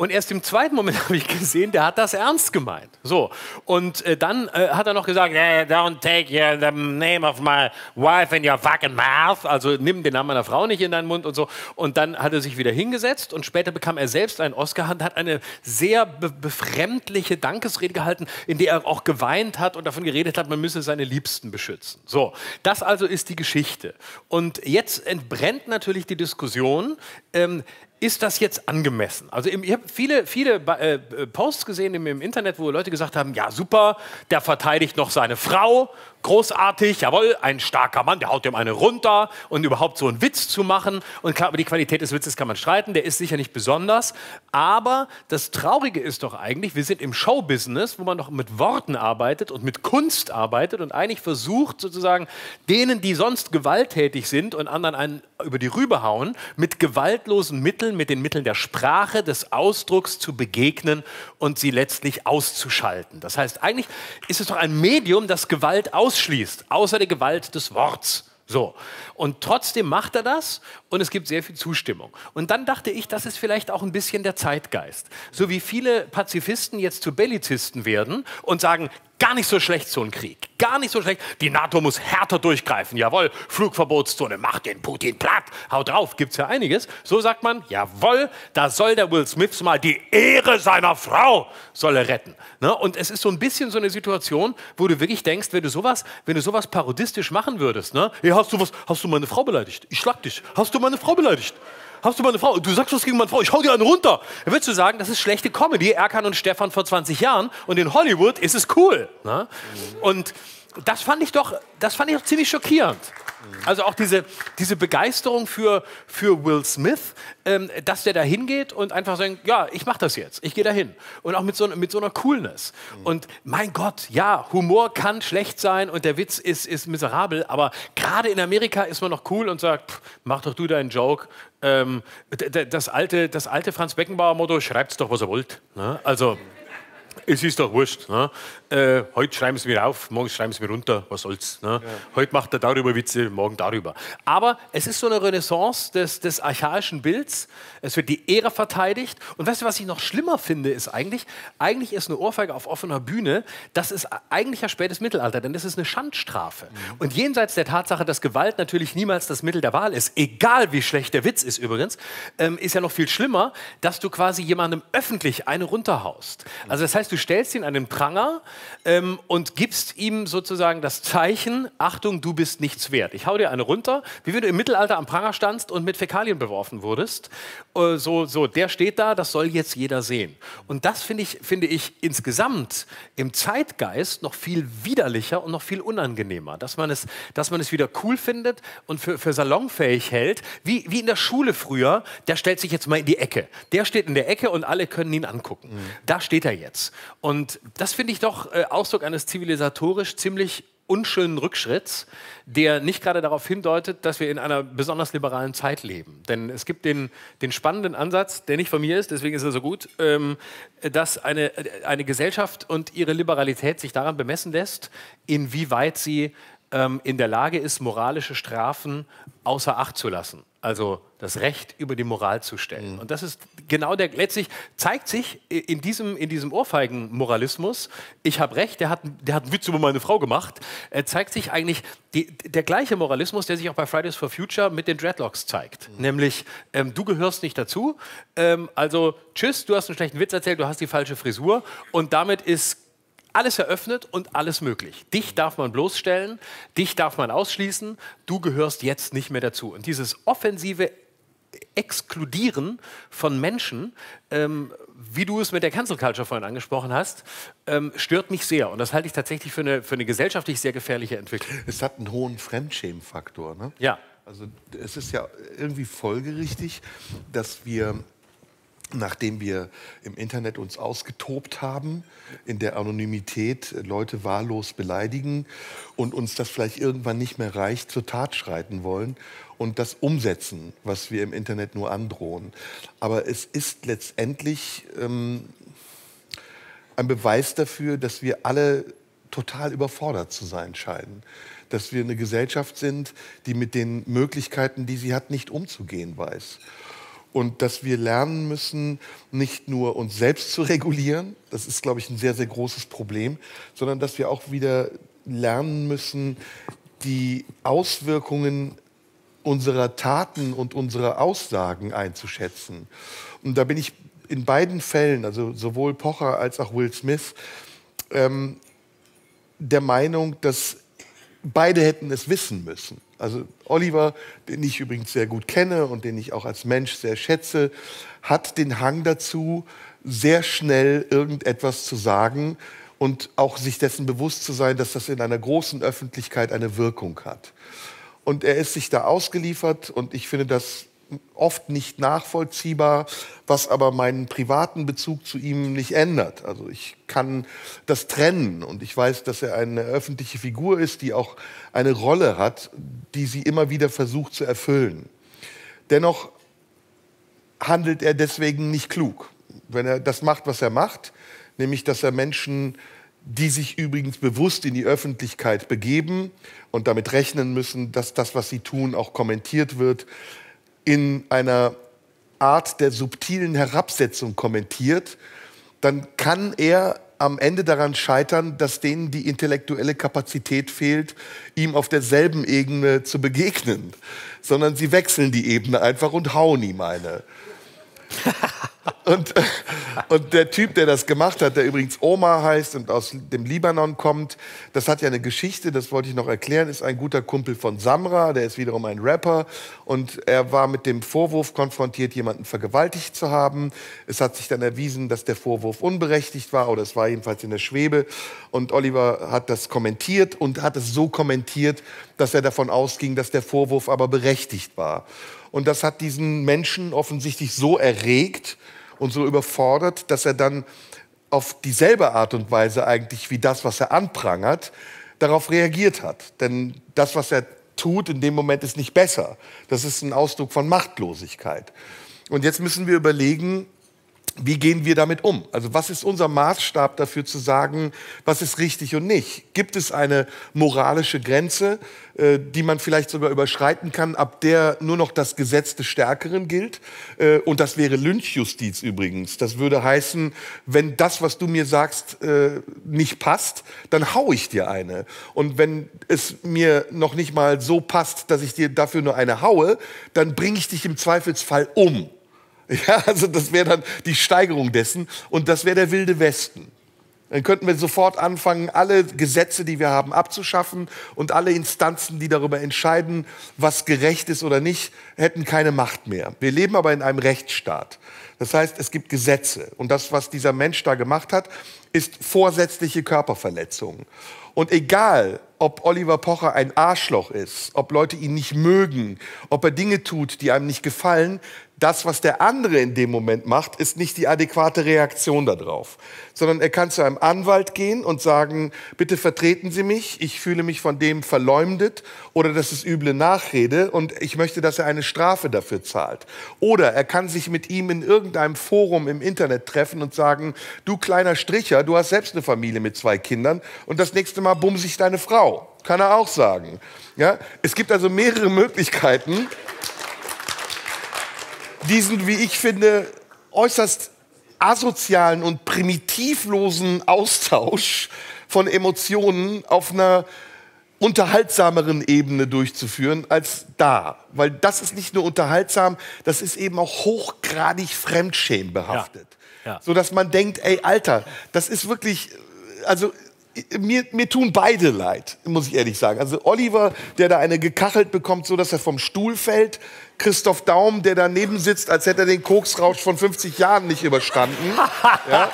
Und erst im zweiten Moment habe ich gesehen, der hat das ernst gemeint. So. Und äh, dann äh, hat er noch gesagt, yeah, don't take your, the name of my wife in your fucking mouth. Also nimm den Namen meiner Frau nicht in deinen Mund und so. Und dann hat er sich wieder hingesetzt und später bekam er selbst einen Oscar und hat eine sehr be befremdliche Dankesrede gehalten, in der er auch geweint hat und davon geredet hat, man müsse seine Liebsten beschützen. So, das also ist die Geschichte. Und jetzt entbrennt natürlich die Diskussion, ähm, ist das jetzt angemessen? Also ich habe viele, viele äh, Posts gesehen im, im, Internet, wo Leute gesagt haben, ja super, der verteidigt noch seine Frau, großartig, jawohl, ein starker Mann, der haut dem eine runter und überhaupt so einen Witz zu machen. Und klar, über die Qualität des Witzes kann man streiten, der ist sicher nicht besonders. Aber das Traurige ist doch eigentlich, wir sind im Showbusiness, wo man noch mit Worten arbeitet und mit Kunst arbeitet und eigentlich versucht sozusagen denen, die sonst gewalttätig sind und anderen einen über die Rübe hauen, mit gewaltlosen Mitteln, mit den Mitteln der Sprache, des Ausdrucks zu begegnen und sie letztlich auszuschalten. Das heißt, eigentlich ist es doch ein Medium, das Gewalt ausschaltet ausschließt, außer der Gewalt des Worts. So. Und trotzdem macht er das und es gibt sehr viel Zustimmung. Und dann dachte ich, das ist vielleicht auch ein bisschen der Zeitgeist. So wie viele Pazifisten jetzt zu Bellizisten werden und sagen, Gar nicht so schlecht, so ein Krieg. Gar nicht so schlecht. Die NATO muss härter durchgreifen. Jawohl, Flugverbotszone, macht den Putin platt. Haut drauf, gibt's ja einiges. So sagt man, jawohl, da soll der Will Smith mal die Ehre seiner Frau soll er retten. Ne? Und es ist so ein bisschen so eine Situation, wo du wirklich denkst, wenn du sowas, wenn du sowas parodistisch machen würdest, ne? Hey, hast du was, hast du meine Frau beleidigt? Ich schlag dich. Hast du meine Frau beleidigt? Hast du meine Frau? Du sagst was gegen meine Frau, ich hau dir einen runter. Dann würdest du sagen, das ist schlechte Comedy, Erkan und Stefan vor 20 Jahren und in Hollywood ist es cool. Ne? Und das fand ich doch, das fand ich doch ziemlich schockierend. Also auch diese, diese Begeisterung für, für Will Smith, ähm, dass der da hingeht und einfach sagt, ja, ich mache das jetzt, ich gehe da hin. Und auch mit so, mit so einer Coolness. Und mein Gott, ja, Humor kann schlecht sein und der Witz ist, ist miserabel, aber gerade in Amerika ist man noch cool und sagt, pff, mach doch du deinen Joke. Ähm, das, alte, das alte Franz Beckenbauer-Motto, schreibt's doch, was ihr wollt. Ne? Also es ist doch wurscht. Ne? Äh, heute schreiben sie mir auf, morgen schreiben sie mir runter, was soll's. Ne? Ja. Heute macht er darüber Witze, morgen darüber. Aber es ist so eine Renaissance des, des archaischen Bilds. Es wird die Ehre verteidigt. Und weißt du, was ich noch schlimmer finde, ist eigentlich, eigentlich ist eine Ohrfeige auf offener Bühne, das ist eigentlich ja spätes Mittelalter, denn das ist eine Schandstrafe. Mhm. Und jenseits der Tatsache, dass Gewalt natürlich niemals das Mittel der Wahl ist, egal wie schlecht der Witz ist übrigens, ähm, ist ja noch viel schlimmer, dass du quasi jemandem öffentlich eine runterhaust. Also das heißt, du stellst ihn an den Pranger ähm, und gibst ihm sozusagen das Zeichen, Achtung, du bist nichts wert. Ich hau dir eine runter, wie wenn du im Mittelalter am Pranger standst und mit Fäkalien beworfen wurdest. Äh, so, so, der steht da, das soll jetzt jeder sehen. Und das finde ich, finde ich insgesamt im Zeitgeist noch viel widerlicher und noch viel unangenehmer, dass man es, dass man es wieder cool findet und für, für salonfähig hält, wie, wie in der Schule früher, der stellt sich jetzt mal in die Ecke. Der steht in der Ecke und alle können ihn angucken. Mhm. Da steht er jetzt. Und das finde ich doch äh, Ausdruck eines zivilisatorisch ziemlich unschönen Rückschritts, der nicht gerade darauf hindeutet, dass wir in einer besonders liberalen Zeit leben. Denn es gibt den, den spannenden Ansatz, der nicht von mir ist, deswegen ist er so gut, ähm, dass eine, eine Gesellschaft und ihre Liberalität sich daran bemessen lässt, inwieweit sie ähm, in der Lage ist, moralische Strafen außer Acht zu lassen. Also das Recht über die Moral zu stellen. Mhm. Und das ist genau der, letztlich zeigt sich in diesem, in diesem Ohrfeigen-Moralismus, ich habe Recht, der hat, der hat einen Witz über meine Frau gemacht, äh, zeigt sich eigentlich die, der gleiche Moralismus, der sich auch bei Fridays for Future mit den Dreadlocks zeigt. Mhm. Nämlich, ähm, du gehörst nicht dazu, ähm, also tschüss, du hast einen schlechten Witz erzählt, du hast die falsche Frisur und damit ist alles eröffnet und alles möglich. Dich darf man bloßstellen, dich darf man ausschließen, du gehörst jetzt nicht mehr dazu. Und dieses offensive Exkludieren von Menschen, ähm, wie du es mit der Cancel Culture vorhin angesprochen hast, ähm, stört mich sehr. Und das halte ich tatsächlich für eine, für eine gesellschaftlich sehr gefährliche Entwicklung. Es hat einen hohen Fremdschämenfaktor. Ne? Ja. Also es ist ja irgendwie folgerichtig, dass wir nachdem wir im Internet uns ausgetobt haben, in der Anonymität Leute wahllos beleidigen und uns das vielleicht irgendwann nicht mehr reicht, zur Tat schreiten wollen und das umsetzen, was wir im Internet nur androhen. Aber es ist letztendlich ähm, ein Beweis dafür, dass wir alle total überfordert zu sein scheinen. Dass wir eine Gesellschaft sind, die mit den Möglichkeiten, die sie hat, nicht umzugehen weiß. und dass wir lernen müssen, nicht nur uns selbst zu regulieren, das ist, glaube ich, ein sehr, sehr großes Problem, sondern dass wir auch wieder lernen müssen, die Auswirkungen unserer Taten und unserer Aussagen einzuschätzen. Und da bin ich in beiden Fällen, also sowohl Pocher als auch Will Smith, ähm, der Meinung, dass beide hätten es wissen müssen. Also Oliver, den ich übrigens sehr gut kenne und den ich auch als Mensch sehr schätze, hat den Hang dazu, sehr schnell irgendetwas zu sagen und auch sich dessen bewusst zu sein, dass das in einer großen Öffentlichkeit eine Wirkung hat. Und er ist sich da ausgeliefert und ich finde das oft nicht nachvollziehbar, was aber meinen privaten Bezug zu ihm nicht ändert. Also ich kann das trennen und ich weiß, dass er eine öffentliche Figur ist, die auch eine Rolle hat, die sie immer wieder versucht zu erfüllen. Dennoch handelt er deswegen nicht klug, wenn er das macht, was er macht, nämlich dass er Menschen die sich übrigens bewusst in die Öffentlichkeit begeben und damit rechnen müssen, dass das, was sie tun, auch kommentiert wird, in einer Art der subtilen Herabsetzung kommentiert, dann kann er am Ende daran scheitern, dass denen die intellektuelle Kapazität fehlt, ihm auf derselben Ebene zu begegnen, sondern sie wechseln die Ebene einfach und hauen ihm eine. Und, und der Typ, der das gemacht hat, der übrigens Omar heißt und aus dem Libanon kommt, das hat ja eine Geschichte, das wollte ich noch erklären, ist ein guter Kumpel von Samra, der ist wiederum ein Rapper und er war mit dem Vorwurf konfrontiert, jemanden vergewaltigt zu haben. Es hat sich dann erwiesen, dass der Vorwurf unberechtigt war oder es war jedenfalls in der Schwebe und Oliver hat das kommentiert und hat es so kommentiert, dass er davon ausging, dass der Vorwurf aber berechtigt war. Und das hat diesen Menschen offensichtlich so erregt und so überfordert, dass er dann auf dieselbe Art und Weise eigentlich wie das, was er anprangert, darauf reagiert hat. Denn das, was er tut, in dem Moment ist nicht besser. Das ist ein Ausdruck von Machtlosigkeit. Und jetzt müssen wir überlegen, wie gehen wir damit um? Also was ist unser Maßstab dafür zu sagen, was ist richtig und nicht? Gibt es eine moralische Grenze, äh, die man vielleicht sogar überschreiten kann, ab der nur noch das Gesetz des Stärkeren gilt? Äh, und das wäre Lynchjustiz übrigens. Das würde heißen, wenn das, was du mir sagst, äh, nicht passt, dann hau ich dir eine. Und wenn es mir noch nicht mal so passt, dass ich dir dafür nur eine haue, dann bringe ich dich im Zweifelsfall um. Ja, also das wäre dann die Steigerung dessen und das wäre der wilde Westen. Dann könnten wir sofort anfangen, alle Gesetze, die wir haben, abzuschaffen und alle Instanzen, die darüber entscheiden, was gerecht ist oder nicht, hätten keine Macht mehr. Wir leben aber in einem Rechtsstaat. Das heißt, es gibt Gesetze und das, was dieser Mensch da gemacht hat, ist vorsätzliche Körperverletzung. Und egal, ob Oliver Pocher ein Arschloch ist, ob Leute ihn nicht mögen, ob er Dinge tut, die einem nicht gefallen, das, was der andere in dem Moment macht, ist nicht die adäquate Reaktion darauf, sondern er kann zu einem Anwalt gehen und sagen, bitte vertreten Sie mich, ich fühle mich von dem verleumdet oder das ist üble Nachrede und ich möchte, dass er eine Strafe dafür zahlt. Oder er kann sich mit ihm in irgendeinem Forum im Internet treffen und sagen, du kleiner Stricher, du hast selbst eine Familie mit zwei Kindern und das nächste Mal bumse ich deine Frau. Kann er auch sagen. Ja? Es gibt also mehrere Möglichkeiten diesen, wie ich finde, äußerst asozialen und primitivlosen Austausch von Emotionen auf einer unterhaltsameren Ebene durchzuführen als da. Weil das ist nicht nur unterhaltsam, das ist eben auch hochgradig fremdschämbehaftet. Ja. Ja. So dass man denkt, ey, Alter, das ist wirklich, also mir, mir tun beide leid, muss ich ehrlich sagen. Also Oliver, der da eine gekachelt bekommt, so dass er vom Stuhl fällt. Christoph Daum, der daneben sitzt, als hätte er den Koksrausch von 50 Jahren nicht überstanden. Ja.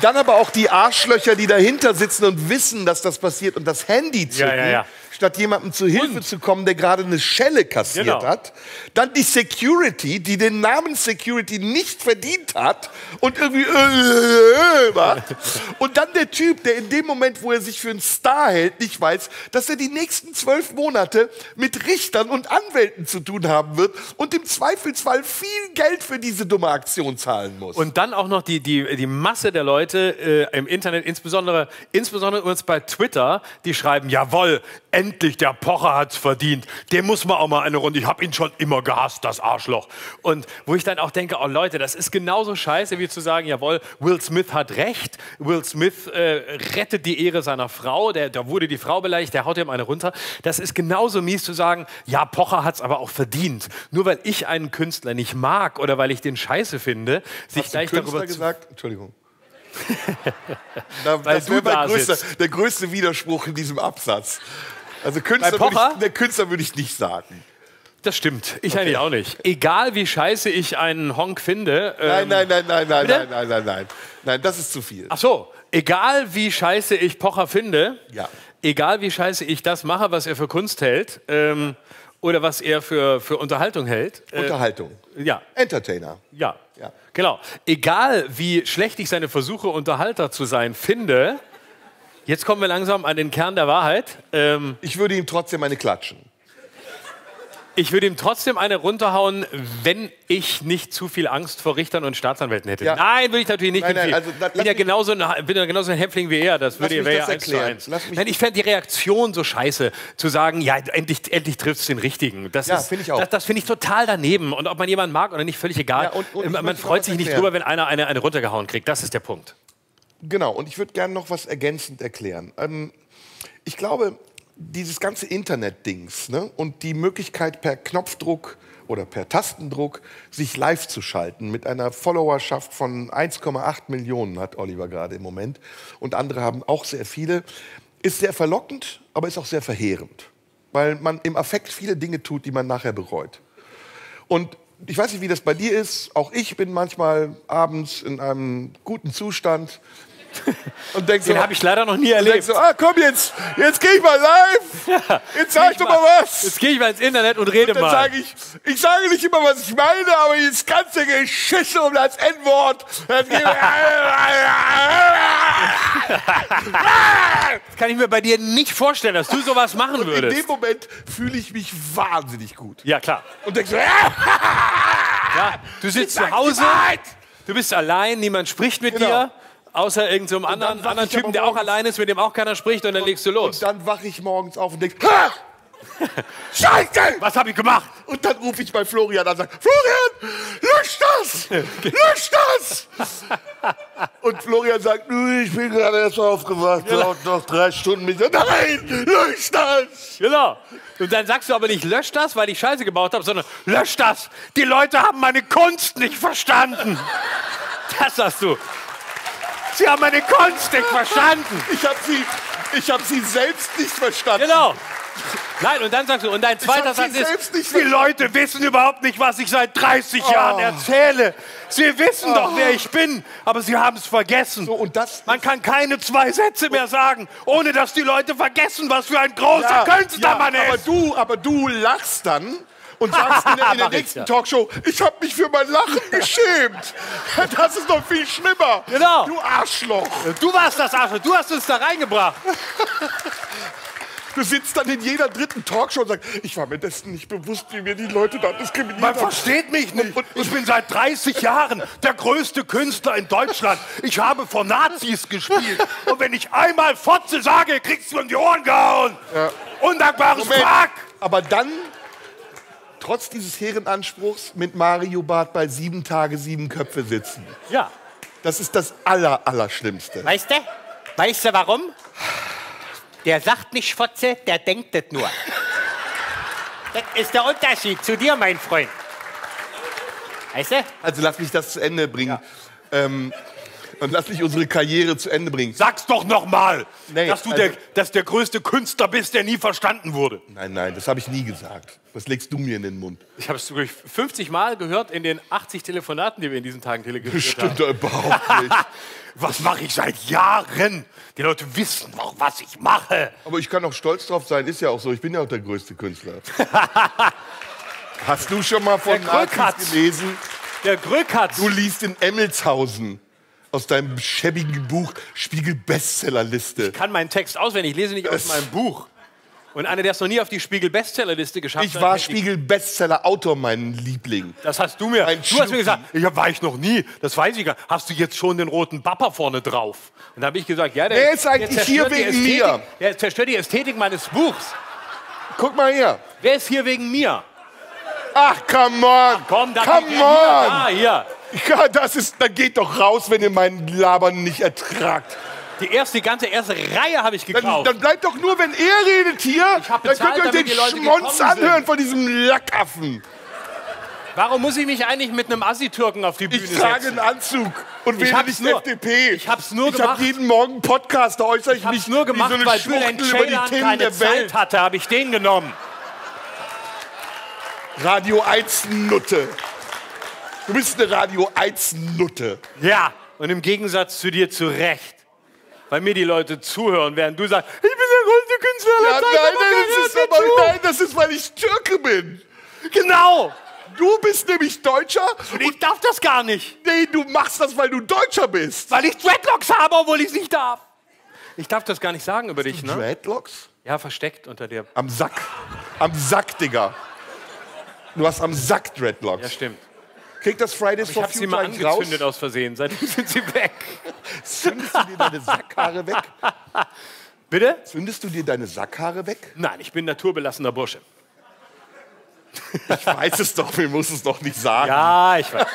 Dann aber auch die Arschlöcher, die dahinter sitzen und wissen, dass das passiert und das Handy zücken. Ja, ja, statt jemandem zu Hilfe und? zu kommen, der gerade eine Schelle kassiert genau. hat. Dann die Security, die den Namen Security nicht verdient hat und irgendwie äh, äh, äh, macht. Und dann der Typ, der in dem Moment, wo er sich für einen Star hält, nicht weiß, dass er die nächsten zwölf Monate mit Richtern und Anwälten zu tun haben wird und im Zweifelsfall viel Geld für diese dumme Aktion zahlen muss. Und dann auch noch die, die, die Masse der Leute äh, im Internet, insbesondere, insbesondere uns bei Twitter, die schreiben, jawohl, endlich endlich, der Pocher hat's verdient. Dem muss man auch mal eine Runde. Ich habe ihn schon immer gehasst, das Arschloch. Und wo ich dann auch denke, oh Leute, das ist genauso scheiße, wie zu sagen, jawohl, Will Smith hat recht. Will Smith äh, rettet die Ehre seiner Frau. Der, da wurde die Frau beleidigt, der haut ihm eine runter. Das ist genauso mies zu sagen, ja, Pocher hat's aber auch verdient. Nur weil ich einen Künstler nicht mag oder weil ich den scheiße finde, sich Hast du gleich Künstler darüber zu gesagt? Entschuldigung. Da, das wäre da größter, der größte Widerspruch in diesem Absatz. Also Künstler Bei würde Pocher? ich, der Künstler würde ich nicht sagen. Das stimmt. Ich eigentlich auch nicht. Egal wie scheiße ich einen Honk finde. Nein, ähm, nein, nein, nein, nein, bitte? nein, nein, nein, nein. Nein, das ist zu viel. Ach so, egal wie scheiße ich Pocher finde, Ja. egal wie scheiße ich das mache, was er für Kunst hält ähm, oder was er für, für Unterhaltung hält. Äh, Unterhaltung. ja, Entertainer. ja, Ja. Genau. Egal wie schlecht ich seine Versuche, Unterhalter zu sein, finde, jetzt kommen wir langsam an den Kern der Wahrheit. Ähm, Ich würde ihm trotzdem eine klatschen. ich würde ihm trotzdem eine runterhauen, wenn ich nicht zu viel Angst vor Richtern und Staatsanwälten hätte. Ja. Nein, würde ich natürlich nicht. Nein, also, da- bin, ja genauso ein, bin ja genauso ein Häftling wie er. Das würde wäre ja eins zu erklären. eins. Nein, ich fände die Reaktion so scheiße, zu sagen, ja, endlich, endlich trifft es den Richtigen. Das Ja, finde ich auch. Das, das finde ich total daneben. Und ob man jemanden mag oder nicht, völlig egal. Ja, und- und ich man freut sich nicht drüber, wenn einer eine, eine runtergehauen kriegt. Das ist der Punkt. Genau, und ich würde gerne noch was ergänzend erklären. Ähm, ich glaube, dieses ganze Internet-Dings ne, und die Möglichkeit per Knopfdruck oder per Tastendruck sich live zu schalten mit einer Followerschaft von 1,8 Millionen hat Oliver gerade im Moment und andere haben auch sehr viele, ist sehr verlockend, aber ist auch sehr verheerend, weil man im Affekt viele Dinge tut, die man nachher bereut. Und ich weiß nicht, wie das bei dir ist. Auch ich bin manchmal abends in einem guten Zustand und denke so, Den habe ich leider noch nie und erlebt. so, ah, komm jetzt, jetzt gehe ich mal live. Jetzt sag ich doch mal was. Jetzt gehe ich mal ins Internet und rede Dann mal. sage ich, ich sage nicht immer, was ich meine, aber das ganze Geschisse um das N-Wort, das Das kann ich mir bei dir nicht vorstellen, dass du sowas machen Und in würdest. dem Moment fühle ich mich wahnsinnig gut. Ja, klar. Und denke so, Ja, du sitzt zu sag Hause, du bist allein, niemand spricht mit Genau. dir, außer irgendeinem so anderen, anderen Typen, der auch allein ist, mit dem auch keiner spricht und dann legst du los. Und dann wache ich morgens auf und denke, ha! Scheiße! Was habe ich gemacht? Und dann rufe ich bei Florian an und sage, Florian, lösch das! Lösch das! Und Florian sagt, "Du, ich bin gerade erst aufgewacht, dauert noch drei Stunden. Ich sage, nein, lösch das! Genau. Und dann sagst du aber nicht, lösch das, weil ich Scheiße gebaut habe, sondern lösch das. Die Leute haben meine Kunst nicht verstanden. Das sagst du. Sie haben meine Kunst nicht verstanden. Ich habe sie, ich hab sie selbst nicht verstanden. Genau. Nein, und dann sagst du, und dein zweiter Satz ist, die verstanden. Leute wissen überhaupt nicht, was ich seit 30 Jahren erzähle. Sie wissen doch, wer ich bin, aber sie haben es vergessen. So, und das- Man kann keine zwei Sätze mehr sagen, ohne dass die Leute vergessen, was für ein großer Künstler man aber ist. du, aber du lachst dann und sagst in der, in der Mach ich, nächsten ja. Talkshow, ich habe mich für mein Lachen geschämt. Das ist doch viel schlimmer. Genau. Du Arschloch. Du warst das Arschloch, du hast uns da reingebracht. Du sitzt dann in jeder dritten Talkshow und sagst, ich war mir dessen nicht bewusst, wie mir die Leute da diskriminiert Man haben. versteht mich nicht. Und Ich bin seit 30 Jahren der größte Künstler in Deutschland. Ich habe vor Nazis gespielt. Und wenn ich einmal Fotze sage, kriegst du in die Ohren gehauen. Undankbares Moment. Aber dann, trotz dieses Herrenanspruchs, mit Mario Barth bei sieben Tage sieben Köpfe sitzen. Ja. Das ist das aller, Allerschlimmste. Weißt du? Weißt du warum? Der sagt nicht Fotze, der denkt das nur. Das ist der Unterschied zu dir, mein Freund. Weißt du? Also lass mich das zu Ende bringen. Ähm, und lass mich unsere Karriere zu Ende bringen. Sag's doch noch mal, Nee, dass du also- der, dass der größte Künstler bist, der nie verstanden wurde. Nein, nein, das habe ich nie gesagt. Das legst du mir in den Mund. Ich habe es wirklich 50 Mal gehört in den 80 Telefonaten, die wir in diesen Tagen telegrafiert haben. Stimmt überhaupt nicht. Was mache ich seit Jahren? Die Leute wissen doch, was ich mache. Aber ich kann auch stolz drauf sein, ist ja auch so. Ich bin ja auch der größte Künstler. Hast du schon mal von. Nazis gelesen? Der Gröckatz. Du liest in Emmelshausen aus deinem schäbigen Buch Spiegel Bestsellerliste. kann meinen Text auswendig, ich lese nicht aus Es- meinem Buch. Und einer, der es noch nie auf die Spiegel-Bestsellerliste geschafft Ich hat. war kennt die- Spiegel Bestseller Autor, mein Liebling. Das hast du mir. Ein Du hast mir gesagt, ja, war ich noch nie. Das weiß ich gar nicht. Hast du jetzt schon den roten Bapper vorne drauf? Und da habe ich gesagt, ja, der, Der ist eigentlich hier wegen Ästhetik, mir. Der zerstört die Ästhetik meines Buchs. Guck mal hier. Wer ist hier wegen mir? Ach, come on. Komm, da come hier, on. Da, hier. Ja, das ist, dann geht doch raus, wenn ihr meinen Labern nicht ertragt. Die erste, die ganze erste Reihe habe ich Dann, gekauft. dann bleibt doch nur, wenn er redet hier. Dann bezahlt, könnt ihr euch den Schmonz anhören von diesem Lackaffen. Warum muss ich mich eigentlich mit einem Assi-Türken auf die Bühne Ich trage setzen? einen Anzug und Ich wähle nicht nur- FDP. ich hab's nur ich gemacht- hab jeden Morgen Podcast, da äußere ich, Ich habe mich es nur gemacht, so eine weil Bülent Schwuchtel über die Ceylan Themen keine der Welt. Zeit hatte, habe ich den genommen. Radio 1 Nutte. Du bist eine Radio 1 Nutte. Ja, und im Gegensatz zu dir zu Recht. Weil mir die Leute zuhören, während du sagst, ich bin der größte Künstler Ja, aller nein, aber das ist aber, nein, das ist, weil ich Türke bin. Genau. Du bist nämlich Deutscher Und ich darf das gar nicht, Nee, du machst das, weil du Deutscher bist. weil ich Dreadlocks habe, obwohl ich es nicht darf. Ich darf das gar nicht sagen über dich, ne? Dreadlocks? Ja, versteckt unter der... Am Sack. Am Sack, Digga. Du hast am Sack Dreadlocks. Ja, stimmt. Kriegt das Fridays Ich for habe sie Future mal eigentlich raus? angezündet aus Versehen. Seitdem sind sie weg. Zündest du dir deine Sackhaare weg? Bitte? Zündest du dir deine Sackhaare weg? Nein, ich bin naturbelassener Bursche. Ich weiß es doch, mir muss es doch nicht sagen. Ja, ich weiß.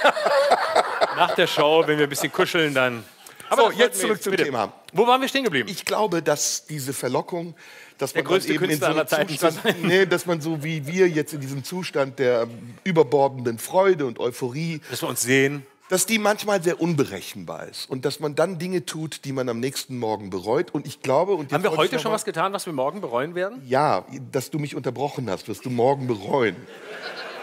Nach der Show, wenn wir ein bisschen kuscheln, dann... so, das wollten jetzt wir zurück zum Bitte. Thema. Wo waren wir stehen geblieben? Ich glaube, dass diese Verlockung, dass Der man größte eben in so Künstler einem aller Zeiten zu Zustand, nee, dass man so wie wir jetzt in diesem Zustand der überbordenden Freude und Euphorie, Dass wir uns sehen. dass die manchmal sehr unberechenbar ist und dass man dann Dinge tut, die man am nächsten Morgen bereut. Und ich glaube, und Haben wir heute schon was getan, was wir morgen bereuen werden? Ja, dass du mich unterbrochen hast, wirst du morgen bereuen.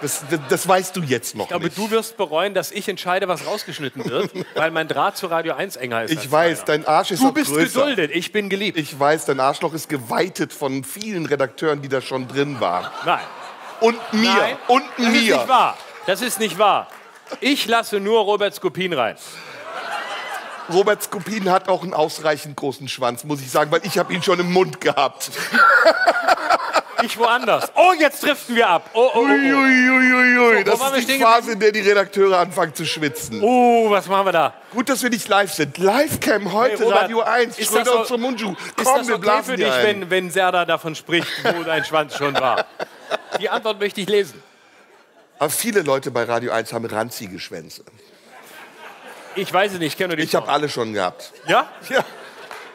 Das, das, das weißt du jetzt noch Ich glaube, nicht. du wirst bereuen, dass ich entscheide, was rausgeschnitten wird, weil mein Draht zu Radio 1 enger ist. ich weiß, deiner. dein Arsch ist Du bist größer. geduldet, ich bin geliebt. Ich weiß, dein Arschloch ist geweitet von vielen Redakteuren, die da schon drin waren. Nein. Und mir. Nein, und das ist mir. nicht wahr. Das ist nicht wahr. Ich lasse nur Robert Skopin rein. Robert Skopin hat auch einen ausreichend großen Schwanz, muss ich sagen, weil ich habe ihn schon im Mund gehabt. Ich woanders. Oh, jetzt driften wir ab. Oh, oh, oh, oh. So, das ist die Phase, in der die Redakteure anfangen zu schwitzen. oh was machen wir da? Gut, dass wir nicht live sind. Livecam heute, Hey, Robert, Radio 1, ist Schröder das so- und Munju. Ist Komm, das wir okay für dich, ein. wenn, wenn Serda davon spricht, wo dein Schwanz schon war? Die Antwort möchte ich lesen. Aber viele Leute bei Radio 1 haben ranzige Schwänze. Ich weiß es nicht, ich kenne nur die Ich habe alle schon gehabt. Ja? Ja,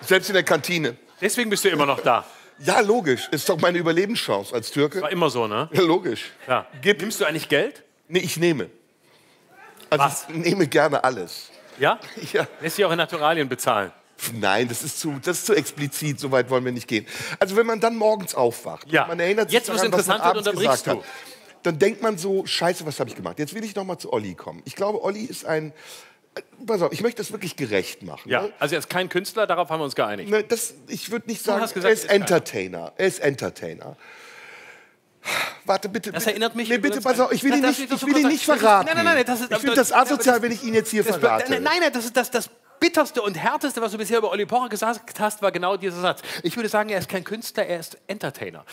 selbst in der Kantine. Deswegen bist du immer noch da. Ja, logisch. Ist doch meine Überlebenschance als Türke. War immer so, ne? Ja, logisch. Ja. Nimmst du eigentlich Geld? Nee, ich nehme. Also Was? ich nehme gerne alles. Ja? Ja. Lässt sich auch in Naturalien bezahlen. Nein, das ist, zu, das ist zu explizit, so weit wollen wir nicht gehen. Also wenn man dann morgens aufwacht, Ja. man erinnert sich Jetzt, daran, was man abends gesagt hat, dann denkt man so, scheiße, was habe ich gemacht? Jetzt will ich noch mal zu Olli kommen. Ich glaube, Olli ist ein, pass auf, ich möchte das wirklich gerecht machen. Ja. Ne? Also er ist kein Künstler, darauf haben wir uns geeinigt. Ne, das, ich würde nicht sagen, gesagt, er ist ist keiner. Entertainer. Er ist Entertainer. Warte, bitte. Das erinnert mich Nee, bitte, pass auf, ich will an- ihn Das- nicht, das- ich will ihn das- nicht das- verraten. nein, nein, nein, das ist- ich finde das- asozial, wenn ich ihn jetzt hier verrate. nein, nein, das ist das, das bitterste und härteste, was du bisher über Olli Pocher gesagt hast, war genau dieser Satz. Ich würde sagen, er ist kein Künstler, er ist Entertainer.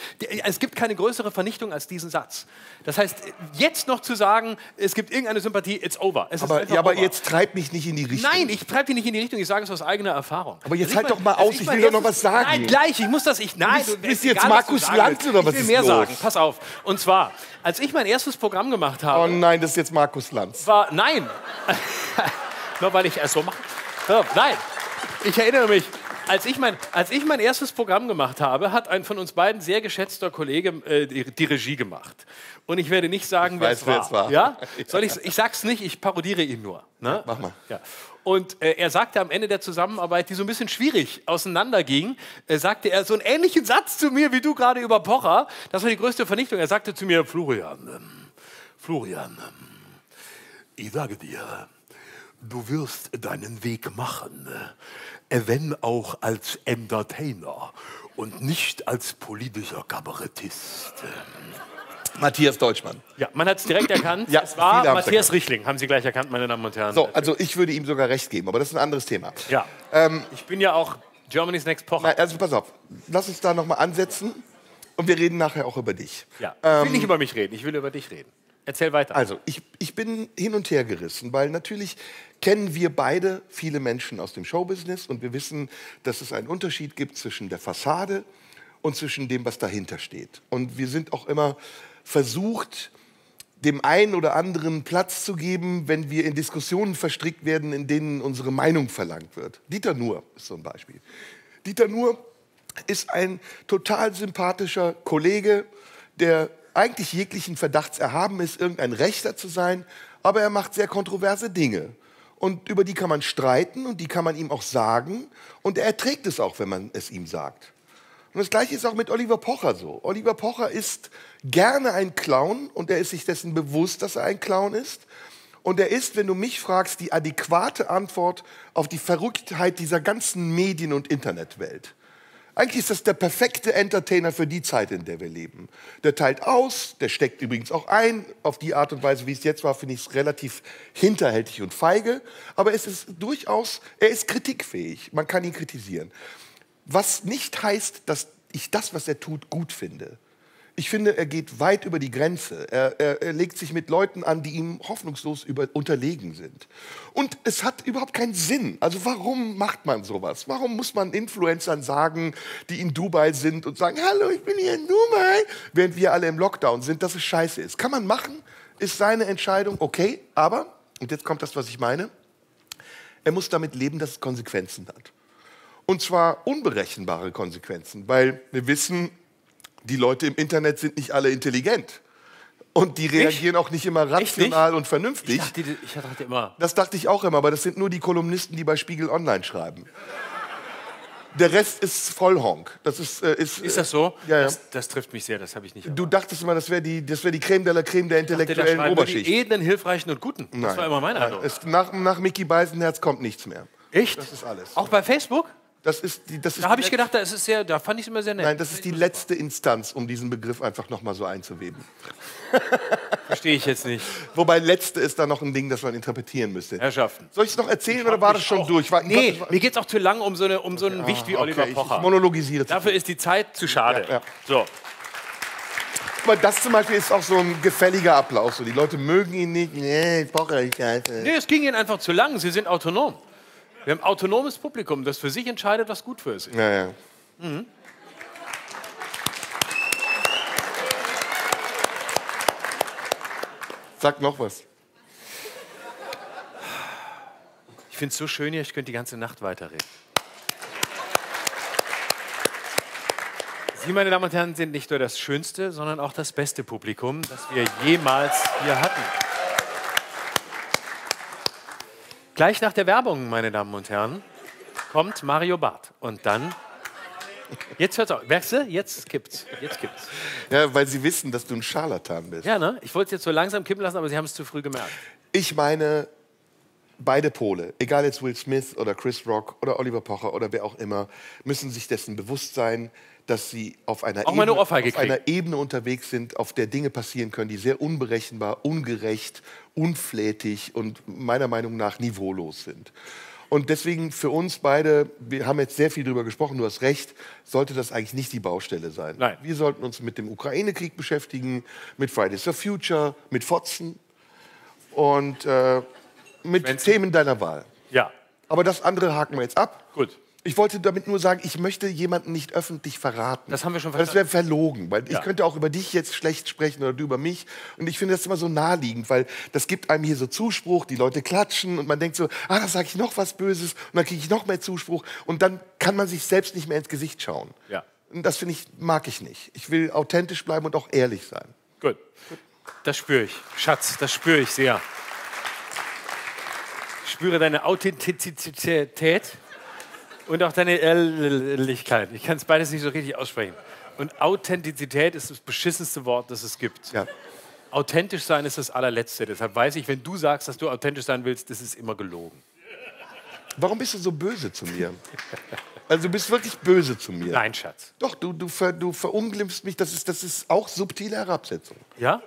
Es gibt keine größere Vernichtung als diesen Satz. Das heißt, jetzt noch zu sagen, es gibt irgendeine Sympathie, it's over. Es ist aber, ja, aber over. jetzt treib mich nicht in die Richtung. Nein, ich treibe dich nicht in die Richtung, ich sage es aus eigener Erfahrung. Aber jetzt Also halt ich doch mal also aus, ich mein will doch noch was sagen. Nein, gleich, ich muss das, ich, nein. bist- du- bist ist jetzt egal, du Markus Lanz oder was Ich will ist mehr los? sagen, pass auf. Und zwar, als ich mein erstes Programm gemacht habe, Oh nein, das ist jetzt Markus Lanz. war, nein, nur weil ich es so mache. Nein, ich erinnere mich, als ich, mein, als ich mein erstes Programm gemacht habe, hat ein von uns beiden sehr geschätzter Kollege äh, die, die Regie gemacht. Und ich werde nicht sagen, Ich wer weiß, es wer war. es war. Ja? Soll ich, ich sag's nicht, ich parodiere ihn nur. Ne? mach mal. Ja. Und äh, er sagte am Ende der Zusammenarbeit, die so ein bisschen schwierig auseinanderging, äh, sagte er so einen ähnlichen Satz zu mir, wie du gerade über Pocher. Das war die größte Vernichtung. Er sagte zu mir, Florian, ähm, Florian, ähm, ich sage dir, du wirst deinen Weg machen, äh, wenn auch als Entertainer und nicht als politischer Kabarettist. Matthias Deutschmann. Ja, man hat es direkt erkannt. Ja, es war Matthias Richtling, haben Sie gleich erkannt, meine Damen und Herren. So, also ich würde ihm sogar recht geben, aber das ist ein anderes Thema. Ja. ich bin ja auch Germany's Next Pocher. Nein, also pass auf, lass uns da nochmal ansetzen und wir reden nachher auch über dich. Ja. Ich will nicht über mich reden, ich will über dich reden. Erzähl weiter. Also, ich, ich bin hin und her gerissen, weil natürlich kennen wir beide viele Menschen aus dem Showbusiness und wir wissen, dass es einen Unterschied gibt zwischen der Fassade und zwischen dem, was dahinter steht. Und wir sind auch immer versucht, dem einen oder anderen Platz zu geben, wenn wir in Diskussionen verstrickt werden, in denen unsere Meinung verlangt wird. Dieter Nuhr ist so ein Beispiel. Dieter Nuhr ist ein total sympathischer Kollege, der eigentlich jeglichen Verdachts erhaben ist, irgendein Rechter zu sein, aber er macht sehr kontroverse Dinge. Und über die kann man streiten und die kann man ihm auch sagen. Und er erträgt es auch, wenn man es ihm sagt. Und das Gleiche ist auch mit Oliver Pocher so. Oliver Pocher ist gerne ein Clown und er ist sich dessen bewusst, dass er ein Clown ist. Und er ist, wenn du mich fragst, die adäquate Antwort auf die Verrücktheit dieser ganzen Medien- und Internetwelt. Eigentlich ist das der perfekte Entertainer für die Zeit, in der wir leben. Der teilt aus, der steckt übrigens auch ein. Auf die Art und Weise, wie es jetzt war, finde ich es relativ hinterhältig und feige. Aber es ist durchaus, er ist kritikfähig. Man kann ihn kritisieren. Was nicht heißt, dass ich das, was er tut, gut finde. Ich finde, er geht weit über die Grenze. Er, er, er legt sich mit Leuten an, die ihm hoffnungslos über, unterlegen sind. Und es hat überhaupt keinen Sinn. Also warum macht man sowas? Warum muss man Influencern sagen, die in Dubai sind und sagen, hallo, ich bin hier in Dubai, während wir alle im Lockdown sind, dass es scheiße ist? Kann man machen, ist seine Entscheidung, okay, aber, und jetzt kommt das, was ich meine, er muss damit leben, dass es Konsequenzen hat. Und zwar unberechenbare Konsequenzen, weil wir wissen, die Leute im Internet sind nicht alle intelligent. Und die reagieren auch nicht immer rational und vernünftig. Ich dachte, ich dachte immer, Das dachte ich auch immer, aber das sind nur die Kolumnisten, die bei Spiegel Online schreiben. Der Rest ist Vollhonk. Das ist, äh, ist, ist das so? Ja, ja. Das, das trifft mich sehr, das habe ich nicht. Du dachtest immer, das wäre die, das wär die Creme de la Creme der Ich dachte, intellektuellen nur Oberschicht. die edlen, hilfreichen und guten. Das war immer mein Eindruck. Nach, nach Mickey Beisenherz kommt nichts mehr. Echt? Das ist alles. Auch bei Facebook? Das ist die, das ist Da habe ich gedacht, da ist es sehr, da fand ich es immer sehr nett. Nein, das ist die letzte Instanz, um diesen Begriff einfach nochmal so einzuweben. verstehe ich jetzt nicht. Wobei letzte ist da noch ein Ding, das man interpretieren müsste. Herrschaften. Soll ich es noch erzählen oder war das schon durch? War, Nee, Gott, mir geht es auch zu lang um so, eine, um so einen Wicht wie Oliver okay, ich, Pocher. ich monologisiere. zu Dafür ist die Zeit zu schade. Ja, ja. So. Aber das zum Beispiel ist auch so ein gefälliger Applaus. So, die Leute mögen ihn nicht. Nee, Pocher, ich scheiße. Nee, es ging Ihnen einfach zu lang. Sie sind autonom. Wir haben ein autonomes Publikum, das für sich entscheidet, was gut für es ist. Ja, ja. Sag noch was. Ich finde es so schön hier, ich könnte die ganze Nacht weiterreden. Sie, meine Damen und Herren, sind nicht nur das schönste, sondern auch das beste Publikum, das wir jemals hier hatten. Gleich nach der Werbung, meine Damen und Herren, kommt Mario Barth. Und dann. Jetzt hört's auf. Merkst du? Jetzt kippt's. Jetzt kippt's. Ja, weil sie wissen, dass du ein Scharlatan bist. Ja, ne? Ich wollte es jetzt so langsam kippen lassen, aber Sie haben es zu früh gemerkt. Ich meine, beide Pole, egal jetzt Will Smith oder Chris Rock oder Oliver Pocher oder wer auch immer, müssen sich dessen bewusst sein, dass sie auf einer, Ebene, auf einer Ebene unterwegs sind, auf der Dinge passieren können, die sehr unberechenbar, ungerecht, unflätig und meiner Meinung nach niveaulos sind. Und deswegen für uns beide, wir haben jetzt sehr viel darüber gesprochen, du hast recht, sollte das eigentlich nicht die Baustelle sein. Nein. Wir sollten uns mit dem Ukraine-Krieg beschäftigen, mit Fridays for Future, mit Fotzen und äh, mit Schwänzen. Themen deiner Wahl. Ja, Aber das andere haken wir jetzt ab. gut. Ich wollte damit nur sagen, ich möchte jemanden nicht öffentlich verraten. Das haben wir schon Weil Das wäre verlogen, weil Ja. ich könnte auch über dich jetzt schlecht sprechen oder du über mich. Und ich finde das immer so naheliegend, weil das gibt einem hier so Zuspruch, die Leute klatschen und man denkt so, ah, da sage ich noch was Böses und dann kriege ich noch mehr Zuspruch und dann kann man sich selbst nicht mehr ins Gesicht schauen. Ja. Und das finde ich, mag ich nicht. Ich will authentisch bleiben und auch ehrlich sein. Gut. Das spüre ich. Schatz, das spüre ich sehr. Ich spüre deine Authentizität und auch deine Ehrlichkeit. Ich kann es beides nicht so richtig aussprechen. Und Authentizität ist das beschissenste Wort, das es gibt. Ja. Authentisch sein ist das allerletzte. Deshalb weiß ich, wenn du sagst, dass du authentisch sein willst, das ist immer gelogen. Warum bist du so böse zu mir? Also du bist wirklich böse zu mir. Nein, Schatz. Doch, du, du, ver, du verunglimpfst mich. Das ist, das ist auch subtile Herabsetzung. Ja?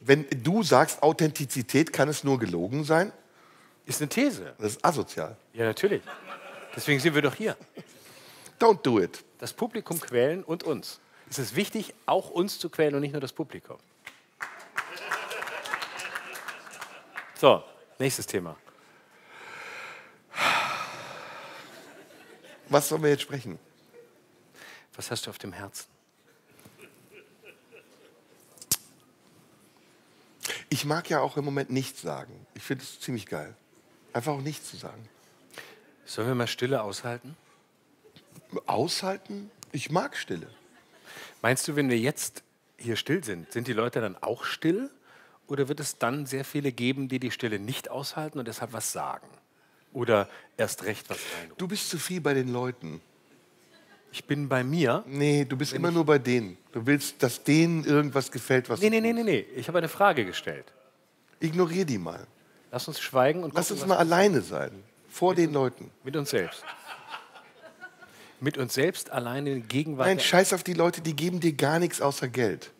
Wenn du sagst, Authentizität kann es nur gelogen sein, ist eine These. Das ist asozial. Ja, natürlich. Deswegen sind wir doch hier. Don't do it. Das Publikum quälen und uns. Es ist wichtig, auch uns zu quälen und nicht nur das Publikum. So, nächstes Thema. Was sollen wir jetzt sprechen? Was hast du auf dem Herzen? Ich mag ja auch im Moment nichts sagen. Ich finde es ziemlich geil. Einfach auch nichts zu sagen. Sollen wir mal Stille aushalten? Aushalten? Ich mag Stille. Meinst du, wenn wir jetzt hier still sind, sind die Leute dann auch still? Oder wird es dann sehr viele geben, die die Stille nicht aushalten und deshalb was sagen? Oder erst recht was rein? Du bist zu viel bei den Leuten. Ich bin bei mir. Nee, du bist immer nur bei denen. Du willst, dass denen irgendwas gefällt, was Nee, nee, nee, nee, nee. Ich habe eine Frage gestellt. Ignorier die mal. Lass uns schweigen und Lass uns mal alleine sein. Vor den Leuten. mit uns selbst. Mit uns selbst alleine in Gegenwart. Nein, scheiß auf die Leute, die geben dir gar nichts außer Geld.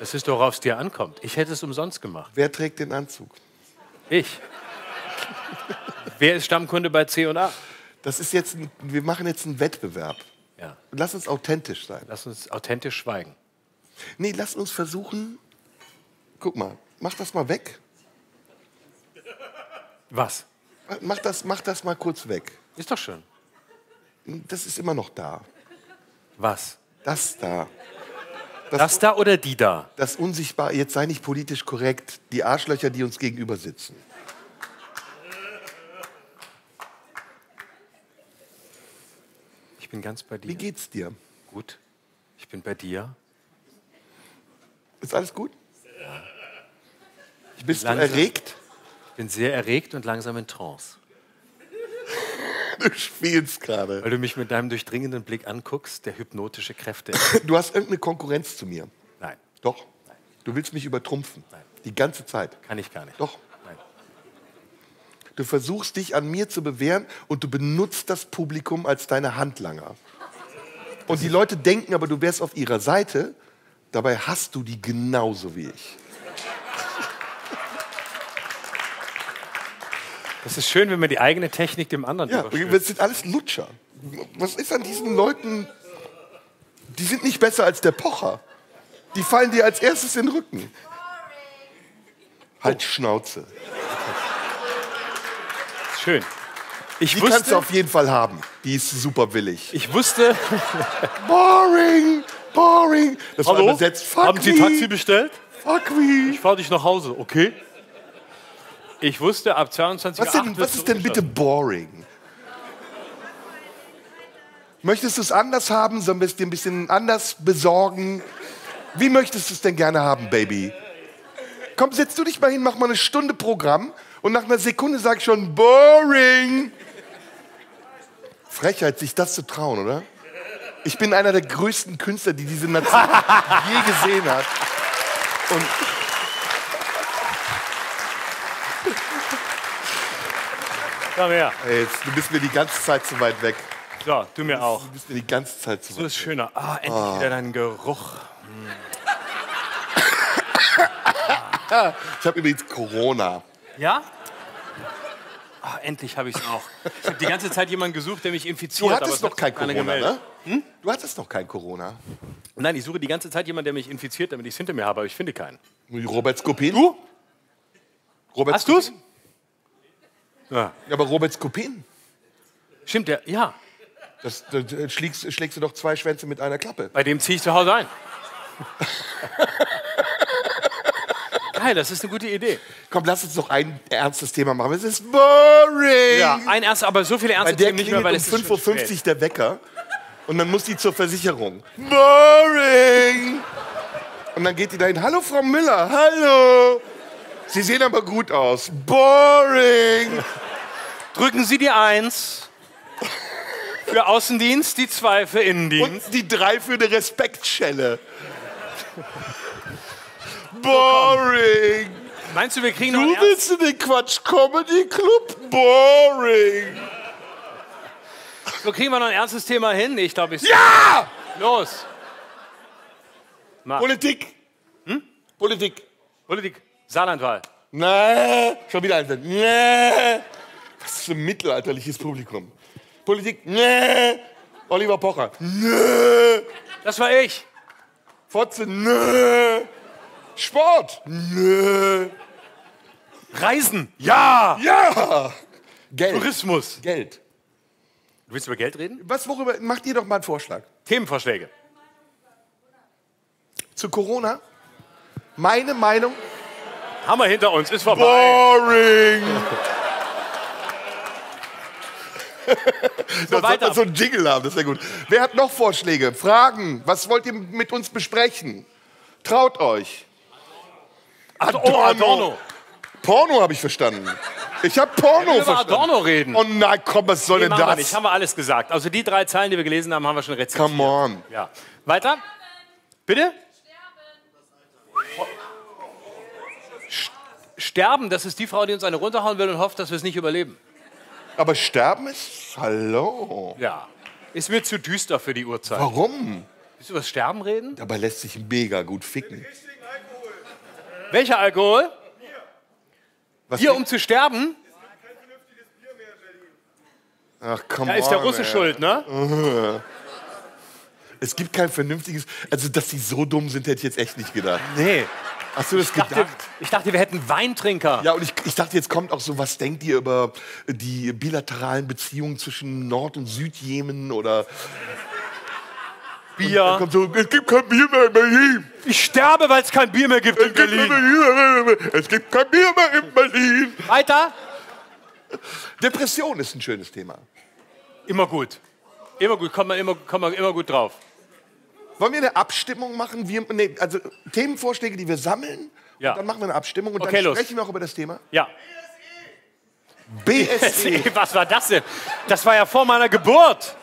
das ist doch, worauf es dir ankommt. Ich hätte es umsonst gemacht. Wer trägt den Anzug? Ich. Wer ist Stammkunde bei C und A? Das ist jetzt, ein, wir machen jetzt einen Wettbewerb. Ja. Lass uns authentisch sein. Lass uns authentisch schweigen. Nee, lass uns versuchen. Guck mal, mach das mal weg. Was? Mach das, mach das mal kurz weg. Ist doch schön. Das ist immer noch da. Was? Das da. Das da oder die da? Das unsichtbar, jetzt sei nicht politisch korrekt, die Arschlöcher, die uns gegenüber sitzen. Ich bin ganz bei dir. Wie geht's dir? Gut. Ich bin bei dir. Ist alles gut? Bist du Langsam. erregt? Ich bin sehr erregt und langsam in Trance. Du spielst gerade. Weil du mich mit deinem durchdringenden Blick anguckst, der hypnotische Kräfte. Du hast irgendeine Konkurrenz zu mir. Nein, Doch. Du willst mich übertrumpfen. Nein. Die ganze Zeit. kann ich gar nicht. Doch. Nein. Du versuchst dich an mir zu bewähren und du benutzt das Publikum als deine Handlanger. Und die Leute denken aber, du wärst auf ihrer Seite. Dabei hast du die genauso wie ich. Das ist schön, wenn man die eigene Technik dem anderen Ja, wir sind alles Lutscher. Was ist an diesen Leuten? Die sind nicht besser als der Pocher. Die fallen dir als erstes in den Rücken. Halt Schnauze. Schön. Ich Die kannst du wusste, auf jeden Fall haben. Die ist super willig. ich wusste, Boring, boring. Das war Hallo? übersetzt. Fuck Haben Sie me, Taxi bestellt? Fuck me. Ich fahre dich nach Hause, okay? Ich wusste, ab 22 Was, denn, was ist denn bitte boring? Möchtest du es anders haben? Sollen wir es dir ein bisschen anders besorgen? Wie möchtest du es denn gerne haben, Baby? Komm, setz du dich mal hin, mach mal eine Stunde Programm und nach einer Sekunde sag ich schon boring. Frechheit, sich das zu trauen, oder? Ich bin einer der größten Künstler, die diese Nation je gesehen hat. Und Komm her. ey, jetzt, du bist mir die ganze Zeit zu weit weg. So, du mir auch. Du bist mir die ganze Zeit zu So weit ist schöner. Ah, endlich wieder dein Geruch. Ich habe übrigens Corona. Ja? Ah, endlich habe ich es auch. Ich habe die ganze Zeit jemanden gesucht, der mich infiziert. Du hattest es noch hat kein Corona, gemeldet. ne? Du hattest noch kein Corona. Nein, ich suche die ganze Zeit jemanden, der mich infiziert, damit ich es hinter mir habe, aber ich finde keinen. Robert Skopin? Du? Robert Hast du's? Ja. Ja, aber Robert Skopin, Stimmt, der, ja. das, das schlägst, schlägst du doch zwei Schwänze mit einer Klappe. Bei dem ziehe ich zu Hause ein. Geil, das ist eine gute Idee. Komm, lass uns noch ein ernstes Thema machen. Es ist boring. Ja, ein ernst, aber so viele Bei ernste der Themen nicht mehr, weil um es ist schon 5.50 Uhr der Wecker und dann muss die zur Versicherung. Boring. Und dann geht die dahin. Hallo, Frau Müller. Hallo. Sie sehen aber gut aus. Boring. Drücken Sie die Eins für Außendienst, die Zwei für Innendienst. Und die drei für eine Respektschelle. Boring. Meinst du, wir kriegen noch Du willst in den Quatsch Comedy Club? Boring. so kriegen wir noch ein ernstes Thema hin? Nee, Ich glaube, ich. Ja! Los! Politik. Hm? Politik. Politik. Saarlandwahl. Nee. Schon wieder ein Nee. Was für ein mittelalterliches Publikum. Politik. Nee. Oliver Pocher. Nee. Das war ich. Fotze. Nee. Sport. Nee. Reisen. Ja. Ja. Geld. Tourismus. Geld. Du willst über Geld reden? Was, worüber, macht ihr doch mal einen Vorschlag. Themenvorschläge. Zu Corona? Meine Meinung, Haben wir hinter uns, ist vorbei. Boring! So, Das sollte so ein Jingle haben, das ist ja gut. Wer hat noch Vorschläge? Fragen? Was wollt ihr mit uns besprechen? Traut euch. Ach, oh, Adorno. Porno habe ich verstanden. Ich habe Porno Über verstanden. Adorno reden. Oh nein, komm, was soll Nee, denn wir das? nicht, haben wir alles gesagt. Also die drei Zeilen, die wir gelesen haben, haben wir schon rezitiert. Come on. Ja. Weiter? Bitte? Sterben, das ist die Frau, die uns eine runterhauen will und hofft, dass wir es nicht überleben. Aber sterben ist. Hallo. Ja. Ist mir zu düster für die Uhrzeit. Warum? Willst du über das Sterben reden? Dabei lässt sich mega gut ficken. Welcher Alkohol? Was Hier, um zu sterben? Ach, komm Da ist der Russe ey. schuld, ne? Es gibt kein vernünftiges. Also, dass die so dumm sind, hätte ich jetzt echt nicht gedacht. Nee. Hast du das Ich dachte, gedacht? ich dachte, wir hätten Weintrinker. Ja, und ich, ich dachte, jetzt kommt auch so, was denkt ihr über die bilateralen Beziehungen zwischen Nord- und Südjemen oder. Dann Bier. kommt so, es gibt kein Bier mehr in Berlin. Ich sterbe, weil es kein Bier mehr gibt in Es gibt, kein Berlin. Bier- es gibt kein Bier mehr in Berlin. Weiter? Depression ist ein schönes Thema. Immer gut. Immer gut, kommt man immer, kommt man immer gut drauf. Wollen wir eine Abstimmung machen? Wir, nee, also Themenvorschläge, die wir sammeln. Ja. Und dann machen wir eine Abstimmung und Okay, dann los. sprechen wir auch über das Thema. Ja. BSE. Was war das denn? Das war ja vor meiner Geburt.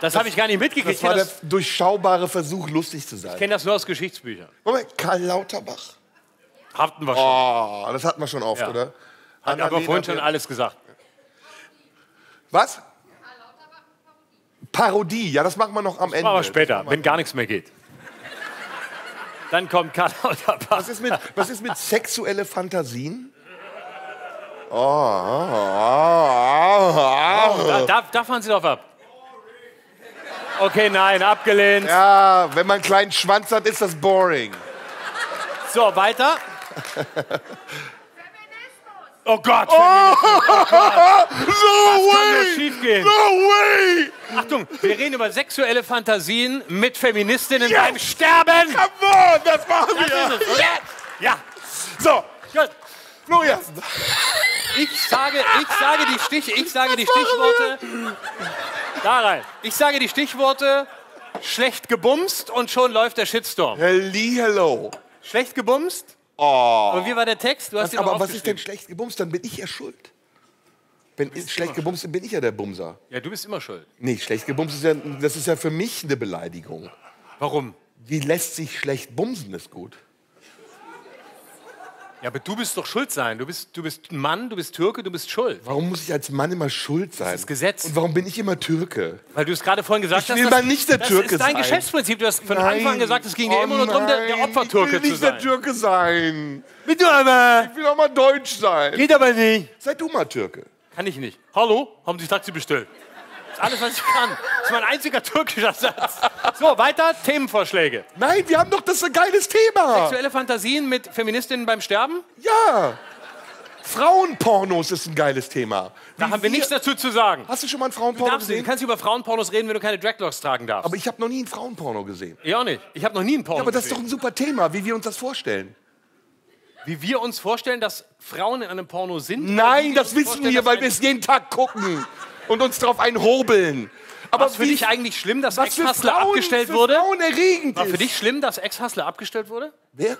Das habe ich gar nicht mitgekriegt. Das Ich war kenne der das, durchschaubare Versuch, lustig zu sein. kenn das nur aus Geschichtsbüchern. Moment, Karl Lauterbach. Hatten wir schon. Oh, das hatten wir schon oft, Ja. oder? Hat aber Annalena vorhin schon alles gesagt. Was? Parodie, ja, das machen wir noch am Ende. Machen wir später, wenn gar nichts mehr geht. Dann kommt Karl Lauterbach. Was ist mit, was ist mit sexuelle Fantasien? Oh, oh, oh, oh, Da, da, da fahren Sie doch ab. Okay, nein, abgelehnt. Ja, wenn man einen kleinen Schwanz hat, ist das boring. So, weiter. Oh Gott, No kann nur way! schiefgehen. No way! Achtung, wir reden über sexuelle Fantasien mit Feministinnen beim Sterben. Come on, das machen Das wir! ist es, oder? Ja, So, gut. Florian, Ich sage, ich sage die Stich, ich sage die Stichworte. Da rein. Ich sage die Stichworte schlecht gebumst und schon läuft der Shitstorm. Hallihallo. Schlecht gebumst? Oh. Aber wie war der Text? Du hast Was, aber was ist denn schlecht gebumst? Dann bin ich ja schuld. Wenn ich schlecht gebumst bin, bin ich ja der Bumser. Ja, du bist immer schuld. Nee, schlecht gebumst ist ja, das ist ja für mich eine Beleidigung. Warum? Wie lässt sich schlecht bumsen, ist gut. Ja, aber du bist doch schuld sein. Du bist, du bist Mann, du bist Türke, du bist schuld. Warum muss ich als Mann immer schuld sein? Das ist Gesetz. Und warum bin ich immer Türke? Weil du es gerade vorhin gesagt Ich hast. will das- mal nicht der das Türke ist dein sein. Geschäftsprinzip. Du hast von Anfang an gesagt, es ging dir Oh immer nur darum, der, der nein, Opfertürke Ich will zu nicht der sein. Türke sein. Bitte aber. Ich will auch mal deutsch sein. Geht aber nicht. Sei du mal Türke. Kann ich nicht. Hallo, haben Sie Taxi bestellt? Ist alles, was ich kann. Das ist mein einziger türkischer Satz. So, weiter, Themenvorschläge. Nein, wir haben doch das ist ein geiles Thema. Sexuelle Fantasien mit Feministinnen beim Sterben? Ja. Frauenpornos ist ein geiles Thema. Da Wie haben wir nichts dazu zu sagen. Hast du schon mal einen Frauenporno gesehen? du kannst über Frauenpornos reden, wenn du keine Dreadlocks tragen darfst. Aber ich habe noch nie einen Frauenporno gesehen. ich auch nicht. Ich habe noch nie einen Porno Ja, aber das ist doch ein super Thema, wie wir uns das vorstellen. Wie wir uns vorstellen, dass Frauen in einem Porno sind? Nein, das wissen wir, weil wir es jeden Tag gucken und uns drauf einhobeln. Aber Was für wie- dich eigentlich schlimm, dass Ex-Hustler abgestellt wurde? War für dich schlimm, dass Ex-Hustler abgestellt wurde? Wer?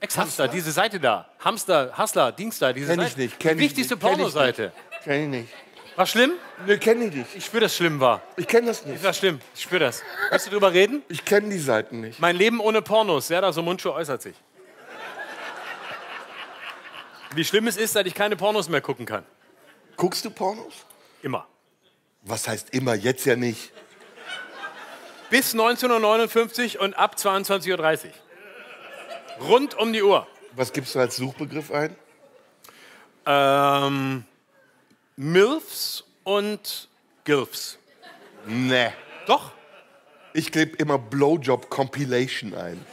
Ex-Hamster, diese Seite da. Hamster, Hustler, Dienstag, diese Kenn ich Seite. nicht, kenn Die ich wichtigste nicht, kenn ich Pornoseite. Kenn ich nicht. War schlimm? Ne, kenn ich nicht. Ich spüre, dass es schlimm war. Ich kenne das nicht. War schlimm. Ich spüre das. Willst du drüber reden? Ich kenne die Seiten nicht. Mein Leben ohne Pornos. Serda so Mundschuh äußert sich. Wie schlimm es ist, dass ich keine Pornos mehr gucken kann. Guckst du Pornos? Immer. Was heißt immer? Jetzt ja nicht. Bis 1959 und ab 22.30 Uhr. Rund um die Uhr. Was gibst du als Suchbegriff ein? Ähm, MILFs und GILFs. Nee. Doch? Ich klebe immer Blowjob Compilation ein.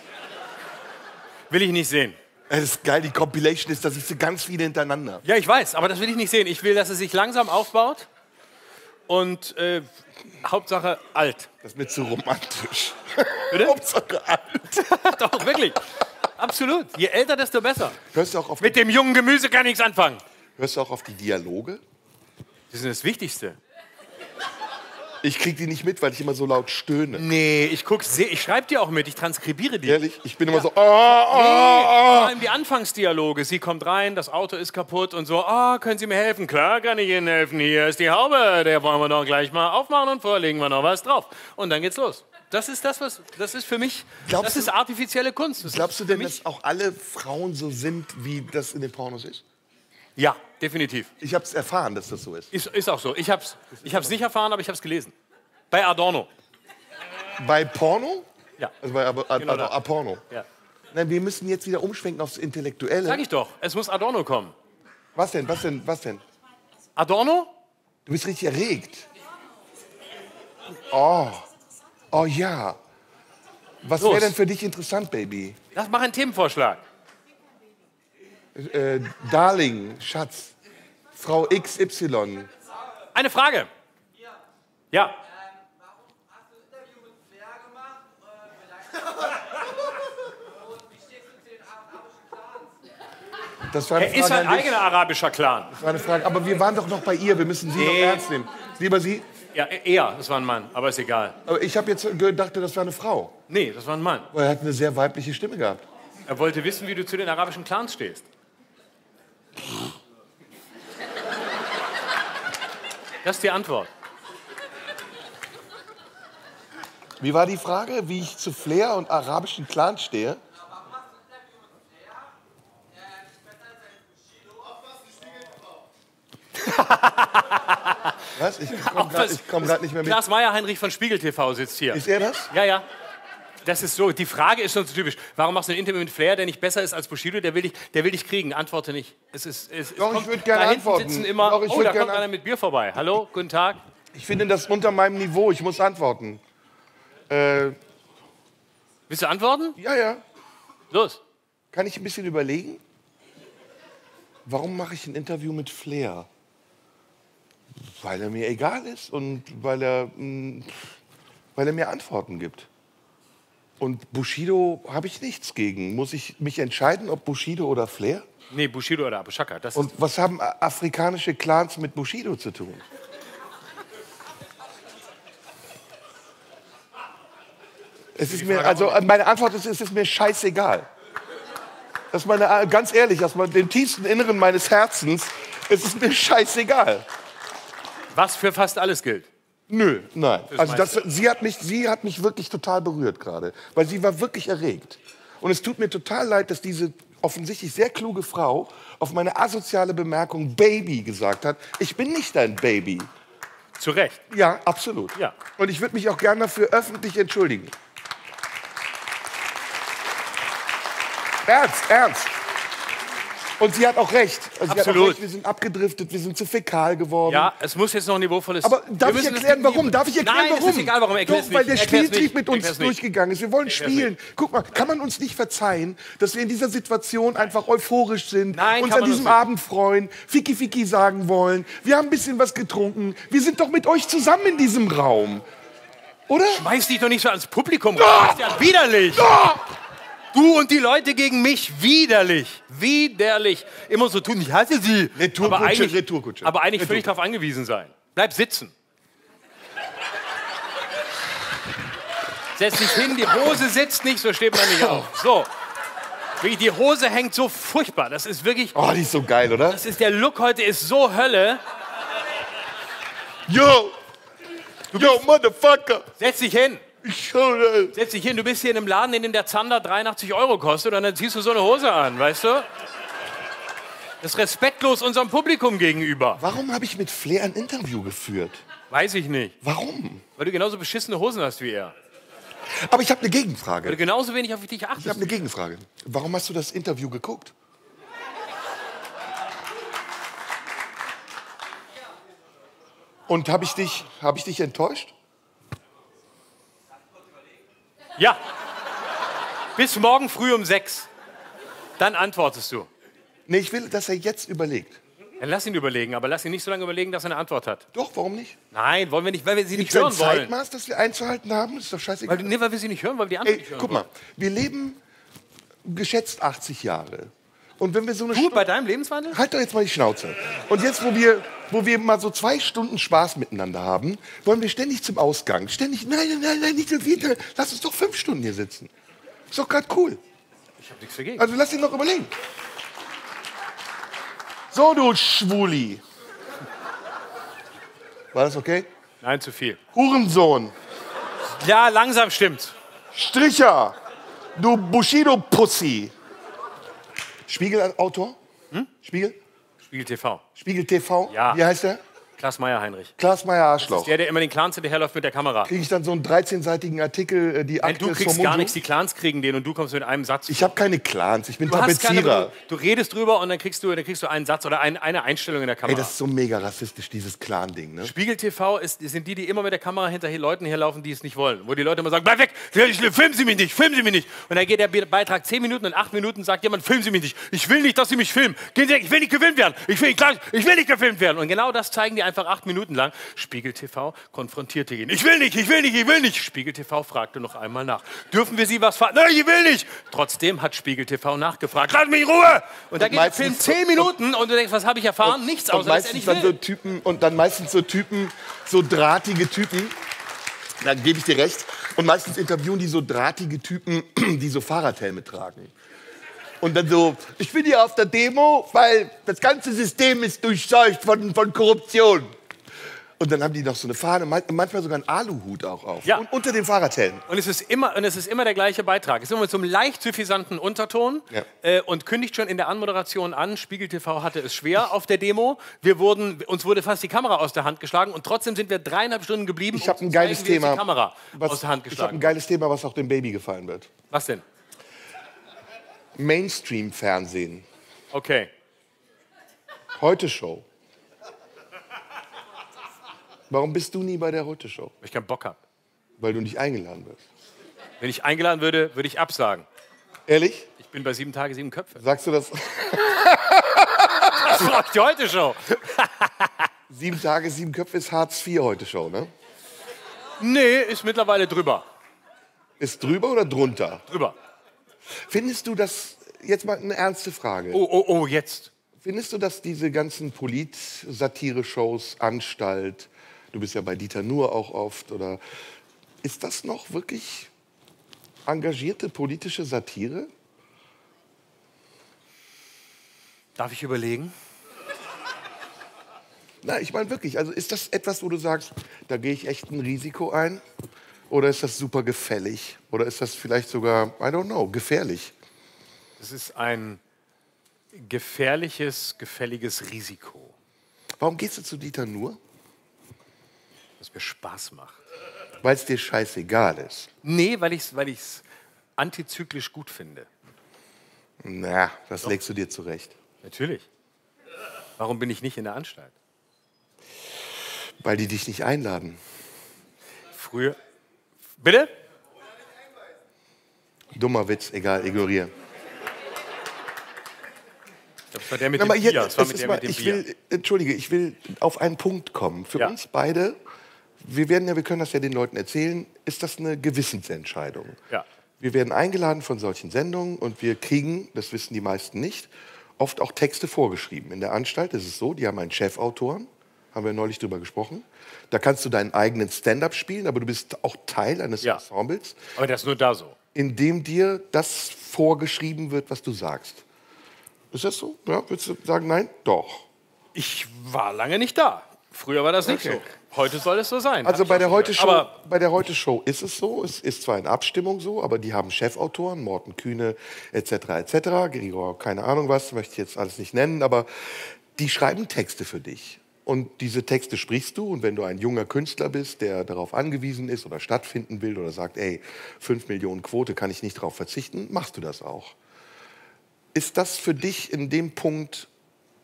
Will ich nicht sehen. Das ist geil, die Compilation ist, dass ich sie ganz viele hintereinander. Ja, ich weiß, aber das will ich nicht sehen. Ich will, dass es sich langsam aufbaut und äh, Hauptsache alt. Das ist mir zu romantisch. Bitte? Hauptsache alt. Doch, wirklich. Absolut. Je älter, desto besser. Hörst du auch auf, Mit dem jungen Gemüse kann nichts anfangen. hörst du auch auf die Dialoge? Das ist das Wichtigste. Ich krieg die nicht mit, weil ich immer so laut stöhne. Nee, ich guck, seh- ich schreibe dir auch mit, ich transkribiere die. Ehrlich? Ich bin immer so, oh, Nee, oh, vor allem die Anfangsdialoge. Sie kommt rein, das Auto ist kaputt und so, ah, können Sie mir helfen? Klar kann ich Ihnen helfen. Hier ist die Haube, der wollen wir doch gleich mal aufmachen und vorlegen wir noch was drauf. Und dann geht's los. Das ist das, was, das ist für mich, Glaubst das du- ist artifizielle Kunst. Das Glaubst du denn, dass auch alle Frauen so sind, wie das in den Pornos ist? Ja, definitiv. Ich habe es erfahren, dass das so ist. Ist, ist auch so. Ich hab's, ich hab's nicht erfahren, aber ich hab's gelesen. Bei Adorno. Bei Porno? Ja. Also bei Ab Genau da. Ab Porno. Ja. Nein, wir müssen jetzt wieder umschwenken aufs Intellektuelle. Sag ich doch, es muss Adorno kommen. Was denn, was denn, was denn? Adorno? Du bist richtig erregt. Oh, oh ja. Was wäre denn für dich interessant, Baby? Lass, mach einen Themenvorschlag. Äh, Darling, Schatz, Frau XY. Eine Frage. Ja. Das war eine, Er ist Frage ein an dich. eigener arabischer Clan. Das war eine Frage. Aber wir waren doch noch bei ihr. Wir müssen sie noch ernst nehmen. Lieber sie. Ja, er, das war ein Mann, aber ist egal. Aber ich habe jetzt gedacht, das war eine Frau. Nee, das war ein Mann. Weil er hat eine sehr weibliche Stimme gehabt. Er wollte wissen, wie du zu den arabischen Clans stehst. Das ist die Antwort. Wie war die Frage, wie ich zu Flair und arabischen Clan stehe? Was? Ich komme gerade komm grad nicht mehr mit. Klaas Meyer Heinrich von Spiegel TV sitzt hier. Ist er das? Ja, ja. Das ist so. Die Frage ist schon so typisch. Warum machst du ein Interview mit Flair, der nicht besser ist als Bushido? Der will dich, der will dich kriegen. Antworte nicht. Es ist, es, es Doch, ich kommt- würd gerne da hinten antworten. sitzen immer. Doch, ich oh, da gerne kommt einer mit Bier vorbei. Hallo, guten Tag. Ich finde das unter meinem Niveau. Ich muss antworten. Äh, Willst du antworten? ja, ja. Los. Kann ich ein bisschen überlegen? Warum mache ich ein Interview mit Flair? Weil er mir egal ist und weil er, mh, weil er mir Antworten gibt. Und Bushido habe ich nichts gegen. Muss ich mich entscheiden, ob Bushido oder Flair? Nee, Bushido oder Abu Shaka. Das Und was haben afrikanische Clans mit Bushido zu tun? Es ist mir, also meine Antwort ist, es ist mir scheißegal. Das ist meine, ganz ehrlich, aus dem tiefsten Inneren meines Herzens, es ist mir scheißegal. was für fast alles gilt. Nö, nein. Also das, sie, hat mich, sie hat mich wirklich total berührt gerade, weil sie war wirklich erregt. Und es tut mir total leid, dass diese offensichtlich sehr kluge Frau auf meine asoziale Bemerkung Baby gesagt hat. Ich bin nicht dein Baby. Zu Recht. Ja, absolut. Ja. Und ich würde mich auch gerne dafür öffentlich entschuldigen. Ernst, ernst. Und sie hat auch recht. Also Sie hat auch Absolut. recht. Wir sind abgedriftet, wir sind zu fäkal geworden. Ja, es muss jetzt noch ein niveauvolles. Aber darf ich erklären, warum? Darf ich erklären, Nein, warum? ist egal, warum. Erklär's Doch, weil der nicht. Erklär's Spieltrieb nicht. mit uns Erklär's nicht. durchgegangen ist. Wir wollen Erklär's spielen. Guck mal, kann man uns nicht verzeihen, dass wir in dieser Situation einfach euphorisch sind, Nein, uns an diesem nicht. Abend freuen, Fiki Fiki sagen wollen. Wir haben ein bisschen was getrunken. Wir sind doch mit euch zusammen in diesem Raum. Oder? Schmeiß dich doch nicht so ans Publikum. Das ist ja widerlich. Du und die Leute gegen mich, widerlich. Widerlich. Immer so tun, ich hasse sie. Retourkutsche, aber eigentlich, Retourkutsche. Aber eigentlich völlig darauf angewiesen sein. Bleib sitzen. Setz dich hin, die Hose sitzt nicht, so steht man nicht auf. So. Die Hose hängt so furchtbar. Das ist wirklich, Oh, die ist so geil, oder? das ist der Look heute ist so Hölle. Yo! Yo, Motherfucker! Setz dich hin. Setz dich hin, du bist hier in einem Laden, in dem der Zander 83 Euro kostet und dann ziehst du so eine Hose an, weißt du? Das ist respektlos unserem Publikum gegenüber. Warum habe ich mit Flair ein Interview geführt? Weiß ich nicht. Warum? Weil du genauso beschissene Hosen hast wie er. Aber ich habe eine Weil Gegenfrage. du genauso wenig auf dich Ich habe achtest. eine Gegenfrage. Warum hast du das Interview geguckt? Und habe ich, dich- hab ich dich enttäuscht? Ja. Bis morgen früh um sechs. Dann antwortest du. Nee, ich will, dass er jetzt überlegt. Dann lass ihn überlegen, aber lass ihn nicht so lange überlegen, dass er eine Antwort hat. Doch, warum nicht? Nein, wollen wir nicht, weil wir sie nicht Gibt es ein hören wollen. Zeitmaß, das wir einzuhalten haben? Ist doch scheißegal. Weil, nee, weil wir sie nicht hören, weil wir die Antwort Ey, nicht hören guck wollen. mal, wir leben geschätzt 80 Jahre. Und wenn wir so eine Stunde- bei deinem Lebenswandel? Halt doch jetzt mal die Schnauze. Und jetzt, wo wir, wo wir mal so zwei Stunden Spaß miteinander haben, wollen wir ständig zum Ausgang. Ständig, nein, nein, nein, nein, nicht so viel. Lass uns doch fünf Stunden hier sitzen. Ist doch gerade cool. Ich hab nichts dagegen. Also lass ihn noch überlegen. So, du Schwuli. War das okay? Nein, zu viel. Hurensohn. Ja, langsam stimmt. Stricher. Du Bushido-Pussy. Spiegelautor? Spiegel? Spiegel TV. Spiegel TV? Ja. Wie heißt der? Klaas Meyer Heinrich. Klaas Meyer Arschloch. Der, der immer den Clans hinterherläuft mit der Kamera. Kriege ich dann so einen 13-seitigen Artikel, äh, die Nein, Akte du des kriegst gar nichts, die Clans kriegen den und du kommst mit einem Satz. Ich habe keine Clans, ich bin du, hast keine, Tapezierer. du, du redest drüber und dann kriegst du, dann kriegst du einen Satz oder ein, eine Einstellung in der Ey, Kamera. das ist so mega rassistisch, dieses Clan-Ding. Ne? Spiegel TV ist, sind die, die immer mit der Kamera hinter Leuten herlaufen, die es nicht wollen. Wo die Leute immer sagen, bleib weg, filmen Sie mich nicht, filmen Sie mich nicht. Und dann geht der Be- Beitrag 10 Minuten und 8 Minuten, sagt jemand, filmen Sie mich nicht. Ich will nicht, dass Sie mich filmen. Gehen Sie weg, ich will nicht gefilmt werden. Ich will, ich will nicht gefilmt werden. Und genau das zeigen die einfach 8 Minuten lang. Spiegel TV konfrontierte ihn. Ich will nicht, ich will nicht, ich will nicht. Spiegel TV fragte noch einmal nach. Dürfen wir Sie was fragen? Nein, ich will nicht. Trotzdem hat Spiegel TV nachgefragt. Lass mich in Ruhe. Und da geht der Film 10 Minuten und du denkst, was habe ich erfahren? Nichts, und außer dass er nicht dann so will. Typen und dann meistens so Typen, so drahtige Typen. Da gebe ich dir recht. Und meistens interviewen die so drahtige Typen, die so Fahrradhelme tragen. Und dann so, ich bin hier auf der Demo, weil das ganze System ist durchseucht von, von Korruption. Und dann haben die noch so eine Fahne, man- manchmal sogar einen Aluhut auch auf. Ja. Und unter dem Fahrradhelm. Und es ist immer, und es ist immer der gleiche Beitrag. Es ist immer mit so einem leicht suffisanten Unterton Ja. äh, und kündigt schon in der Anmoderation an, Spiegel TV hatte es schwer auf der Demo. Wir wurden, uns wurde fast die Kamera aus der Hand geschlagen und trotzdem sind wir dreieinhalb Stunden geblieben. Ich habe um ein zu geiles zeigen, Thema. Die Kamera was- aus der Hand ich habe ein geiles Thema, was auch dem Baby gefallen wird. Was denn? Mainstream-Fernsehen. Okay. Heute Show. Warum bist du nie bei der Heute Show? Weil ich keinen Bock habe. Weil du nicht eingeladen wirst. Wenn ich eingeladen würde, würde ich absagen. Ehrlich? Ich bin bei sieben Tage, sieben Köpfe. Sagst du das? Das ist die heute Show. Sieben Tage, sieben Köpfe ist Hartz IV Heute Show, ne? Nee, ist mittlerweile drüber. Ist drüber oder drunter? Drüber. Findest du das, jetzt mal eine ernste Frage, Oh, oh, oh, jetzt. findest du, dass diese ganzen Polit-Satire-Shows, Anstalt, du bist ja bei Dieter Nuhr auch oft, oder ist das noch wirklich engagierte politische Satire? Darf ich überlegen? Na, ich meine wirklich, also ist das etwas, wo du sagst, da gehe ich echt ein Risiko ein? Oder ist das super gefällig? Oder ist das vielleicht sogar, I don't know, gefährlich? Es ist ein gefährliches, gefälliges Risiko, Warum gehst du zu Dieter Nuhr? das mir Spaß macht. Weil es dir scheißegal ist. Nee, weil ich es weil ich's antizyklisch gut finde. Na, das legst du dir zurecht. Natürlich. Warum bin ich nicht in der Anstalt? Weil die dich nicht einladen. Früher. Bitte? Dummer Witz, egal, ignoriere. Das war der mit dem hier, Bier. Das war es mit ist der mal, mit dem ich Bier. will, entschuldige, ich will auf einen Punkt kommen. Für Ja. uns beide, wir werden ja, wir können das ja den Leuten erzählen, ist das eine Gewissensentscheidung. Ja. Wir werden eingeladen von solchen Sendungen und wir kriegen, das wissen die meisten nicht, oft auch Texte vorgeschrieben. In der Anstalt ist es so, die haben einen Chefautoren, haben wir neulich drüber gesprochen. Da kannst du deinen eigenen Stand-up spielen, aber du bist auch Teil eines Ja. Ensembles, Aber das ist nur da so. in dem dir das vorgeschrieben wird, was du sagst. Ist das so? Ja, würdest du sagen, nein? Doch. Ich war lange nicht da. Früher war das nicht Okay. so. Heute soll es so sein. Also bei der, Heute. Show, Aber bei der Heute Show ist es so, es ist zwar in Abstimmung so, aber die haben Chefautoren, Morten Kühne etc. etc., Gregor, keine Ahnung was, möchte ich jetzt alles nicht nennen, aber die schreiben Texte für dich. Und diese Texte sprichst du und wenn du ein junger Künstler bist, der darauf angewiesen ist oder stattfinden will oder sagt, ey, 5 Millionen Quote kann ich nicht darauf verzichten, machst du das auch. Ist das für dich in dem Punkt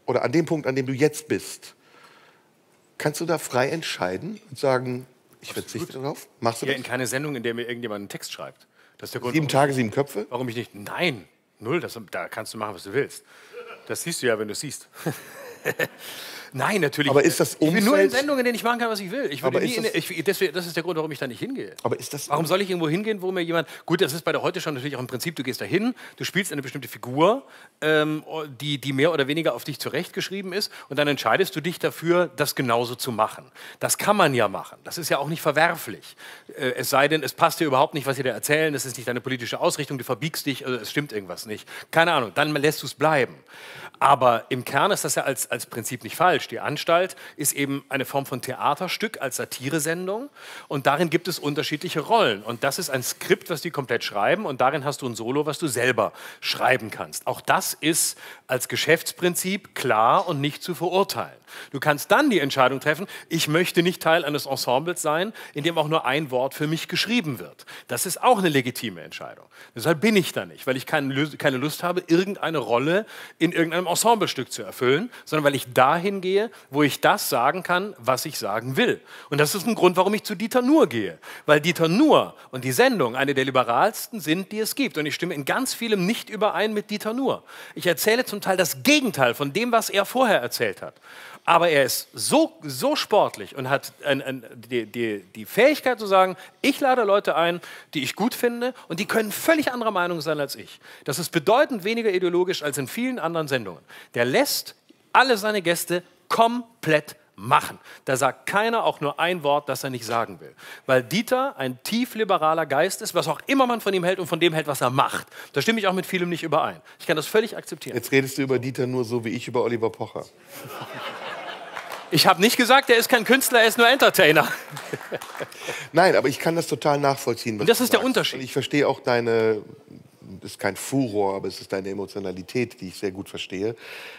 oder an dem Punkt, an dem du jetzt bist, kannst du da frei entscheiden und sagen, ich verzichte darauf? Machst du ja, das? in keine Sendung, in der mir irgendjemand einen Text schreibt. Das ist der Grund, Sieben Tage, sieben Köpfe? warum ich nicht. Nein, null. Das, da kannst du machen, was du willst. Das siehst du ja, wenn du es siehst. Nein, natürlich. Aber ist das ich will nur in Umfeld- Sendungen, in denen ich machen kann, was ich will. Ich würde nie ist in, das- ich, deswegen, das ist der Grund, warum ich da nicht hingehe. Aber ist das- Warum soll ich irgendwo hingehen, wo mir jemand. Gut, das ist bei der Heute schon natürlich auch im Prinzip, du gehst da hin, du spielst eine bestimmte Figur, ähm, die, die mehr oder weniger auf dich zurechtgeschrieben ist, und dann entscheidest du dich dafür, das genauso zu machen. Das kann man ja machen. Das ist ja auch nicht verwerflich. Äh, es sei denn, es passt dir überhaupt nicht, was sie dir erzählen, es ist nicht deine politische Ausrichtung, du verbiegst dich, also es stimmt irgendwas nicht. Keine Ahnung, dann lässt du es bleiben. Aber im Kern ist das ja als, als Prinzip nicht falsch. Die Anstalt ist eben eine Form von Theaterstück als Satiresendung und darin gibt es unterschiedliche Rollen. Und das ist ein Skript, was die komplett schreiben und darin hast du ein Solo, was du selber schreiben kannst. Auch das ist als Geschäftsprinzip klar und nicht zu verurteilen. Du kannst dann die Entscheidung treffen, ich möchte nicht Teil eines Ensembles sein, in dem auch nur ein Wort für mich geschrieben wird. Das ist auch eine legitime Entscheidung. Deshalb bin ich da nicht, weil ich keine, Lus- keine Lust habe, irgendeine Rolle in irgendeinem Ensemblestück zu erfüllen, sondern weil ich dahin gehe, wo ich das sagen kann, was ich sagen will. Und das ist ein Grund, warum ich zu Dieter Nuhr gehe. Weil Dieter Nuhr und die Sendung eine der liberalsten sind, die es gibt. Und ich stimme in ganz vielem nicht überein mit Dieter Nuhr. Ich erzähle zum Teil das Gegenteil von dem, was er vorher erzählt hat. Aber er ist so, so sportlich und hat ein, ein, die, die, die Fähigkeit zu sagen, ich lade Leute ein, die ich gut finde und die können völlig anderer Meinung sein als ich. Das ist bedeutend weniger ideologisch als in vielen anderen Sendungen. Der lässt alle seine Gäste komplett machen. Da sagt keiner auch nur ein Wort, das er nicht sagen will. Weil Dieter ein tief liberaler Geist ist, was auch immer man von ihm hält und von dem hält, was er macht. Da stimme ich auch mit vielem nicht überein. Ich kann das völlig akzeptieren. Jetzt redest du über Dieter nur so wie ich über Oliver Pocher. Ich habe nicht gesagt, er ist kein Künstler, er ist nur Entertainer. Nein, aber ich kann das total nachvollziehen. Und das ist der. Unterschied. Und ich verstehe auch deine, das ist kein Furor, aber es ist deine Emotionalität, die ich sehr gut verstehe,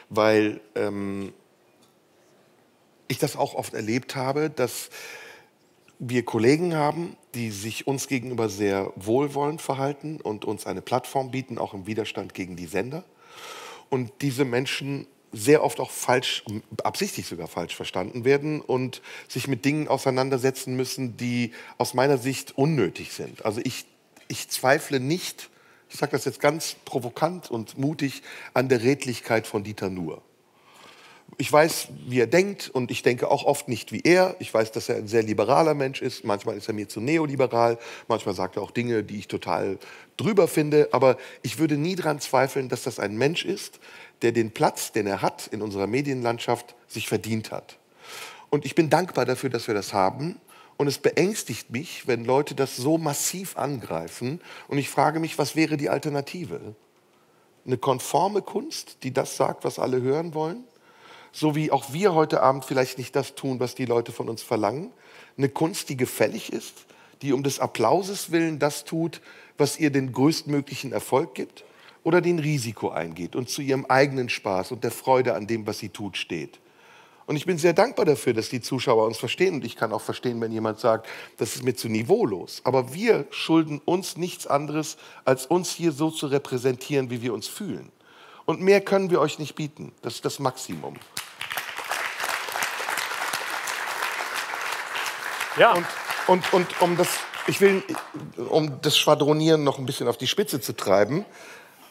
weil ähm, ich das auch oft erlebt habe, dass wir Kollegen haben, die sich uns gegenüber sehr wohlwollend verhalten und uns eine Plattform bieten, auch im Widerstand gegen die Sender. Und diese Menschen sehr oft auch falsch, absichtlich sogar falsch verstanden werden und sich mit Dingen auseinandersetzen müssen, die aus meiner Sicht unnötig sind. Also ich, ich zweifle nicht, ich sage das jetzt ganz provokant und mutig, an der Redlichkeit von Dieter Nuhr. Ich weiß, wie er denkt und ich denke auch oft nicht wie er. Ich weiß, dass er ein sehr liberaler Mensch ist. Manchmal ist er mir zu neoliberal. Manchmal sagt er auch Dinge, die ich total drüber finde. Aber ich würde nie daran zweifeln, dass das ein Mensch ist, der den Platz, den er hat in unserer Medienlandschaft, sich verdient hat. Und ich bin dankbar dafür, dass wir das haben. Und es beängstigt mich, wenn Leute das so massiv angreifen. Und ich frage mich, was wäre die Alternative? Eine konforme Kunst, die das sagt, was alle hören wollen? So wie auch wir heute Abend vielleicht nicht das tun, was die Leute von uns verlangen. Eine Kunst, die gefällig ist, die um des Applauses willen das tut, was ihr den größtmöglichen Erfolg gibt oder den Risiko eingeht und zu ihrem eigenen Spaß und der Freude an dem, was sie tut, steht. Und ich bin sehr dankbar dafür, dass die Zuschauer uns verstehen. Und ich kann auch verstehen, wenn jemand sagt, das ist mir zu niveaulos. Aber wir schulden uns nichts anderes, als uns hier so zu repräsentieren, wie wir uns fühlen. Und mehr können wir euch nicht bieten. Das ist das Maximum. Ja. Und, und, und um, das, ich will, um das Schwadronieren noch ein bisschen auf die Spitze zu treiben,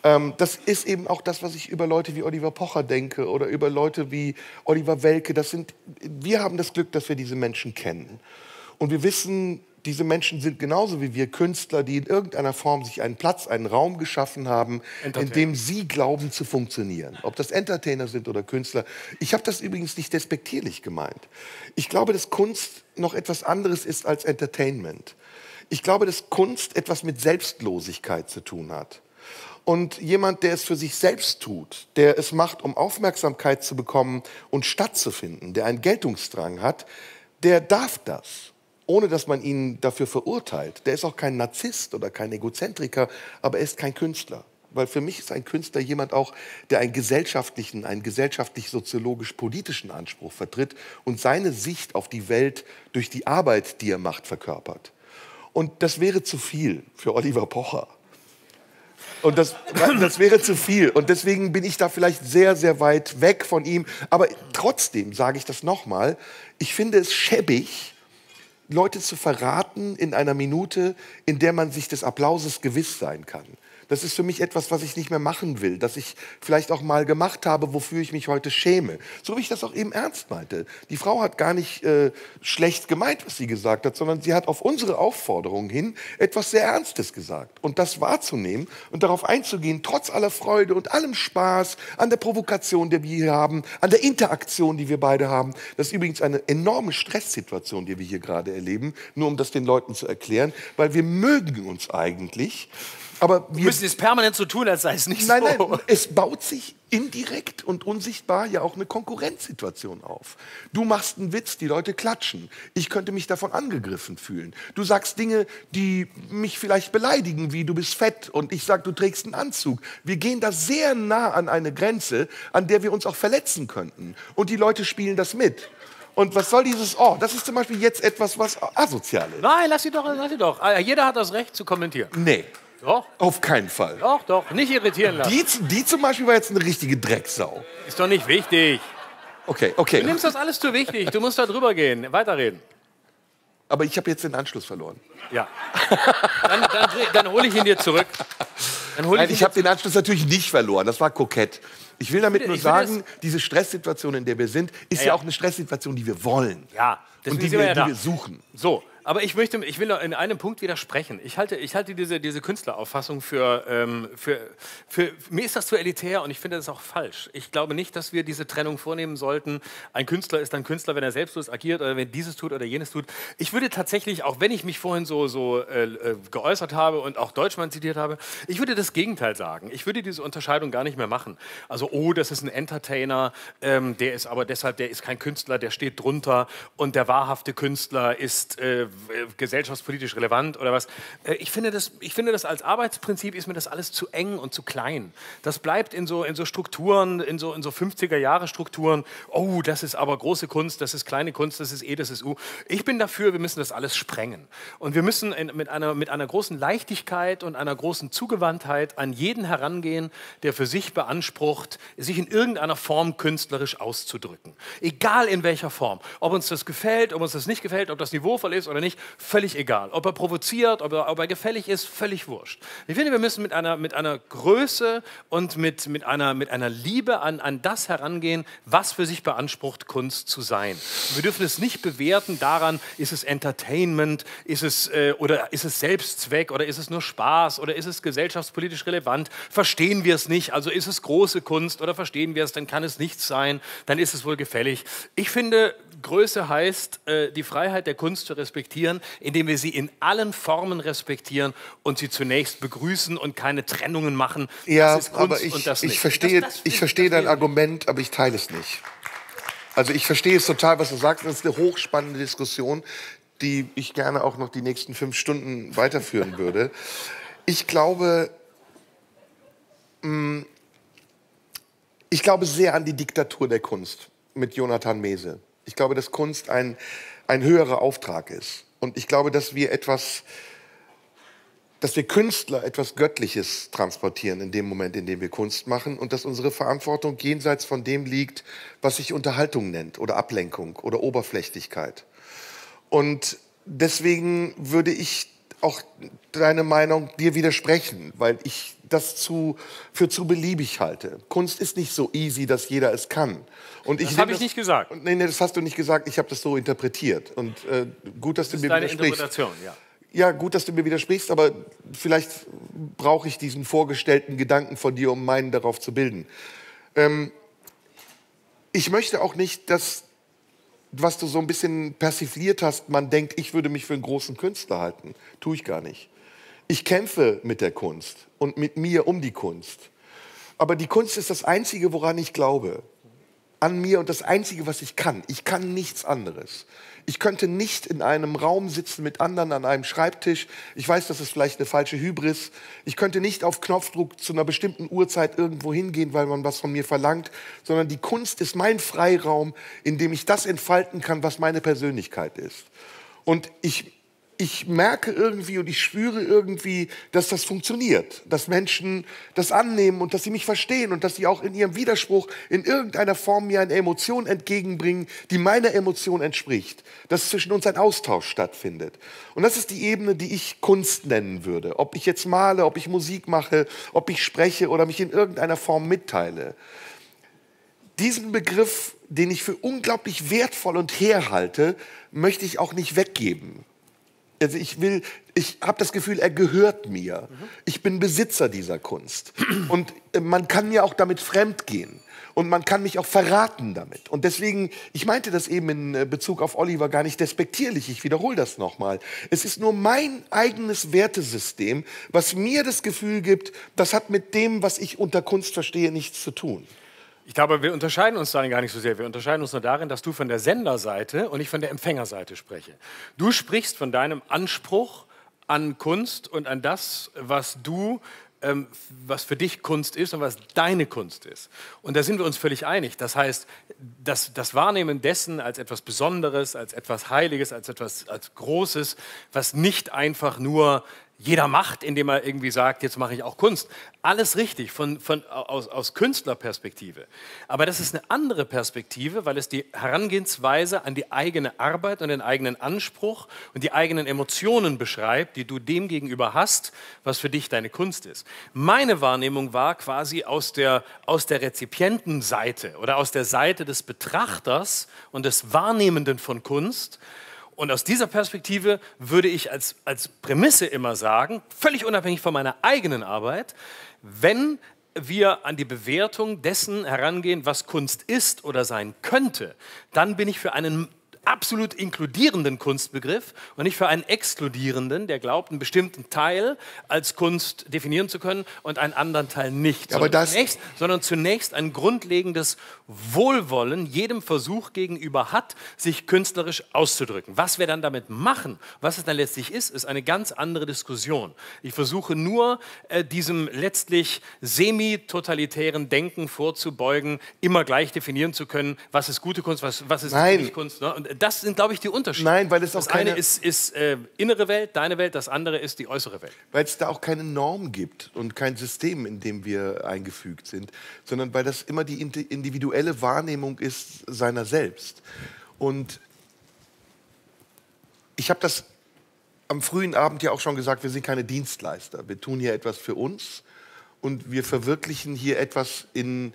ähm, das ist eben auch das, was ich über Leute wie Oliver Pocher denke oder über Leute wie Oliver Welke. Das sind, wir haben das Glück, dass wir diese Menschen kennen. Und wir wissen, diese Menschen sind genauso wie wir Künstler, die in irgendeiner Form sich einen Platz, einen Raum geschaffen haben, in dem sie glauben zu funktionieren. Ob das Entertainer sind oder Künstler. Ich habe das übrigens nicht despektierlich gemeint. Ich glaube, dass Kunst noch etwas anderes ist als Entertainment. Ich glaube, dass Kunst etwas mit Selbstlosigkeit zu tun hat. Und jemand, der es für sich selbst tut, der es macht, um Aufmerksamkeit zu bekommen und stattzufinden, der einen Geltungsdrang hat, der darf das, ohne dass man ihn dafür verurteilt. Der ist auch kein Narzisst oder kein Egozentriker, aber er ist kein Künstler. Weil für mich ist ein Künstler jemand auch, der einen gesellschaftlichen, einen gesellschaftlich-soziologisch-politischen Anspruch vertritt und seine Sicht auf die Welt durch die Arbeit, die er macht, verkörpert. Und das wäre zu viel für Oliver Pocher. Und das, das wäre zu viel. Und deswegen bin ich da vielleicht sehr, sehr weit weg von ihm. Aber trotzdem sage ich das nochmal. Ich finde es schäbig, Leute zu verraten in einer Minute, in der man sich des Applauses gewiss sein kann. Das ist für mich etwas, was ich nicht mehr machen will, das ich vielleicht auch mal gemacht habe, wofür ich mich heute schäme. So wie ich das auch eben ernst meinte. Die Frau hat gar nicht äh, schlecht gemeint, was sie gesagt hat, sondern sie hat auf unsere Aufforderung hin etwas sehr Ernstes gesagt. Und das wahrzunehmen und darauf einzugehen, trotz aller Freude und allem Spaß an der Provokation, die wir hier haben, an der Interaktion, die wir beide haben. Das ist übrigens eine enorme Stresssituation, die wir hier gerade erleben, nur um das den Leuten zu erklären, weil wir mögen uns eigentlich. Aber Wir wir müssen es permanent so tun, als sei es nicht Nein, so. nein, es baut sich indirekt und unsichtbar ja auch eine Konkurrenzsituation auf. Du machst einen Witz, die Leute klatschen. Ich könnte mich davon angegriffen fühlen. Du sagst Dinge, die mich vielleicht beleidigen, wie du bist fett und ich sag, du trägst einen Anzug. Wir gehen da sehr nah an eine Grenze, an der wir uns auch verletzen könnten. Und die Leute spielen das mit. Und was soll dieses, oh, das ist zum Beispiel jetzt etwas, was asozial ist. Nein, lass sie doch, lass sie doch. Ah, Jeder hat das Recht zu kommentieren. Nee, Doch, auf keinen Fall. doch, doch. Nicht irritieren lassen. Die, die zum Beispiel war jetzt eine richtige Drecksau. Ist doch nicht wichtig. Okay, okay. Du nimmst das alles zu wichtig. Du musst da drüber gehen. Weiterreden. Aber ich habe jetzt den Anschluss verloren. Ja. Dann, dann, dann hole ich ihn dir zurück. Dann hole Nein, ihn ich habe den Anschluss natürlich nicht verloren. Das war kokett. Ich will damit Ich nur will- ich will sagen, diese Stresssituation, in der wir sind, ist ja, ja. auch eine Stresssituation, die wir wollen. Ja, und die wir ja die wir suchen. So, aber ich möchte, ich will in einem Punkt widersprechen. Ich halte, ich halte diese, diese Künstlerauffassung für, ähm, für, für, mir ist das zu elitär und ich finde das auch falsch. Ich glaube nicht, dass wir diese Trennung vornehmen sollten. Ein Künstler ist ein Künstler, wenn er selbstlos agiert oder wenn dieses tut oder jenes tut. Ich würde tatsächlich, auch wenn ich mich vorhin so, so äh, äh, geäußert habe und auch Deutschmann zitiert habe, ich würde das Gegenteil sagen. Ich würde diese Unterscheidung gar nicht mehr machen. Also, oh, das ist ein Entertainer, ähm, der ist aber deshalb, der ist kein Künstler, der steht drunter und der wahrhafte Künstler ist äh, gesellschaftspolitisch relevant oder was. Äh, ich, finde das, ich finde das als Arbeitsprinzip ist mir das alles zu eng und zu klein. Das bleibt in so, in so Strukturen, in so, in so 50er-Jahre-Strukturen. Oh, das ist aber große Kunst, das ist kleine Kunst, das ist E, das ist U. Ich bin dafür, wir müssen das alles sprengen. Und wir müssen in, mit, einer, mit einer großen Leichtigkeit und einer großen Zugewandtheit an jeden herangehen, der für sich beansprucht, sich in irgendeiner Form künstlerisch auszudrücken. Egal in welcher Form. Ob uns das gefällt, ob uns das nicht gefällt, ob das niveauvoll ist oder nicht, völlig egal. Ob er provoziert, ob er, ob er gefällig ist, völlig wurscht. Ich finde, wir müssen mit einer, mit einer Größe und mit, mit, einer, mit einer Liebe an, an das herangehen, was für sich beansprucht, Kunst zu sein. Und wir dürfen es nicht bewerten daran, ist es Entertainment, ist es, äh, oder ist es Selbstzweck oder ist es nur Spaß oder ist es gesellschaftspolitisch relevant? Verstehen wir es nicht? Also ist es große Kunst oder verstehen wir es? Dann kann es nichts sein, dann ist es wohl gefällig. Ich finde, Größe heißt, äh, die Freiheit der Kunst zu respektieren, indem wir sie in allen Formen respektieren und sie zunächst begrüßen und keine Trennungen machen. Ja, das ist Kunst aber ich, und das ich nicht. verstehe, Das- das- ich verstehe dein ich. Argument, aber ich teile es nicht. Also ich verstehe es total, was du sagst. Das ist eine hochspannende Diskussion, die ich gerne auch noch die nächsten fünf Stunden weiterführen würde. Ich glaube, mh, ich glaube sehr an die Diktatur der Kunst mit Jonathan Mese. Ich glaube, dass Kunst ein, ein höherer Auftrag ist. Und ich glaube, dass wir etwas, dass wir Künstler etwas Göttliches transportieren in dem Moment, in dem wir Kunst machen und dass unsere Verantwortung jenseits von dem liegt, was sich Unterhaltung nennt oder Ablenkung oder Oberflächlichkeit. Und deswegen würde ich auch deine Meinung dir widersprechen, weil ich das zu, für zu beliebig halte. Kunst ist nicht so easy, dass jeder es kann. Und Das nehme habe ich nicht gesagt. Nee, nee, das hast du nicht gesagt. Ich habe das so interpretiert. Und äh, gut, dass du mir Deine widersprichst. Interpretation, ja. Ja, gut, dass du mir widersprichst, aber vielleicht brauche ich diesen vorgestellten Gedanken von dir, um meinen darauf zu bilden. Ähm, ich möchte auch nicht, dass, was du so ein bisschen persifliert hast, man denkt, ich würde mich für einen großen Künstler halten. Tue ich gar nicht. Ich kämpfe mit der Kunst und mit mir um die Kunst. Aber die Kunst ist das Einzige, woran ich glaube. An mir und das Einzige, was ich kann. Ich kann nichts anderes. Ich könnte nicht in einem Raum sitzen mit anderen an einem Schreibtisch. Ich weiß, das ist vielleicht eine falsche Hybris. Ich könnte nicht auf Knopfdruck zu einer bestimmten Uhrzeit irgendwo hingehen, weil man was von mir verlangt, sondern die Kunst ist mein Freiraum, in dem ich das entfalten kann, was meine Persönlichkeit ist. Und ich ich merke irgendwie und ich spüre irgendwie, dass das funktioniert, dass Menschen das annehmen und dass sie mich verstehen und dass sie auch in ihrem Widerspruch in irgendeiner Form mir eine Emotion entgegenbringen, die meiner Emotion entspricht, dass zwischen uns ein Austausch stattfindet. Und das ist die Ebene, die ich Kunst nennen würde. Ob ich jetzt male, ob ich Musik mache, ob ich spreche oder mich in irgendeiner Form mitteile. Diesen Begriff, den ich für unglaublich wertvoll und herhalte, möchte ich auch nicht weggeben. Also ich will, ich habe das Gefühl, er gehört mir. Ich bin Besitzer dieser Kunst. Und äh, man kann mir auch damit fremdgehen. Und man kann mich auch verraten damit. Und deswegen, ich meinte das eben in äh, Bezug auf Oliver gar nicht despektierlich. Ich wiederhole das nochmal. Es ist nur mein eigenes Wertesystem, was mir das Gefühl gibt, das hat mit dem, was ich unter Kunst verstehe, nichts zu tun. Ich glaube, wir unterscheiden uns darin gar nicht so sehr. Wir unterscheiden uns nur darin, dass du von der Senderseite und ich von der Empfängerseite spreche. Du sprichst von deinem Anspruch an Kunst und an das, was du ähm, was für dich Kunst ist und was deine Kunst ist. Und da sind wir uns völlig einig. Das heißt, das, das Wahrnehmen dessen als etwas Besonderes, als etwas Heiliges, als etwas als Großes, was nicht einfach nur jeder macht, indem er irgendwie sagt, jetzt mache ich auch Kunst. Alles richtig von, von, aus, aus Künstlerperspektive. Aber das ist eine andere Perspektive, weil es die Herangehensweise an die eigene Arbeit und den eigenen Anspruch und die eigenen Emotionen beschreibt, die du dem gegenüber hast, was für dich deine Kunst ist. Meine Wahrnehmung war quasi aus der, aus der Rezipientenseite oder aus der Seite des Betrachters und des Wahrnehmenden von Kunst und aus dieser Perspektive würde ich als, als Prämisse immer sagen, völlig unabhängig von meiner eigenen Arbeit, wenn wir an die Bewertung dessen herangehen, was Kunst ist oder sein könnte, dann bin ich für einen absolut inkludierenden Kunstbegriff und nicht für einen exkludierenden, der glaubt, einen bestimmten Teil als Kunst definieren zu können und einen anderen Teil nicht. Aber sondern, das- zunächst, sondern zunächst ein grundlegendes Wohlwollen jedem Versuch gegenüber hat, sich künstlerisch auszudrücken. Was wir dann damit machen, was es dann letztlich ist, ist eine ganz andere Diskussion. Ich versuche nur, äh, diesem letztlich semi-totalitären Denken vorzubeugen, immer gleich definieren zu können, was ist gute Kunst, was, was ist Nein. nicht Kunst. Ne? Und das sind, glaube ich, die Unterschiede. Nein, weil es das auch keine- eine ist, ist äh, innere Welt, deine Welt, das andere ist die äußere Welt. Weil es da auch keine Norm gibt und kein System, in dem wir eingefügt sind, sondern weil das immer die indi- individuelle Wahrnehmung ist seiner selbst. Und ich habe das am frühen Abend ja auch schon gesagt, wir sind keine Dienstleister. Wir tun hier etwas für uns und wir verwirklichen hier etwas in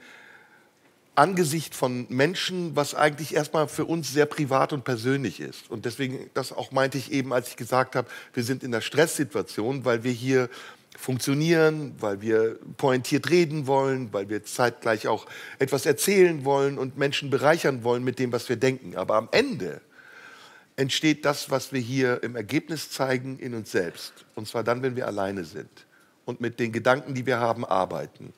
Angesicht von Menschen, was eigentlich erstmal für uns sehr privat und persönlich ist. Und deswegen, das auch meinte ich eben, als ich gesagt habe, wir sind in einer Stresssituation, weil wir hier funktionieren, weil wir pointiert reden wollen, weil wir zeitgleich auch etwas erzählen wollen und Menschen bereichern wollen mit dem, was wir denken. Aber am Ende entsteht das, was wir hier im Ergebnis zeigen, in uns selbst. Und zwar dann, wenn wir alleine sind und mit den Gedanken, die wir haben, arbeiten.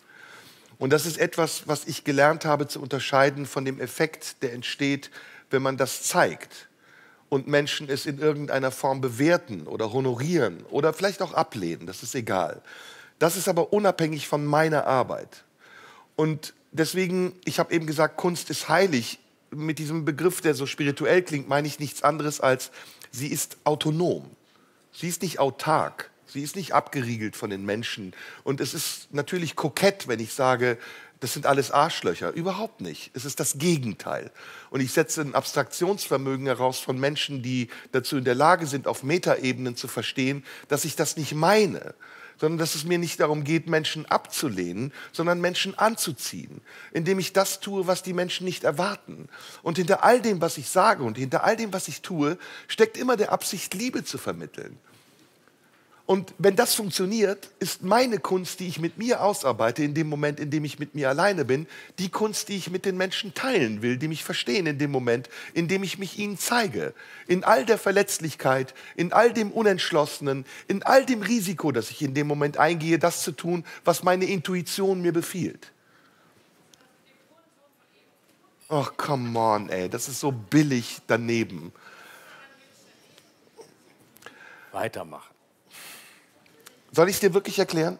Und das ist etwas, was ich gelernt habe zu unterscheiden von dem Effekt, der entsteht, wenn man das zeigt und Menschen es in irgendeiner Form bewerten oder honorieren oder vielleicht auch ablehnen, das ist egal. Das ist aber unabhängig von meiner Arbeit. Und deswegen, ich habe eben gesagt, Kunst ist heilig. Mit diesem Begriff, der so spirituell klingt, meine ich nichts anderes als, sie ist autonom. Sie ist nicht autark. Sie ist nicht abgeriegelt von den Menschen. Und es ist natürlich kokett, wenn ich sage, das sind alles Arschlöcher. Überhaupt nicht. Es ist das Gegenteil. Und ich setze ein Abstraktionsvermögen heraus von Menschen, die dazu in der Lage sind, auf Metaebenen zu verstehen, dass ich das nicht meine, sondern dass es mir nicht darum geht, Menschen abzulehnen, sondern Menschen anzuziehen, indem ich das tue, was die Menschen nicht erwarten. Und hinter all dem, was ich sage und hinter all dem, was ich tue, steckt immer der Absicht, Liebe zu vermitteln. Und wenn das funktioniert, ist meine Kunst, die ich mit mir ausarbeite, in dem Moment, in dem ich mit mir alleine bin, die Kunst, die ich mit den Menschen teilen will, die mich verstehen in dem Moment, in dem ich mich ihnen zeige. In all der Verletzlichkeit, in all dem Unentschlossenen, in all dem Risiko, das ich in dem Moment eingehe, das zu tun, was meine Intuition mir befiehlt. Ach, come on, ey, das ist so billig daneben. Weitermachen. Soll ich es dir wirklich erklären?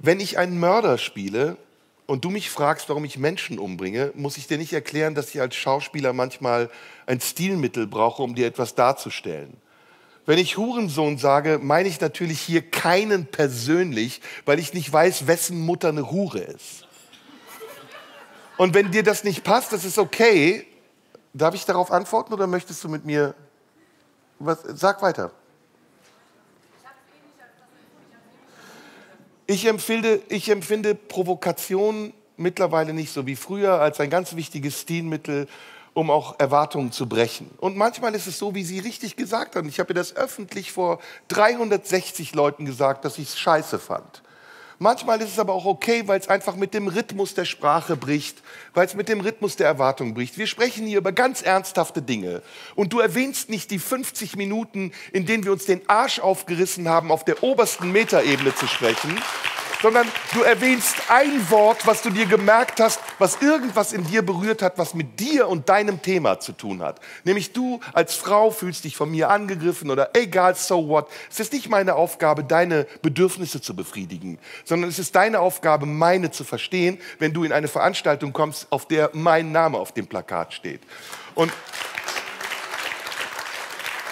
Wenn ich einen Mörder spiele, und du mich fragst, warum ich Menschen umbringe, muss ich dir nicht erklären, dass ich als Schauspieler manchmal ein Stilmittel brauche, um dir etwas darzustellen. Wenn ich Hurensohn sage, meine ich natürlich hier keinen persönlich, weil ich nicht weiß, wessen Mutter eine Hure ist. Und wenn dir das nicht passt, das ist okay. Darf ich darauf antworten oder möchtest du mit mir was, sag weiter. Ich empfinde, ich empfinde Provokation mittlerweile nicht so wie früher als ein ganz wichtiges Stilmittel, um auch Erwartungen zu brechen. Und manchmal ist es so, wie Sie richtig gesagt haben. Ich habe das öffentlich vor 360 Leuten gesagt, dass ich es scheiße fand. Manchmal ist es aber auch okay, weil es einfach mit dem Rhythmus der Sprache bricht, weil es mit dem Rhythmus der Erwartung bricht. Wir sprechen hier über ganz ernsthafte Dinge. Und du erwähnst nicht die 50 Minuten, in denen wir uns den Arsch aufgerissen haben, auf der obersten Metaebene zu sprechen, sondern du erwähnst ein Wort, was du dir gemerkt hast, was irgendwas in dir berührt hat, was mit dir und deinem Thema zu tun hat. Nämlich du als Frau fühlst dich von mir angegriffen oder egal, so what. Es ist nicht meine Aufgabe, deine Bedürfnisse zu befriedigen, sondern es ist deine Aufgabe, meine zu verstehen, wenn du in eine Veranstaltung kommst, auf der mein Name auf dem Plakat steht. Und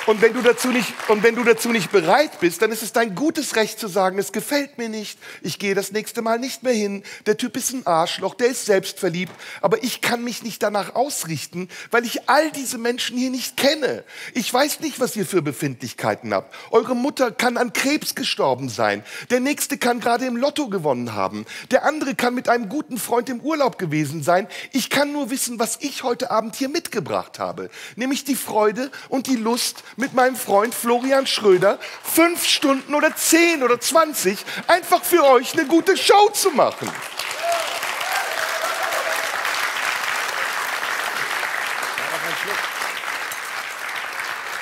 und wenn, du dazu nicht, und wenn du dazu nicht bereit bist, dann ist es dein gutes Recht zu sagen, es gefällt mir nicht, ich gehe das nächste Mal nicht mehr hin, der Typ ist ein Arschloch, der ist selbstverliebt, aber ich kann mich nicht danach ausrichten, weil ich all diese Menschen hier nicht kenne. Ich weiß nicht, was ihr für Befindlichkeiten habt. Eure Mutter kann an Krebs gestorben sein, der nächste kann gerade im Lotto gewonnen haben, der andere kann mit einem guten Freund im Urlaub gewesen sein. Ich kann nur wissen, was ich heute Abend hier mitgebracht habe, nämlich die Freude und die Lust, mit meinem Freund Florian Schröder fünf Stunden oder zehn oder zwanzig einfach für euch eine gute Show zu machen.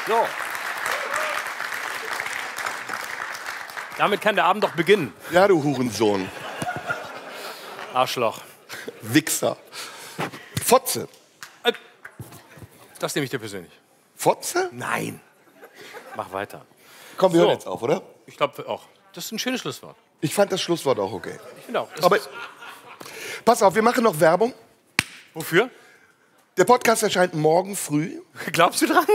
So. Damit kann der Abend doch beginnen. Ja, du Hurensohn. Arschloch. Wichser. Fotze. Äh, Das nehme ich dir persönlich. Fotze? Nein. Mach weiter. Komm, wir So. hören jetzt auf, oder? Ich glaube auch. Das ist ein schönes Schlusswort. Ich fand das Schlusswort auch okay. Ich finde auch. Aber pass auf, wir machen noch Werbung. wofür? Der Podcast erscheint morgen früh. Glaubst du dran?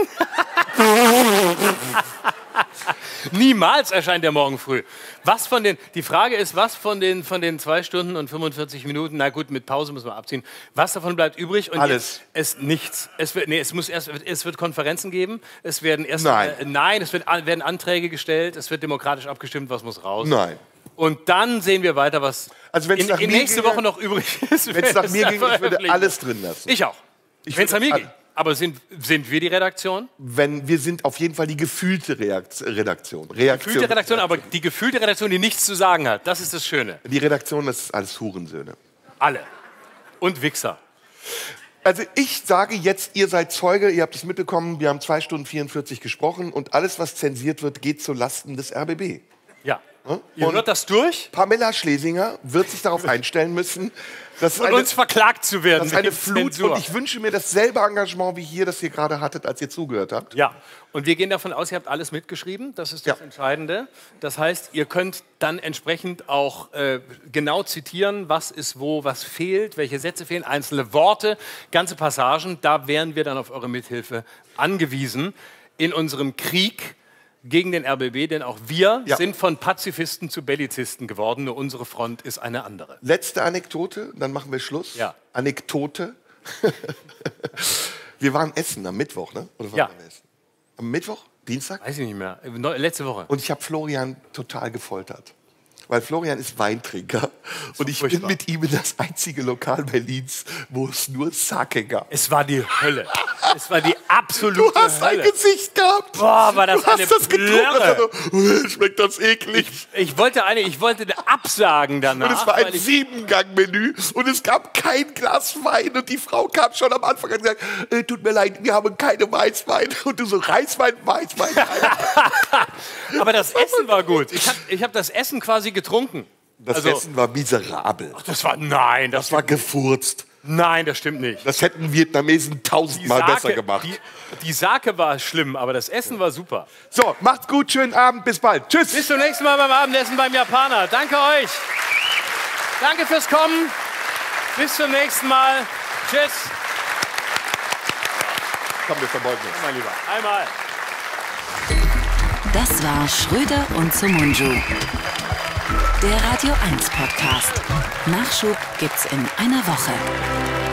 Niemals erscheint der morgen früh. Was von den, die Frage ist, was von den, von den zwei Stunden und 45 Minuten, na gut, mit Pause müssen wir abziehen, was davon bleibt übrig? Und Alles. Jetzt, es nichts. Es wird, nee, es muss erst, es wird Konferenzen geben, es werden erst, Nein. Äh, nein, es wird, werden Anträge gestellt, es wird demokratisch abgestimmt, was muss raus. Nein. Und dann sehen wir weiter, was Also in, nach in mir nächste ginge- Woche noch übrig ist. Wenn es nach mir ging, ich würde alles drin lassen. Ich auch. Ich Wenn es nach mir ging. Aber sind, sind wir die Redaktion? Wenn wir sind auf jeden Fall die gefühlte Reakt Redaktion. Reaktion. Gefühlte Redaktion, aber die gefühlte Redaktion, die nichts zu sagen hat. Das ist das Schöne. Die Redaktion, das ist alles Hurensöhne. Alle. Und Wichser. Also ich sage jetzt, ihr seid Zeuge, ihr habt es mitbekommen, wir haben zwei Stunden 44 gesprochen und alles, was zensiert wird, geht zu Lasten des RBB. Ja. Hm? Ihr Und hört das durch Pamela Schlesinger wird sich darauf einstellen müssen, dass und eine, uns verklagt zu werden. dass eine wegen Flut Zensur. und ich wünsche mir dasselbe Engagement wie hier, das ihr gerade hattet, als ihr zugehört habt. Ja, und wir gehen davon aus, ihr habt alles mitgeschrieben. Das ist das Ja. Entscheidende. Das heißt, ihr könnt dann entsprechend auch äh, genau zitieren, was ist wo, was fehlt, welche Sätze fehlen, einzelne Worte, ganze Passagen. Da wären wir dann auf eure Mithilfe angewiesen in unserem Krieg gegen den RBB, denn auch wir Ja. sind von Pazifisten zu Bellizisten geworden, nur unsere Front ist eine andere. Letzte Anekdote, dann machen wir Schluss. Ja. Anekdote. wir waren essen am Mittwoch, ne? Oder wann Ja. waren wir essen? Am Mittwoch? Dienstag? Weiß ich nicht mehr. Letzte Woche. Und ich habe Florian total gefoltert. Weil Florian ist Weintrinker. Und ich bin furchtbar. mit ihm in das einzige Lokal Berlins, wo es nur Sake gab. Es war die Hölle. Es war die absolute Du hast ein Hölle. Gesicht gehabt. Boah, war das du hast eine das getrunken. Also, schmeckt das eklig. Ich wollte eine, ich wollte absagen danach. Und es war ein ich, Siebengang-Menü und es gab kein Glas Wein. Und die Frau kam schon am Anfang und gesagt, äh, tut mir leid, wir haben keine Weißwein. Und du so, Reiswein, Weißwein, Weißwein. aber das Essen war gut. Ich habe ich hab das Essen quasi getrunken. Das Also- Essen war miserabel. Das war, nein, das, Das war gefurzt. nein, das stimmt nicht. Das hätten Vietnamesen tausendmal besser gemacht. Die, die Sake war schlimm, aber das Essen war super. So, macht's gut, schönen Abend, bis bald. Tschüss. Bis zum nächsten Mal beim Abendessen beim Japaner. Danke euch. Danke fürs Kommen. Bis zum nächsten Mal. Tschüss. Komm, wir verbeugen uns. Mein Lieber. Einmal. Das war Schröder und Sumunju. Der Radio 1 Podcast. Nachschub gibt's in einer Woche.